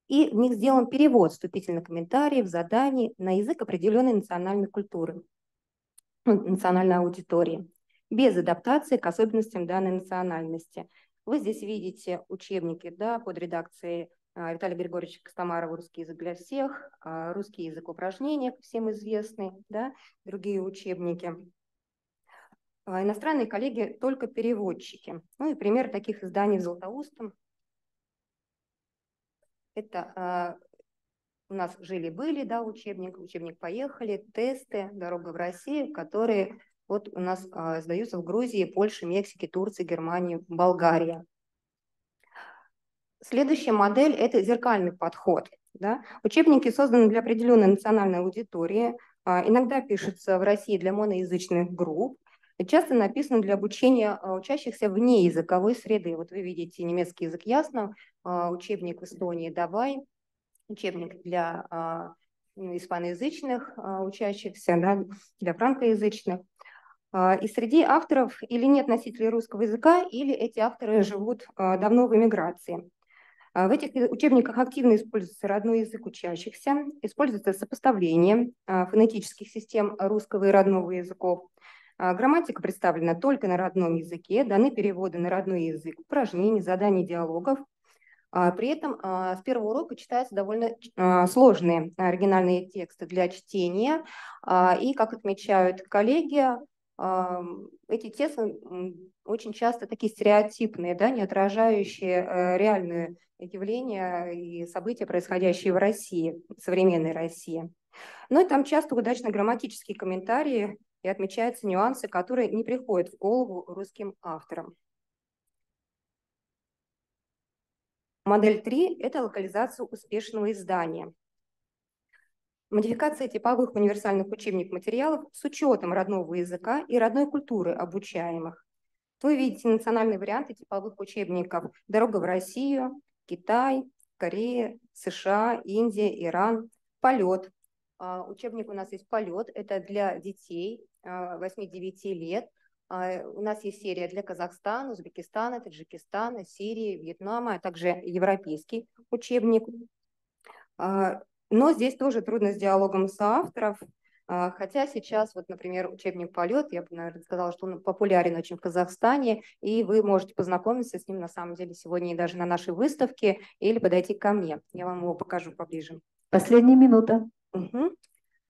и в них сделан перевод вступительных комментариев, заданий на язык определенной национальной культуры, национальной аудитории без адаптации к особенностям данной национальности. Вы здесь видите учебники да, под редакцией а, Виталия Григорьевича Костомарова «Русский язык для всех», а, «Русский язык упражнения», всем известный, да, другие учебники. А, иностранные коллеги только переводчики. Ну и пример таких изданий в Златоустом. Это у нас жили-были, да, учебник, учебник «Поехали», тесты «Дорога в Россию», которые вот у нас а, сдаются в Грузии, Польше, Мексике, Турции, Германии, Болгария. Следующая модель – это зеркальный подход. Да? Учебники созданы для определенной национальной аудитории, а, иногда пишутся в России для моноязычных групп, часто написаны для обучения а, учащихся вне языковой среды. Вот вы видите немецкий язык ясно, учебник в Эстонии «Давай», учебник для испаноязычных учащихся, да, для франкоязычных. А, и среди авторов или нет носителей русского языка, или эти авторы живут а, давно в эмиграции. В этих учебниках активно используется родной язык учащихся, используется сопоставление фонетических систем русского и родного языков. Грамматика представлена только на родном языке, даны переводы на родной язык, упражнений, заданий, диалогов. При этом с первого урока читаются довольно сложные оригинальные тексты для чтения. И, как отмечают коллеги, эти тексты очень часто такие стереотипные, да, не отражающие э, реальные явления и события, происходящие в России, в современной России. Но и там часто удачно грамматические комментарии и отмечаются нюансы, которые не приходят в голову русским авторам. Модель 3 – это локализация успешного издания. Модификация типовых универсальных учебных материалов с учетом родного языка и родной культуры обучаемых. Вы видите национальные варианты типовых учебников «Дорога в Россию», «Китай», «Корея», США, Индия, Иран, «Полет». А, учебник у нас есть «Полет», это для детей 8-9 а, лет. А, у нас есть серия для Казахстана, Узбекистана, Таджикистана, Сирии, Вьетнама, а также европейский учебник. Но здесь тоже трудно с диалогом с авторов, а, хотя сейчас, вот, например, учебник «Полет», я бы, наверное, сказала, что он популярен очень в Казахстане, и вы можете познакомиться с ним, на самом деле, сегодня и даже на нашей выставке, или подойти ко мне. Я вам его покажу поближе. Последняя минута. Угу.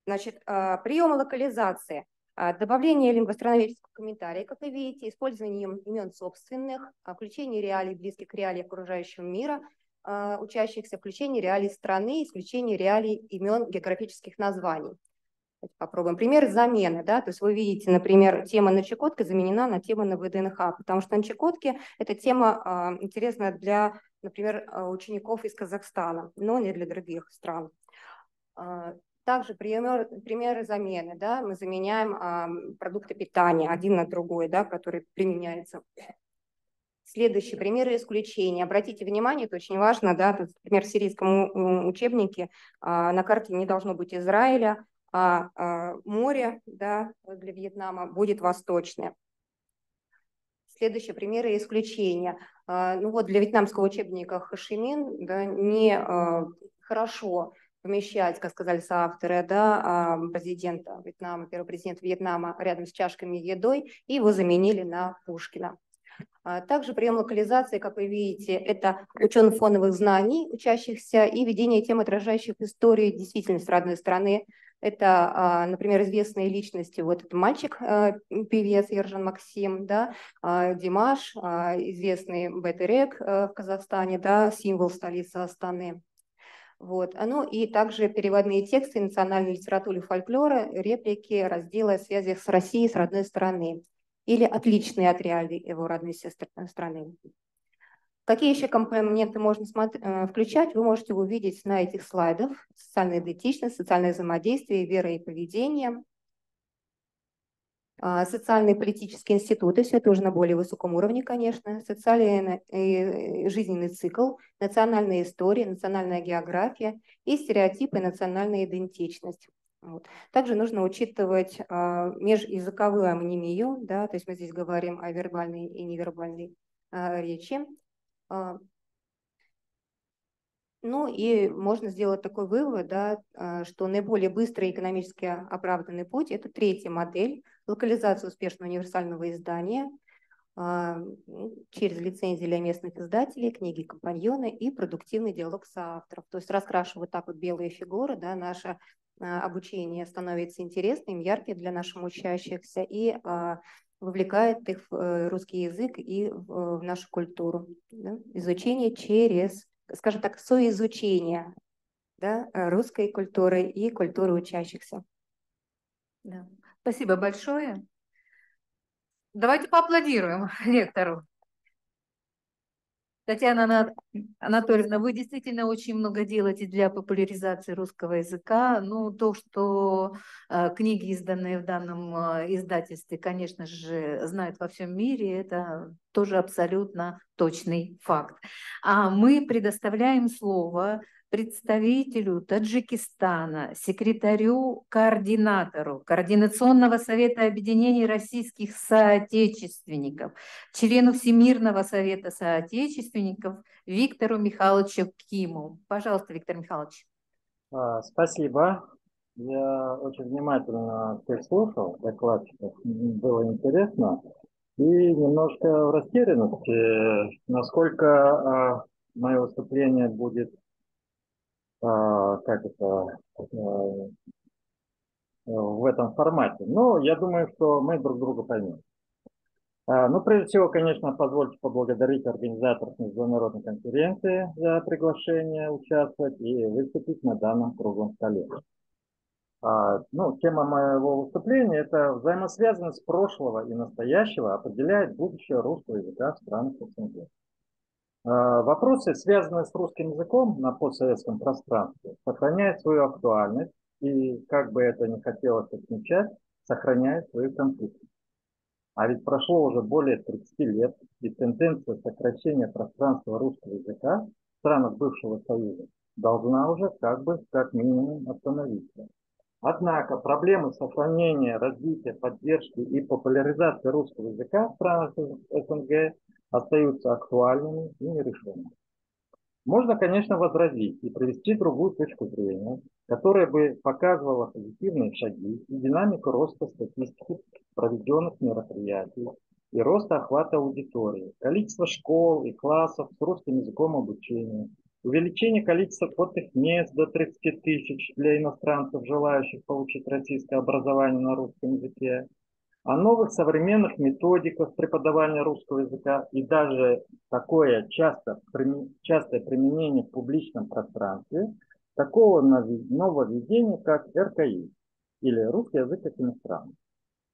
Значит, а, приемы локализации. А, добавление лингвостроноведческого комментария, как вы видите, использование имен собственных, включение реалий, близких к реалиям окружающего мира, учащихся, включение реалий страны, исключение реалий имен географических названий. Попробуем. Пример замены. Да? То есть вы видите, например, тема на Чукотке заменена на тему на ВДНХ, потому что на Чукотке эта тема э, интересна для, например, а, учеников из Казахстана, но не для других стран. Также пример, примеры замены. Да? Мы заменяем э, продукты питания один на другой, да, который применяется Следующий пример исключения. Обратите внимание, это очень важно, да, например, в сирийском учебнике а, на карте не должно быть Израиля, а, а море да, для Вьетнама будет восточное. Следующий пример исключения. А, ну вот для вьетнамского учебника Хашимин да, не хорошо помещать, как сказали соавторы, да, президента Вьетнама, первый президент Вьетнама рядом с чашками едой, и его заменили на Пушкина. А также прием локализации, как вы видите, это ученых фоновых знаний учащихся и ведение тем, отражающих историю действительность родной страны. Это, а, например, известные личности, вот этот мальчик, а, певец Ержан Максим, да, Димаш, известный Бетерек в Казахстане, да, символ столицы Астаны. Вот. Ну и также переводные тексты национальной литературы фольклора, реплики, разделы о связях с Россией, с родной страны или отличные от реалий его родной э, страны. Какие еще компоненты можно э, включать, вы можете увидеть на этих слайдах. Социальная идентичность, социальное взаимодействие, вера и поведение, а, социальные и политические институты, все это уже на более высоком уровне, конечно, социальный и жизненный цикл, национальная история, национальная география и стереотипы национальная идентичность. Вот. Также нужно учитывать а, межязыковую амонимию, да, то есть мы здесь говорим о вербальной и невербальной а, речи. А, ну и можно сделать такой вывод, да, а, что наиболее быстрый экономически оправданный путь – это третья модель – локализация успешного универсального издания а, ну, через лицензии для местных издателей, книги компаньоны и продуктивный диалог с автором. То есть раскрашивая вот так вот белые фигуры, да, наше а, обучение становится интересным, ярким для наших учащихся и а, вовлекает их в э, русский язык и в нашу культуру. Да? Изучение через, скажем так, соизучение да, русской культуры и культуры учащихся. Да. Спасибо большое. Давайте поаплодируем <laughs> ректору. Татьяна Анатольевна, вы действительно очень много делаете для популяризации русского языка. Ну, то, что э, книги, изданные в данном э, издательстве, конечно же, знают во всем мире, это тоже абсолютно точный факт. А мы предоставляем слово представителю Таджикистана, секретарю, координатору Координационного совета объединений российских соотечественников, члену Всемирного совета соотечественников Виктору Михайловичу Киму. Пожалуйста, Виктор Михайлович. А, спасибо. Я очень внимательно слушал, докладчиков. Было интересно. И немножко в растерянности, насколько а, мое выступление будет как это, а, в этом формате. Но я думаю, что мы друг друга поймем. А, ну, прежде всего, конечно, позвольте поблагодарить организаторов международной конференции за приглашение участвовать и выступить на данном круглом столе. Ну, тема моего выступления – это взаимосвязанность прошлого и настоящего определяет будущее русского языка в странах СНГ. А, вопросы, связанные с русским языком на постсоветском пространстве, сохраняют свою актуальность и, как бы это ни хотелось отмечать, сохраняют свою конфликтность. А ведь прошло уже более 30 лет, и тенденция сокращения пространства русского языка в странах бывшего Союза должна уже как бы как минимум остановиться. Однако проблемы сохранения, развития, поддержки и популяризации русского языка в странах СНГ остаются актуальными и нерешенными. Можно, конечно, возразить и привести другую точку зрения, которая бы показывала позитивные шаги и динамику роста статистики проведенных мероприятий и роста охвата аудитории, количество школ и классов с русским языком обучения, увеличение количества квотных мест до 30 тысяч для иностранцев, желающих получить российское образование на русском языке, о новых современных методиках преподавания русского языка и даже такое часто, частое применение в публичном пространстве такого нововведения, как РКИ, или русский язык как иностранный.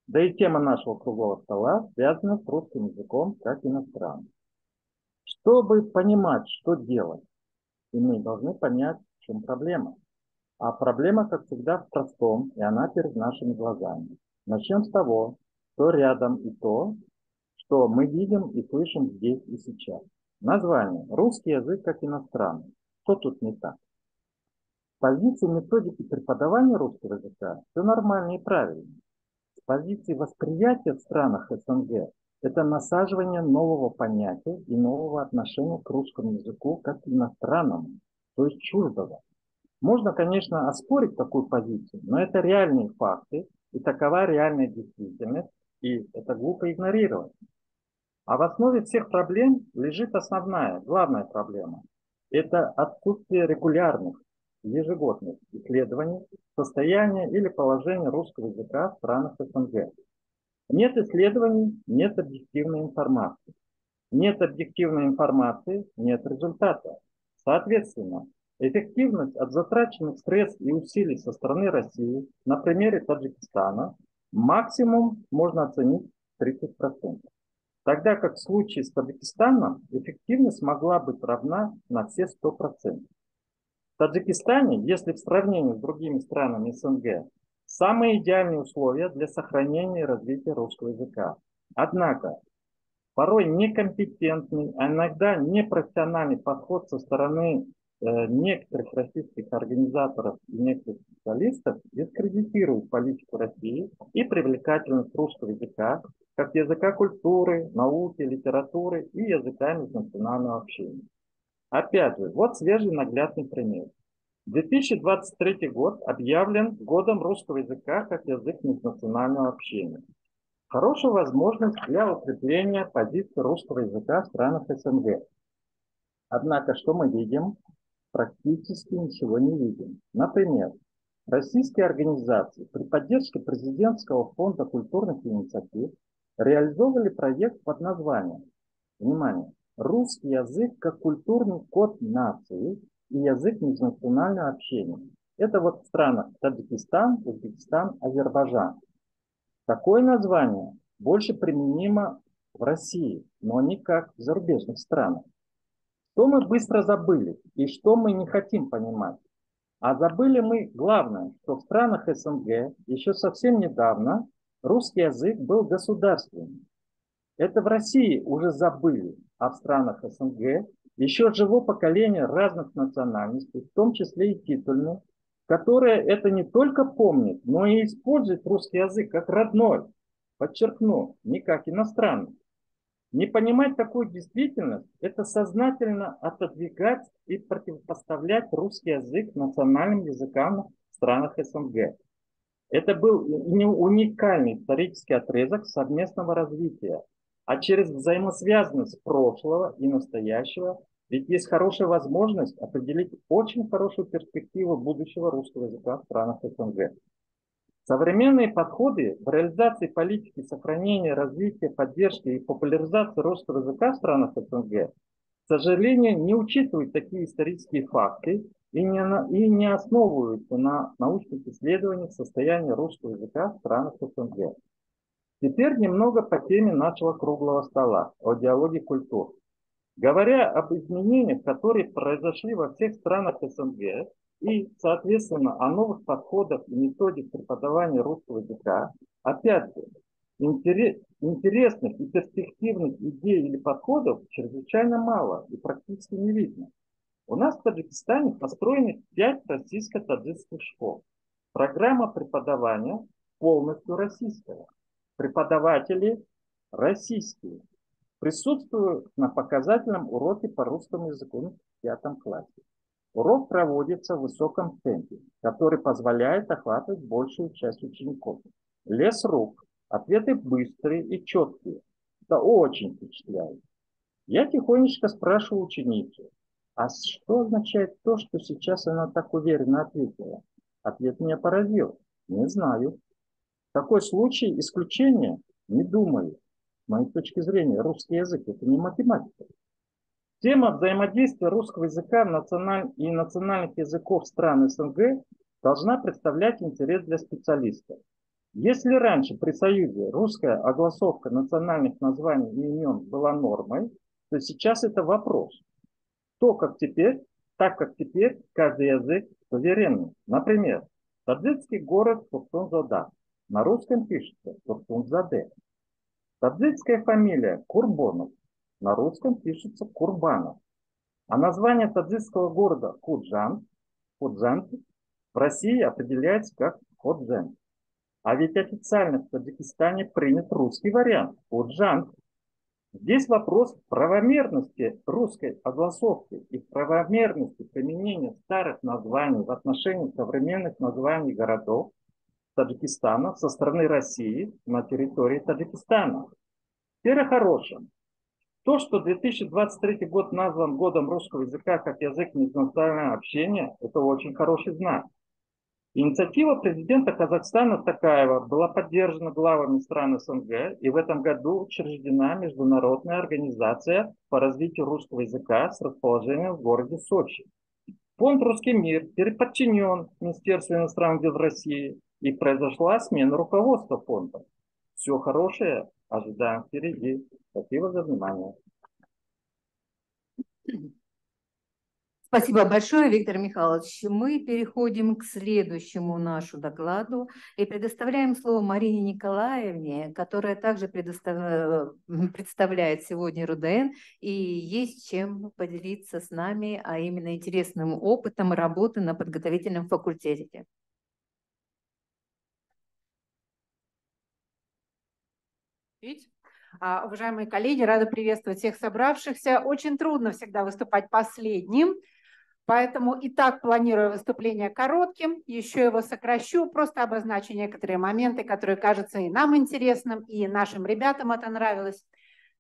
Да и тема нашего круглого стола связана с русским языком как иностранным. Чтобы понимать, что делать, и мы должны понять, в чем проблема. А проблема, как всегда, в простом, и она перед нашими глазами. Начнем с того, что рядом и то, что мы видим и слышим здесь и сейчас. Название. Русский язык как иностранный. Что тут не так? С позиции методики преподавания русского языка все нормально и правильно. С позиции восприятия в странах СНГ это насаживание нового понятия и нового отношения к русскому языку как иностранному, то есть чуждого. Можно, конечно, оспорить такую позицию, но это реальные факты, и такова реальная действительность, и это глупо игнорировать. А в основе всех проблем лежит основная, главная проблема. Это отсутствие регулярных, ежегодных исследований состояния или положения русского языка в странах СНГ. Нет исследований, нет объективной информации. Нет объективной информации, нет результата. Соответственно, эффективность от затраченных средств и усилий со стороны России на примере Таджикистана максимум можно оценить 30%. Тогда как в случае с Таджикистаном эффективность могла быть равна на все 100%. В Таджикистане, если в сравнении с другими странами СНГ, самые идеальные условия для сохранения и развития русского языка. Однако, порой некомпетентный, а иногда непрофессиональный подход со стороны некоторых российских организаторов и некоторых специалистов дискредитируют политику России и привлекательность русского языка как языка культуры, науки, литературы и языка межнационального общения. Опять же, вот свежий наглядный пример. 2023 год объявлен годом русского языка как язык межнационального общения. Хорошая возможность для укрепления позиции русского языка в странах СНГ. Однако, что мы видим? Практически ничего не видим. Например, российские организации при поддержке президентского фонда культурных инициатив реализовывали проект под названием, внимание, русский язык как культурный код нации и язык межнационального общения. Это вот в странах Таджикистан, Узбекистан, Азербайджан. Такое название больше применимо в России, но не как в зарубежных странах. Что мы быстро забыли и что мы не хотим понимать? А забыли мы главное, что в странах СНГ еще совсем недавно русский язык был государственным. Это в России уже забыли, а в странах СНГ еще живо поколение разных национальностей, в том числе и титульных, которые это не только помнят, но и используют русский язык как родной, подчеркну, не как иностранный. Не понимать такую действительность – это сознательно отодвигать и противопоставлять русский язык национальным языкам в странах СНГ. Это был уникальный исторический отрезок совместного развития, а через взаимосвязанность прошлого и настоящего ведь есть хорошая возможность определить очень хорошую перспективу будущего русского языка в странах СНГ. Современные подходы в реализации политики сохранения, развития, поддержки и популяризации русского языка в странах СНГ, к сожалению, не учитывают такие исторические факты и не, и не основываются на научных исследованиях состояния русского языка в странах СНГ. Теперь немного по теме нашего круглого стола о диалоге культур. Говоря об изменениях, которые произошли во всех странах СНГ, и, соответственно, о новых подходах и методик преподавания русского языка, опять же, интересных и перспективных идей или подходов чрезвычайно мало и практически не видно. У нас в Таджикистане построены пять российско-таджикских школ. Программа преподавания полностью российская. Преподаватели российские. Присутствую на показательном уроке по русскому языку в пятом классе. Урок проводится в высоком темпе, который позволяет охватывать большую часть учеников. Лес рук, ответы быстрые и четкие. Это очень впечатляет. Я тихонечко спрашиваю ученицу, а что означает то, что сейчас она так уверенно ответила? Ответ меня поразил. Не знаю. Такой случай исключение? Не думаю. С моей точки зрения, русский язык – это не математика. Тема взаимодействия русского языка и национальных языков стран СНГ должна представлять интерес для специалистов. Если раньше при Союзе русская огласовка национальных названий и имен была нормой, то сейчас это вопрос. То, как теперь, так как теперь каждый язык суверенный. Например, таджикский город Турсунзада. На русском пишется Турсунзаде. Таджикская фамилия Курбонов на русском пишется Курбанов. А название таджикского города Худжан, Худжан в России определяется как Ходжен. А ведь официально в Таджикистане принят русский вариант – Худжан. Здесь вопрос правомерности русской огласовки и правомерности применения старых названий в отношении современных названий городов Таджикистана со стороны России на территории Таджикистана. Теперь о хорошем. То, что 2023 год назван годом русского языка как язык межнационального общения, это очень хороший знак. Инициатива президента Казахстана Такаева была поддержана главами стран СНГ, и в этом году учреждена Международная организация по развитию русского языка с расположением в городе Сочи. Фонд «Русский мир» переподчинен Министерству иностранных дел России, и произошла смена руководства фонда. Все хорошее ожидаем впереди. Спасибо за внимание. Спасибо большое, Виктор Михайлович. Мы переходим к следующему нашу докладу и предоставляем слово Марине Николаевне, которая также предостав... представляет сегодня РУДН и есть чем поделиться с нами, а именно интересным опытом работы на подготовительном факультете. Видите? А, уважаемые коллеги, рада приветствовать всех собравшихся. Очень трудно всегда выступать последним, поэтому и так планирую выступление коротким, еще его сокращу, просто обозначу некоторые моменты, которые кажутся и нам интересным, и нашим ребятам это нравилось.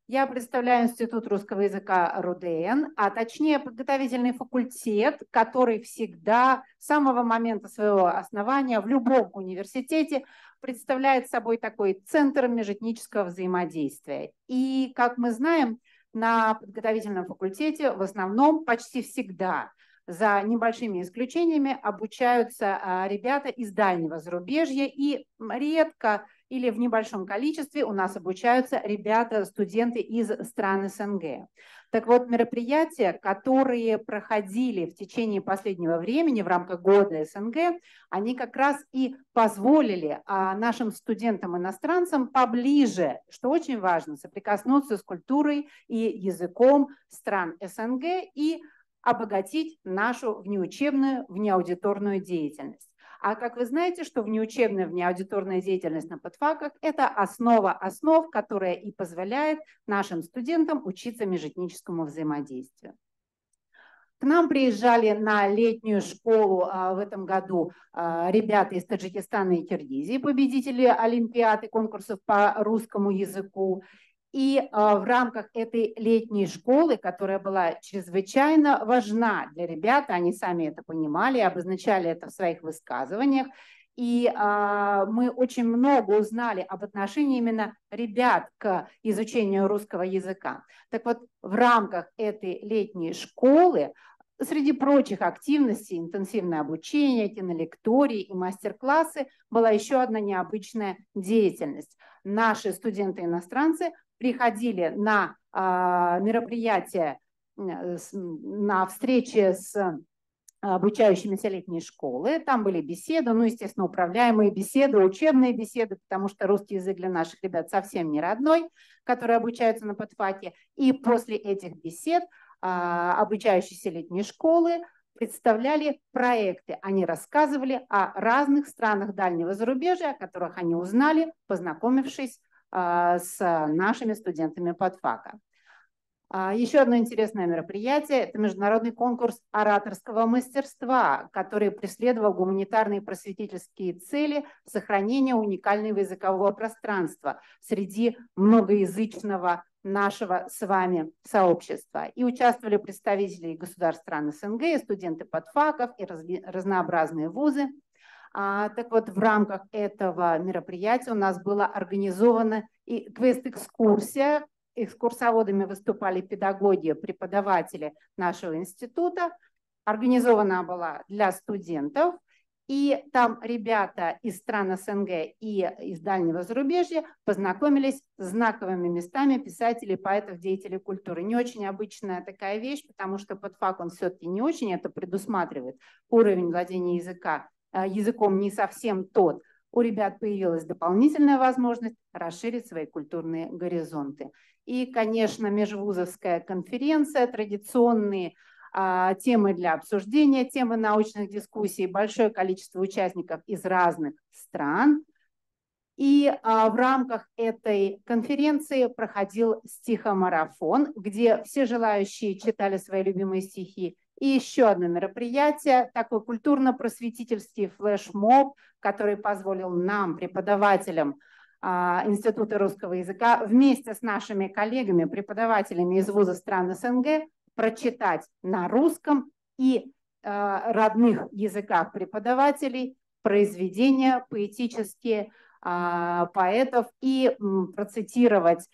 Я представляю Институт русского языка РУДН, а точнее подготовительный факультет, который всегда с самого момента своего основания в любом университете представляет собой такой центр межэтнического взаимодействия. И, как мы знаем, на подготовительном факультете в основном почти всегда за небольшими исключениями обучаются ребята из дальнего зарубежья и редко или в небольшом количестве у нас обучаются ребята, студенты из стран СНГ. Так вот, мероприятия, которые проходили в течение последнего времени в рамках года СНГ, они как раз и позволили а, нашим студентам-иностранцам поближе, что очень важно, соприкоснуться с культурой и языком стран СНГ и обогатить нашу внеучебную, внеаудиторную деятельность. А как вы знаете, что внеучебная, внеаудиторная деятельность на подфаках – это основа основ, которая и позволяет нашим студентам учиться межэтническому взаимодействию. К нам приезжали на летнюю школу а, в этом году а, ребята из Таджикистана и Киргизии, победители Олимпиады, конкурсов по русскому языку. И а, в рамках этой летней школы, которая была чрезвычайно важна для ребят, они сами это понимали, обозначали это в своих высказываниях, и а, мы очень много узнали об отношении именно ребят к изучению русского языка. Так вот, в рамках этой летней школы Среди прочих активностей, интенсивное обучение, кинолектории и мастер-классы была еще одна необычная деятельность. Наши студенты-иностранцы приходили на а, мероприятия, на встречи с обучающимися летней школы. Там были беседы, ну, естественно, управляемые беседы, учебные беседы, потому что русский язык для наших ребят совсем не родной, которые обучаются на подфаке. И после этих бесед а, обучающиеся летней школы представляли проекты. Они рассказывали о разных странах дальнего зарубежья, о которых они узнали, познакомившись с нашими студентами подфака. А, еще одно интересное мероприятие – это международный конкурс ораторского мастерства, который преследовал гуманитарные просветительские цели сохранения уникального языкового пространства среди многоязычного нашего с вами сообщества. И участвовали представители государств стран СНГ, и студенты подфаков, и разнообразные вузы. А, так вот, в рамках этого мероприятия у нас была организована и квест-экскурсия. Экскурсоводами выступали педагоги, преподаватели нашего института. Организована была для студентов. И там ребята из стран СНГ и из дальнего зарубежья познакомились с знаковыми местами писателей, поэтов, деятелей культуры. Не очень обычная такая вещь, потому что подфак он все-таки не очень это предусматривает. Уровень владения языка языком не совсем тот, у ребят появилась дополнительная возможность расширить свои культурные горизонты. И, конечно, межвузовская конференция, традиционные а, темы для обсуждения, темы научных дискуссий, большое количество участников из разных стран. И а, в рамках этой конференции проходил стихомарафон, где все желающие читали свои любимые стихи и еще одно мероприятие, такой культурно-просветительский флешмоб, который позволил нам, преподавателям а, Института русского языка, вместе с нашими коллегами, преподавателями из вуза стран СНГ, прочитать на русском и а, родных языках преподавателей произведения поэтические а, поэтов и процитировать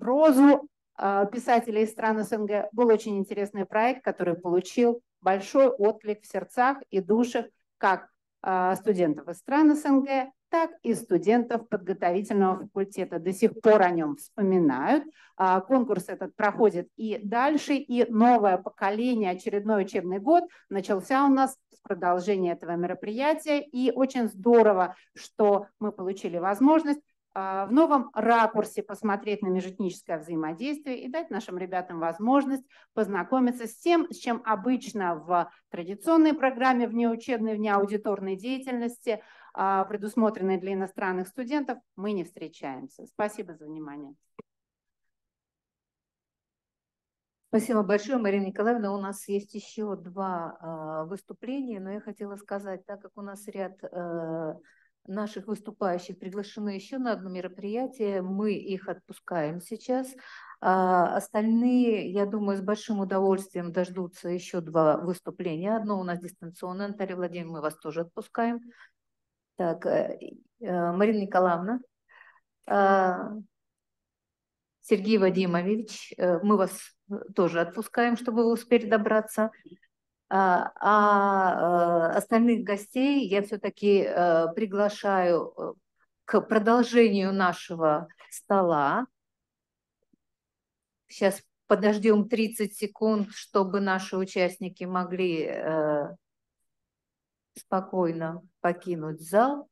прозу писателей из стран СНГ, был очень интересный проект, который получил большой отклик в сердцах и душах как а, студентов из стран СНГ, так и студентов подготовительного факультета. До сих пор о нем вспоминают. А, конкурс этот проходит и дальше, и новое поколение, очередной учебный год начался у нас с продолжения этого мероприятия. И очень здорово, что мы получили возможность а, в новом ракурсе посмотреть на межэтническое взаимодействие и дать нашим ребятам возможность познакомиться с тем, с чем обычно в традиционной программе внеучебной, внеаудиторной деятельности, а, предусмотренной для иностранных студентов, мы не встречаемся. Спасибо за внимание. Спасибо большое, Марина Николаевна. У нас есть еще два а, выступления, но я хотела сказать, так как у нас ряд э, наших выступающих приглашены еще на одно мероприятие. Мы их отпускаем сейчас. А остальные, я думаю, с большим удовольствием дождутся еще два выступления. Одно у нас дистанционное. Наталья Владимировна, мы вас тоже отпускаем. Так, э, э, Марина Николаевна, а, Сергей Вадимович, э, мы вас тоже отпускаем, чтобы вы успели добраться. А, а остальных гостей я все-таки приглашаю к продолжению нашего стола. Сейчас подождем 30 секунд, чтобы наши участники могли э, спокойно покинуть зал.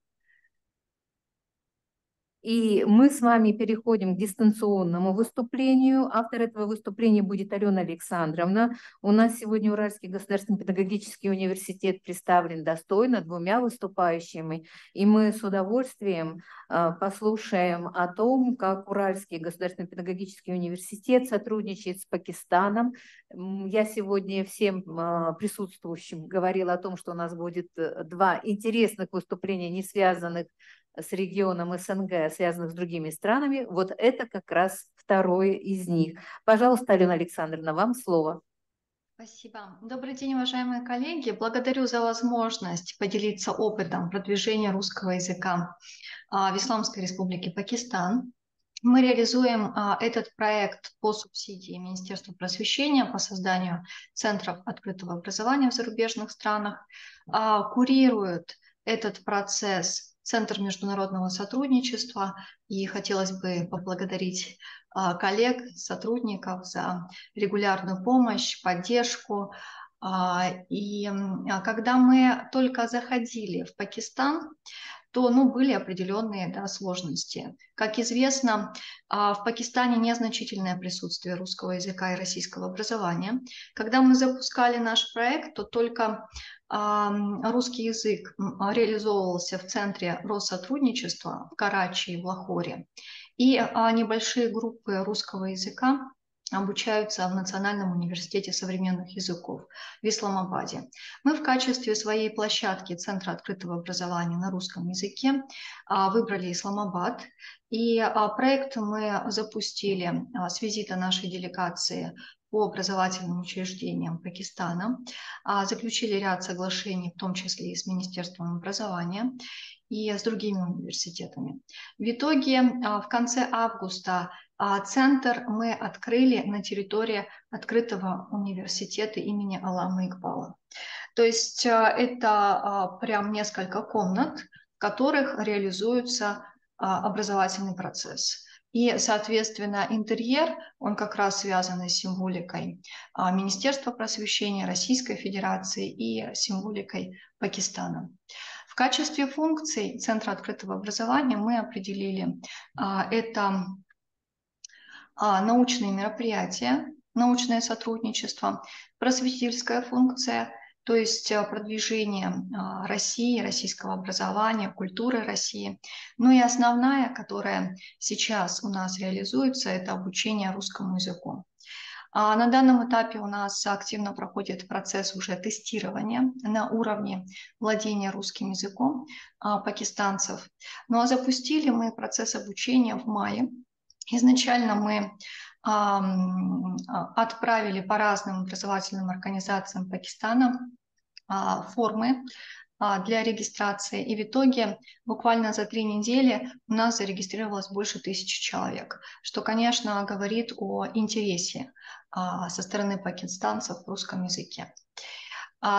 И мы с вами переходим к дистанционному выступлению. Автор этого выступления будет Алена Александровна. У нас сегодня Уральский государственный педагогический университет представлен достойно двумя выступающими. И мы с удовольствием а, послушаем о том, как Уральский государственный педагогический университет сотрудничает с Пакистаном. Я сегодня всем а, присутствующим говорила о том, что у нас будет э, два интересных выступления, не связанных с регионом СНГ, связанных с другими странами, вот это как раз второе из них. Пожалуйста, Алена Александровна, вам слово. Спасибо. Добрый день, уважаемые коллеги. Благодарю за возможность поделиться опытом продвижения русского языка а, в Исламской Республике Пакистан. Мы реализуем а, этот проект по субсидии Министерства просвещения по созданию центров открытого образования в зарубежных странах. А, курирует этот процесс Центр международного сотрудничества. И хотелось бы поблагодарить а, коллег, сотрудников за регулярную помощь, поддержку. А, и а, когда мы только заходили в Пакистан, то ну, были определенные да, сложности. Как известно, в Пакистане незначительное присутствие русского языка и российского образования. Когда мы запускали наш проект, то только русский язык реализовывался в Центре Россотрудничества в Карачи и в Лахоре. И а, небольшие группы русского языка обучаются в Национальном университете современных языков в Исламабаде. Мы в качестве своей площадки Центра открытого образования на русском языке а, выбрали Исламабад. И а, проект мы запустили с визита нашей делегации по образовательным учреждениям Пакистана, а, заключили ряд соглашений, в том числе и с Министерством образования и с другими университетами. В итоге а, в конце августа а, центр мы открыли на территории открытого университета имени Алама Икбала. То есть это прям несколько комнат, в которых реализуется образовательный процесс. И, соответственно, интерьер, он как раз связан с символикой а, Министерства просвещения Российской Федерации и символикой Пакистана. В качестве функций Центра открытого образования мы определили а, это а, научные мероприятия, научное сотрудничество, просветительская функция – то есть э, продвижение а, России, российского образования, культуры России. Ну и основная, которая сейчас у нас реализуется, это обучение русскому языку. А на данном этапе у нас активно проходит процесс уже тестирования на уровне владения русским языком а, пакистанцев. Ну а запустили мы процесс обучения в мае. Изначально мы отправили по разным образовательным организациям Пакистана а, формы а, для регистрации. И в итоге буквально за три недели у нас зарегистрировалось больше тысячи человек, что, конечно, говорит о интересе а, со стороны пакистанцев в русском языке.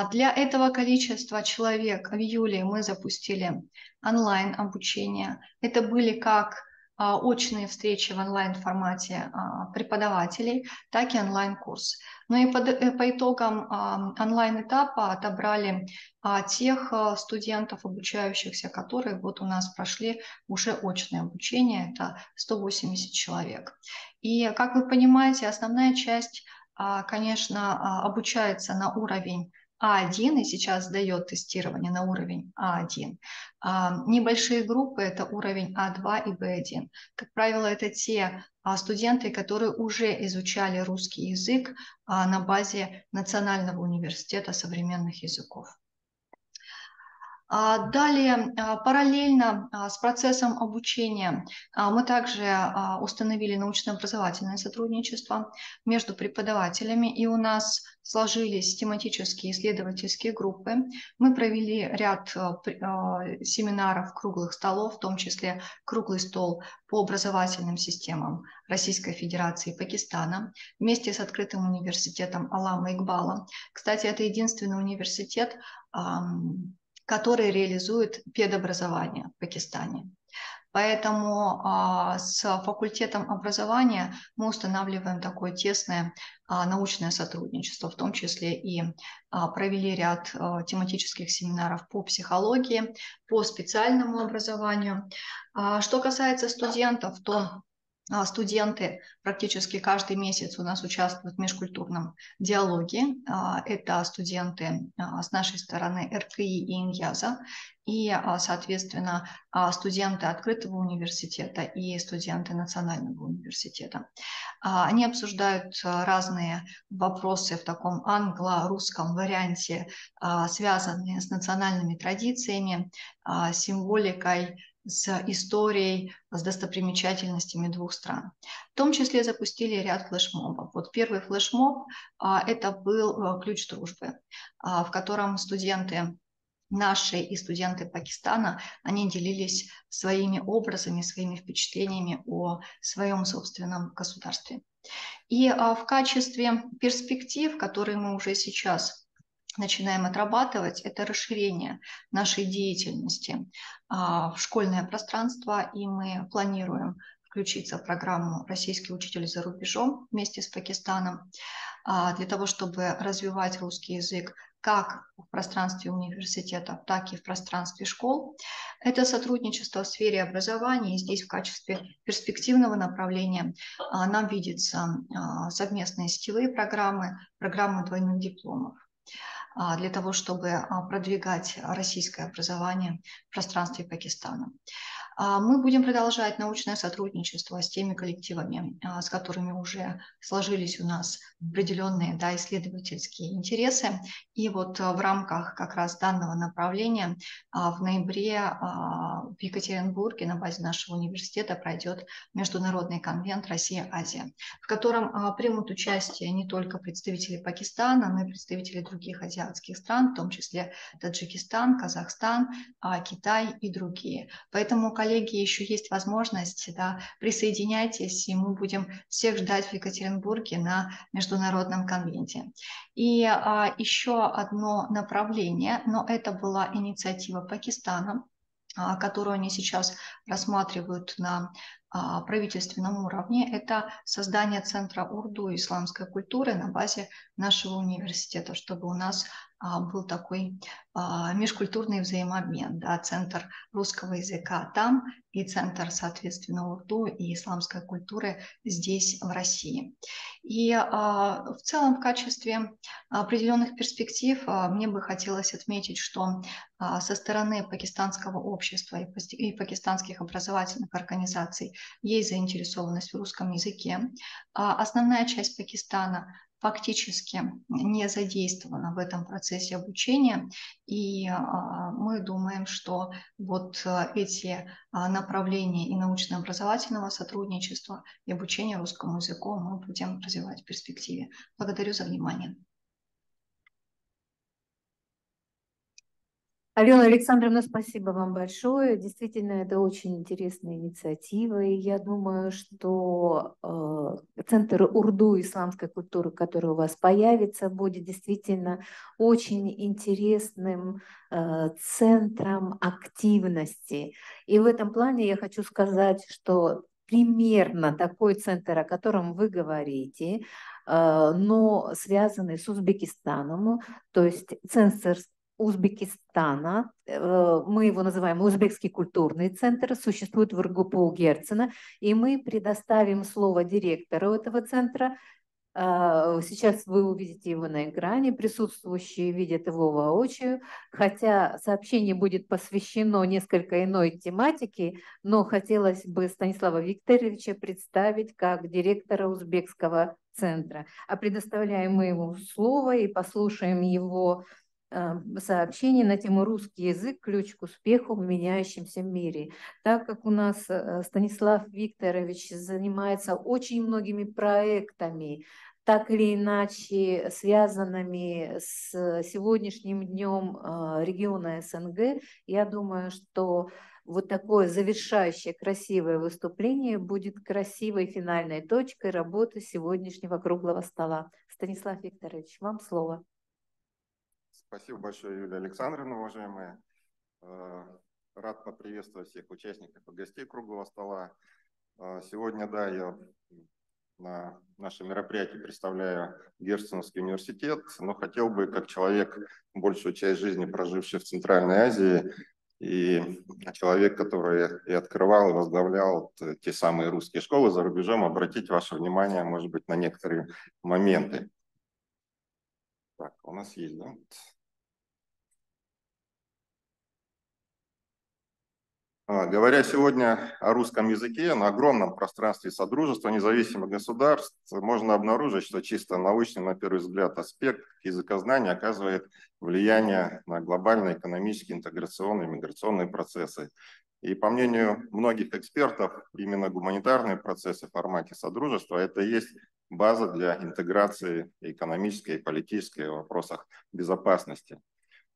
Для этого количества человек в июле мы запустили онлайн обучение. Это были как а, очные встречи в онлайн-формате а, преподавателей, так и онлайн-курс. Ну и э, по итогам а, онлайн-этапа отобрали тех студентов, обучающихся, которые вот у нас прошли уже очное обучение, это 180 человек. И, как вы понимаете, основная часть, конечно, обучается на уровень а1 и сейчас дает тестирование на уровень А1. А, небольшие группы – это уровень А2 и Б1. Как правило, это те а, студенты, которые уже изучали русский язык а, на базе Национального университета современных языков. А, далее, а, параллельно а, с процессом обучения мы также установили научно-образовательное сотрудничество между преподавателями, и у нас сложились тематические исследовательские группы. Мы провели ряд семинаров, круглых столов, в том числе круглый стол по образовательным системам Российской Федерации и Пакистана вместе с открытым университетом Алама Игбала. Кстати, это единственный университет, который реализует педобразование в Пакистане. Поэтому а, с факультетом образования мы устанавливаем такое тесное а, научное сотрудничество, в том числе и а, провели ряд а, тематических семинаров по психологии, по специальному образованию. А, что касается студентов, то студенты практически каждый месяц у нас участвуют в межкультурном диалоге. А, это студенты а, с нашей стороны РКИ и Иньяза, и, соответственно, студенты открытого университета и студенты национального университета. Они обсуждают разные вопросы в таком англо-русском варианте, связанные с национальными традициями, символикой, с историей, с достопримечательностями двух стран. В том числе запустили ряд флешмобов. Вот первый флешмоб а, это был а, ключ дружбы, а, в котором студенты наши и студенты Пакистана, они делились своими образами, своими впечатлениями о своем собственном государстве. И а, в качестве перспектив, которые мы уже сейчас начинаем отрабатывать, это расширение нашей деятельности а, в школьное пространство, и мы планируем включиться в программу «Российский учитель за рубежом» вместе с Пакистаном а, для того, чтобы развивать русский язык как в пространстве университетов, так и в пространстве школ. Это сотрудничество в сфере образования, и здесь в качестве перспективного направления а, нам видятся совместные сетевые программы, программы двойных дипломов. А, для того, чтобы а, продвигать российское образование в пространстве Пакистана. А, мы будем продолжать научное сотрудничество с теми коллективами, а, с которыми уже сложились у нас определенные да, исследовательские интересы. И вот а, в рамках как раз данного направления в ноябре в Екатеринбурге на базе нашего университета пройдет Международный конвент «Россия-Азия», в котором примут участие не только представители Пакистана, но и представители других азиатских стран, в том числе Таджикистан, Казахстан, Китай и другие. Поэтому, коллеги, еще есть возможность, да, присоединяйтесь, и мы будем всех ждать в Екатеринбурге на Международном конвенте. И а, еще одно направление, но это была инициатива Пакистана, а, которую они сейчас рассматривают на а, правительственном уровне, это создание Центра Урду исламской культуры на базе нашего университета, чтобы у нас был такой а, межкультурный взаимообмен, да, центр русского языка там и центр, соответственно, урду и исламской культуры здесь, в России. И а, в целом в качестве определенных перспектив мне бы хотелось отметить, что со стороны пакистанского общества и пакистанских образовательных организаций есть заинтересованность в русском языке. Основная часть Пакистана фактически не задействована в этом процессе обучения. И а, мы думаем, что вот а, эти а, направления и научно-образовательного сотрудничества и обучения русскому языку мы будем развивать в перспективе. Благодарю за внимание. Алена Александровна, спасибо вам большое. Действительно, это очень интересная инициатива. И я думаю, что э, Центр Урду исламской культуры, который у вас появится, будет действительно очень интересным э, центром активности. И в этом плане я хочу сказать, что примерно такой центр, о котором вы говорите, э, но связанный с Узбекистаном, то есть центр Узбекистана, э, мы его называем Узбекский культурный центр, существует в РГПУ Герцена, и мы предоставим слово директору этого центра. А, сейчас вы увидите его на экране, присутствующие видят его воочию, хотя сообщение будет посвящено несколько иной тематике, но хотелось бы Станислава Викторовича представить как директора Узбекского центра. А предоставляем мы ему слово и послушаем его э, сообщений на тему «Русский язык. Ключ к успеху в меняющемся мире». Так как у нас э, Станислав Викторович занимается очень многими проектами, так или иначе связанными с сегодняшним днем региона СНГ, я думаю, что вот такое завершающее красивое выступление будет красивой финальной точкой работы сегодняшнего круглого стола. Станислав Викторович, вам слово. Спасибо большое, Юлия Александровна, уважаемая. Э, рад поприветствовать всех участников и гостей круглого стола. Э, сегодня, да, я на нашем мероприятии представляю Герценовский университет, но хотел бы, как человек, большую часть жизни проживший в Центральной Азии, и человек, который и открывал, и возглавлял те самые русские школы за рубежом, обратить ваше внимание, может быть, на некоторые моменты. Так, у нас есть, да? Говоря сегодня о русском языке, на огромном пространстве Содружества независимых государств можно обнаружить, что чисто научный, на первый взгляд, аспект языкознания оказывает влияние на глобальные экономические, интеграционные, миграционные процессы. И по мнению многих экспертов, именно гуманитарные процессы в формате Содружества – это и есть база для интеграции экономической и политической в вопросах безопасности.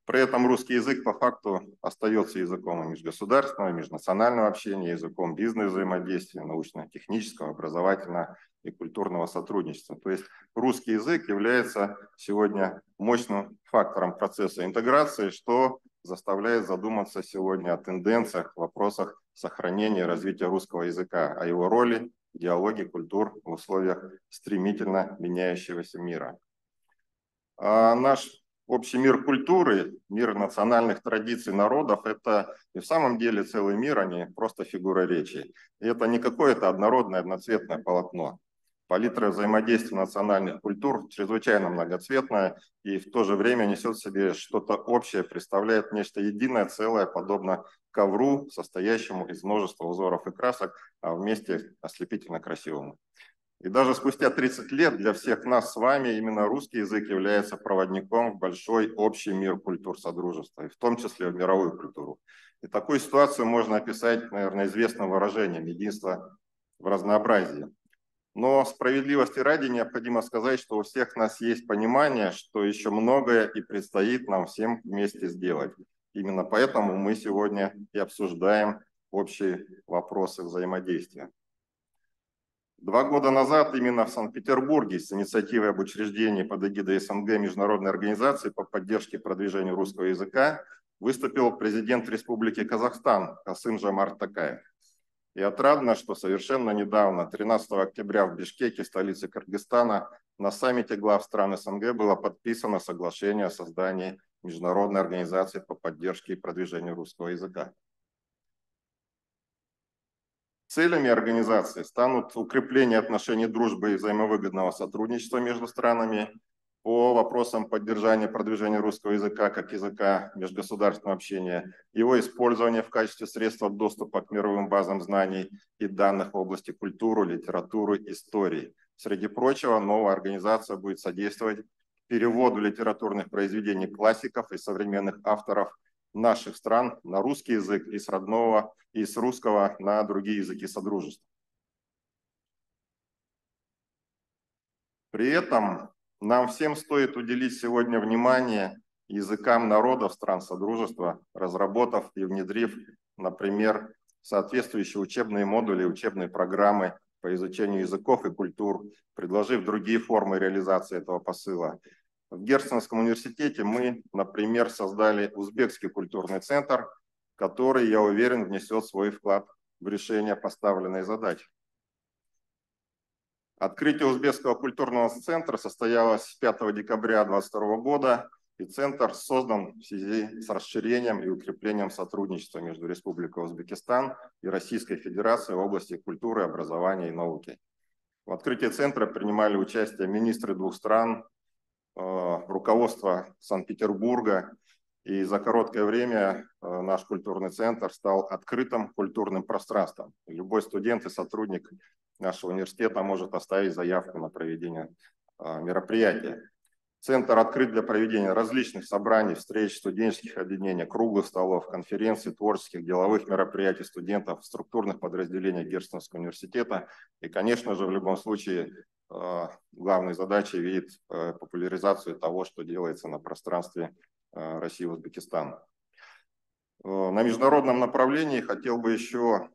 При этом русский язык по факту остается языком межгосударственного, межнационального общения, языком бизнес-взаимодействия, научно-технического, образовательного и культурного сотрудничества. То есть русский язык является сегодня мощным фактором процесса интеграции, что заставляет задуматься сегодня о тенденциях, вопросах сохранения и развития русского языка, о его роли диалоге культур в условиях стремительно меняющегося мира. А наш общий мир культуры, мир национальных традиций народов – это и в самом деле целый мир, а не просто фигура речи. И это не какое-то однородное, одноцветное полотно. Палитра взаимодействия национальных культур чрезвычайно многоцветная и в то же время несет в себе что-то общее, представляет нечто единое целое, подобно ковру, состоящему из множества узоров и красок, а вместе ослепительно красивому. И даже спустя 30 лет для всех нас с вами именно русский язык является проводником в большой общий мир культур Содружества, и в том числе в мировую культуру. И такую ситуацию можно описать, наверное, известным выражением «единство в разнообразии». Но справедливости ради необходимо сказать, что у всех нас есть понимание, что еще многое и предстоит нам всем вместе сделать. Именно поэтому мы сегодня и обсуждаем общие вопросы взаимодействия. Два года назад именно в Санкт-Петербурге с инициативой об учреждении под эгидой СНГ Международной организации по поддержке продвижения русского языка выступил президент Республики Казахстан Касым Жамар Такаев. И отрадно, что совершенно недавно, 13 октября в Бишкеке, столице Кыргызстана, на саммите глав стран СНГ было подписано соглашение о создании Международной организации по поддержке и продвижению русского языка. Целями организации станут укрепление отношений дружбы и взаимовыгодного сотрудничества между странами по вопросам поддержания продвижения русского языка как языка межгосударственного общения, его использование в качестве средства доступа к мировым базам знаний и данных в области культуры, литературы, истории. Среди прочего, новая организация будет содействовать переводу литературных произведений классиков и современных авторов наших стран на русский язык и с родного, и с русского на другие языки Содружества. При этом нам всем стоит уделить сегодня внимание языкам народов стран Содружества, разработав и внедрив, например, соответствующие учебные модули, учебные программы по изучению языков и культур, предложив другие формы реализации этого посыла, в Герценовском университете мы, например, создали узбекский культурный центр, который, я уверен, внесет свой вклад в решение поставленной задачи. Открытие узбекского культурного центра состоялось 5 декабря 2022 года, и центр создан в связи с расширением и укреплением сотрудничества между Республикой Узбекистан и Российской Федерацией в области культуры, образования и науки. В открытии центра принимали участие министры двух стран, руководство Санкт-Петербурга. И за короткое время э, наш культурный центр стал открытым культурным пространством. Любой студент и сотрудник нашего университета может оставить заявку на проведение э, мероприятия. Центр открыт для проведения различных собраний, встреч, студенческих объединений, круглых столов, конференций, творческих, деловых мероприятий студентов, структурных подразделений Герценовского университета. И, конечно же, в любом случае, э, главной задачей видит э, популяризацию того, что делается на пространстве э, России и Узбекистана. На международном направлении хотел бы еще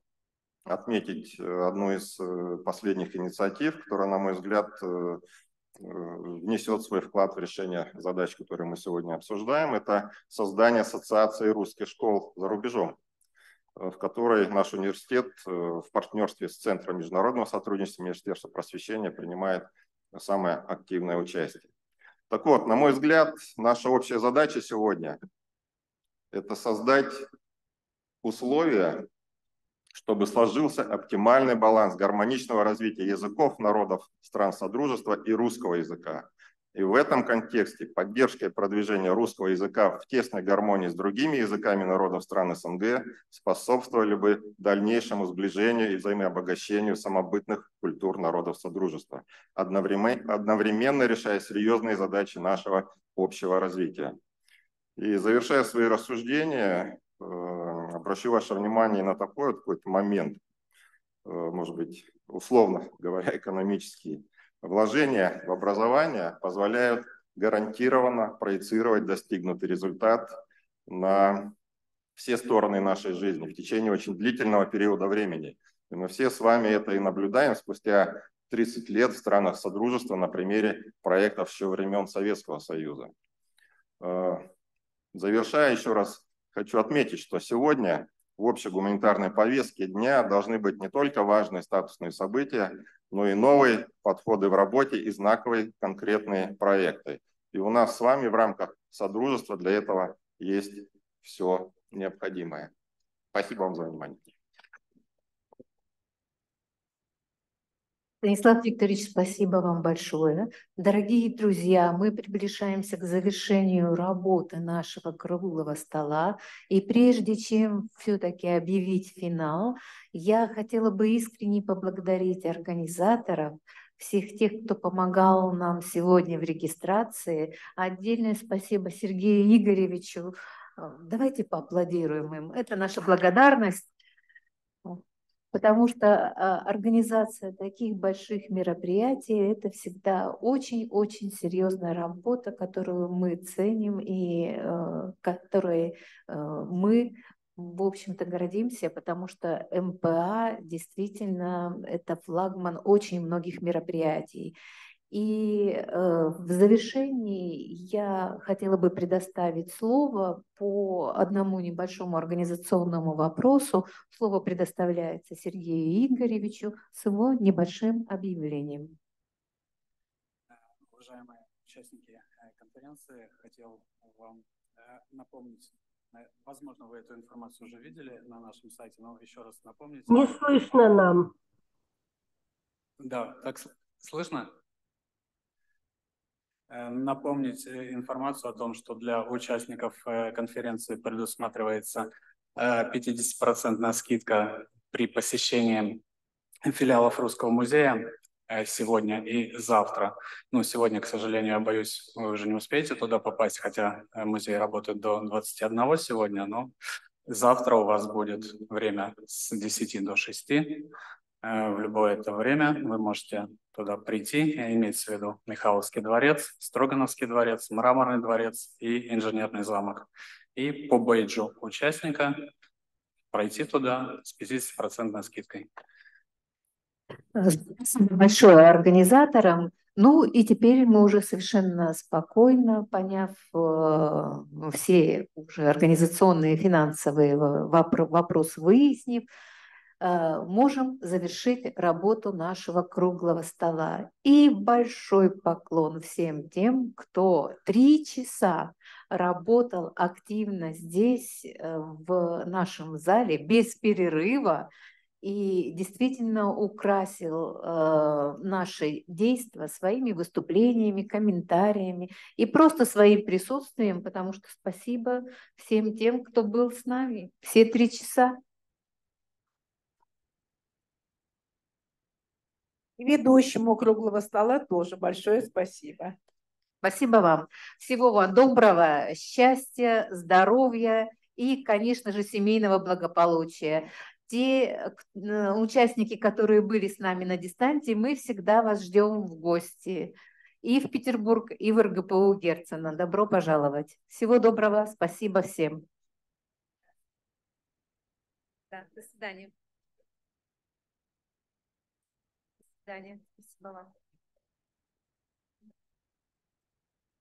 отметить одну из последних инициатив, которая, на мой взгляд, внесет свой вклад в решение задач, которые мы сегодня обсуждаем. Это создание ассоциации русских школ за рубежом, э, в которой наш университет э, в партнерстве с Центром международного сотрудничества Министерства просвещения принимает самое активное участие. Так вот, на мой взгляд, наша общая задача сегодня – это создать условия чтобы сложился оптимальный баланс гармоничного развития языков народов стран Содружества и русского языка. И в этом контексте поддержка и продвижение русского языка в тесной гармонии с другими языками народов стран СНГ способствовали бы дальнейшему сближению и взаимообогащению самобытных культур народов Содружества, одновременно решая серьезные задачи нашего общего развития. И завершая свои рассуждения, Э, обращу ваше внимание на такой вот какой-то момент, э, может быть, условно говоря, экономический. Вложения в образование позволяют гарантированно проецировать достигнутый результат на все стороны нашей жизни в течение очень длительного периода времени. И мы все с вами это и наблюдаем спустя 30 лет в странах Содружества на примере проектов еще времен Советского Союза. Э, завершая еще раз хочу отметить, что сегодня в общей гуманитарной повестке дня должны быть не только важные статусные события, но и новые подходы в работе и знаковые конкретные проекты. И у нас с вами в рамках Содружества для этого есть все необходимое. Спасибо вам за внимание. Станислав Викторович, спасибо вам большое. Дорогие друзья, мы приближаемся к завершению работы нашего круглого стола. И прежде чем все-таки объявить финал, я хотела бы искренне поблагодарить организаторов, всех тех, кто помогал нам сегодня в регистрации. Отдельное спасибо Сергею Игоревичу. Давайте поаплодируем им. Это наша благодарность потому что а, организация таких больших мероприятий – это всегда очень-очень серьезная работа, которую мы ценим и э, которой э, мы в общем-то, гордимся, потому что МПА действительно это флагман очень многих мероприятий. И э, в завершении я хотела бы предоставить слово по одному небольшому организационному вопросу. Слово предоставляется Сергею Игоревичу с его небольшим объявлением. Уважаемые участники э, конференции, хотел вам э, напомнить, возможно, вы эту информацию уже видели на нашем сайте, но еще раз напомнить. Не слышно нам. Да, так слышно? Э, напомнить э, информацию о том, что для участников э, конференции предусматривается 50% скидка при посещении филиалов Русского музея сегодня и завтра. Ну, сегодня, к сожалению, я боюсь, вы уже не успеете туда попасть, хотя музей работает до 21 сегодня, но завтра у вас будет время с 10 до 6 Э, в любое это время вы можете туда прийти, имеется в виду Михайловский дворец, Строгановский дворец, Мраморный дворец и Инженерный замок. И по бейджу участника пройти туда с 50% скидкой. Спасибо большое организаторам. Ну и теперь мы уже совершенно спокойно, поняв э, все уже организационные финансовые вопросы, выяснив, Э, можем завершить работу нашего круглого стола. И большой поклон всем тем, кто три часа работал активно здесь, э, в нашем зале, без перерыва, и действительно украсил э, наши действия своими выступлениями, комментариями и просто своим присутствием, потому что спасибо всем тем, кто был с нами все три часа. Ведущему круглого стола тоже большое спасибо. Спасибо вам. Всего вам доброго, счастья, здоровья и, конечно же, семейного благополучия. Те э, участники, которые были с нами на дистанции, мы всегда вас ждем в гости и в Петербург, и в РГПУ Герцена. Добро пожаловать. Всего доброго. Спасибо всем. Да, до свидания. До свидания. Спасибо вам.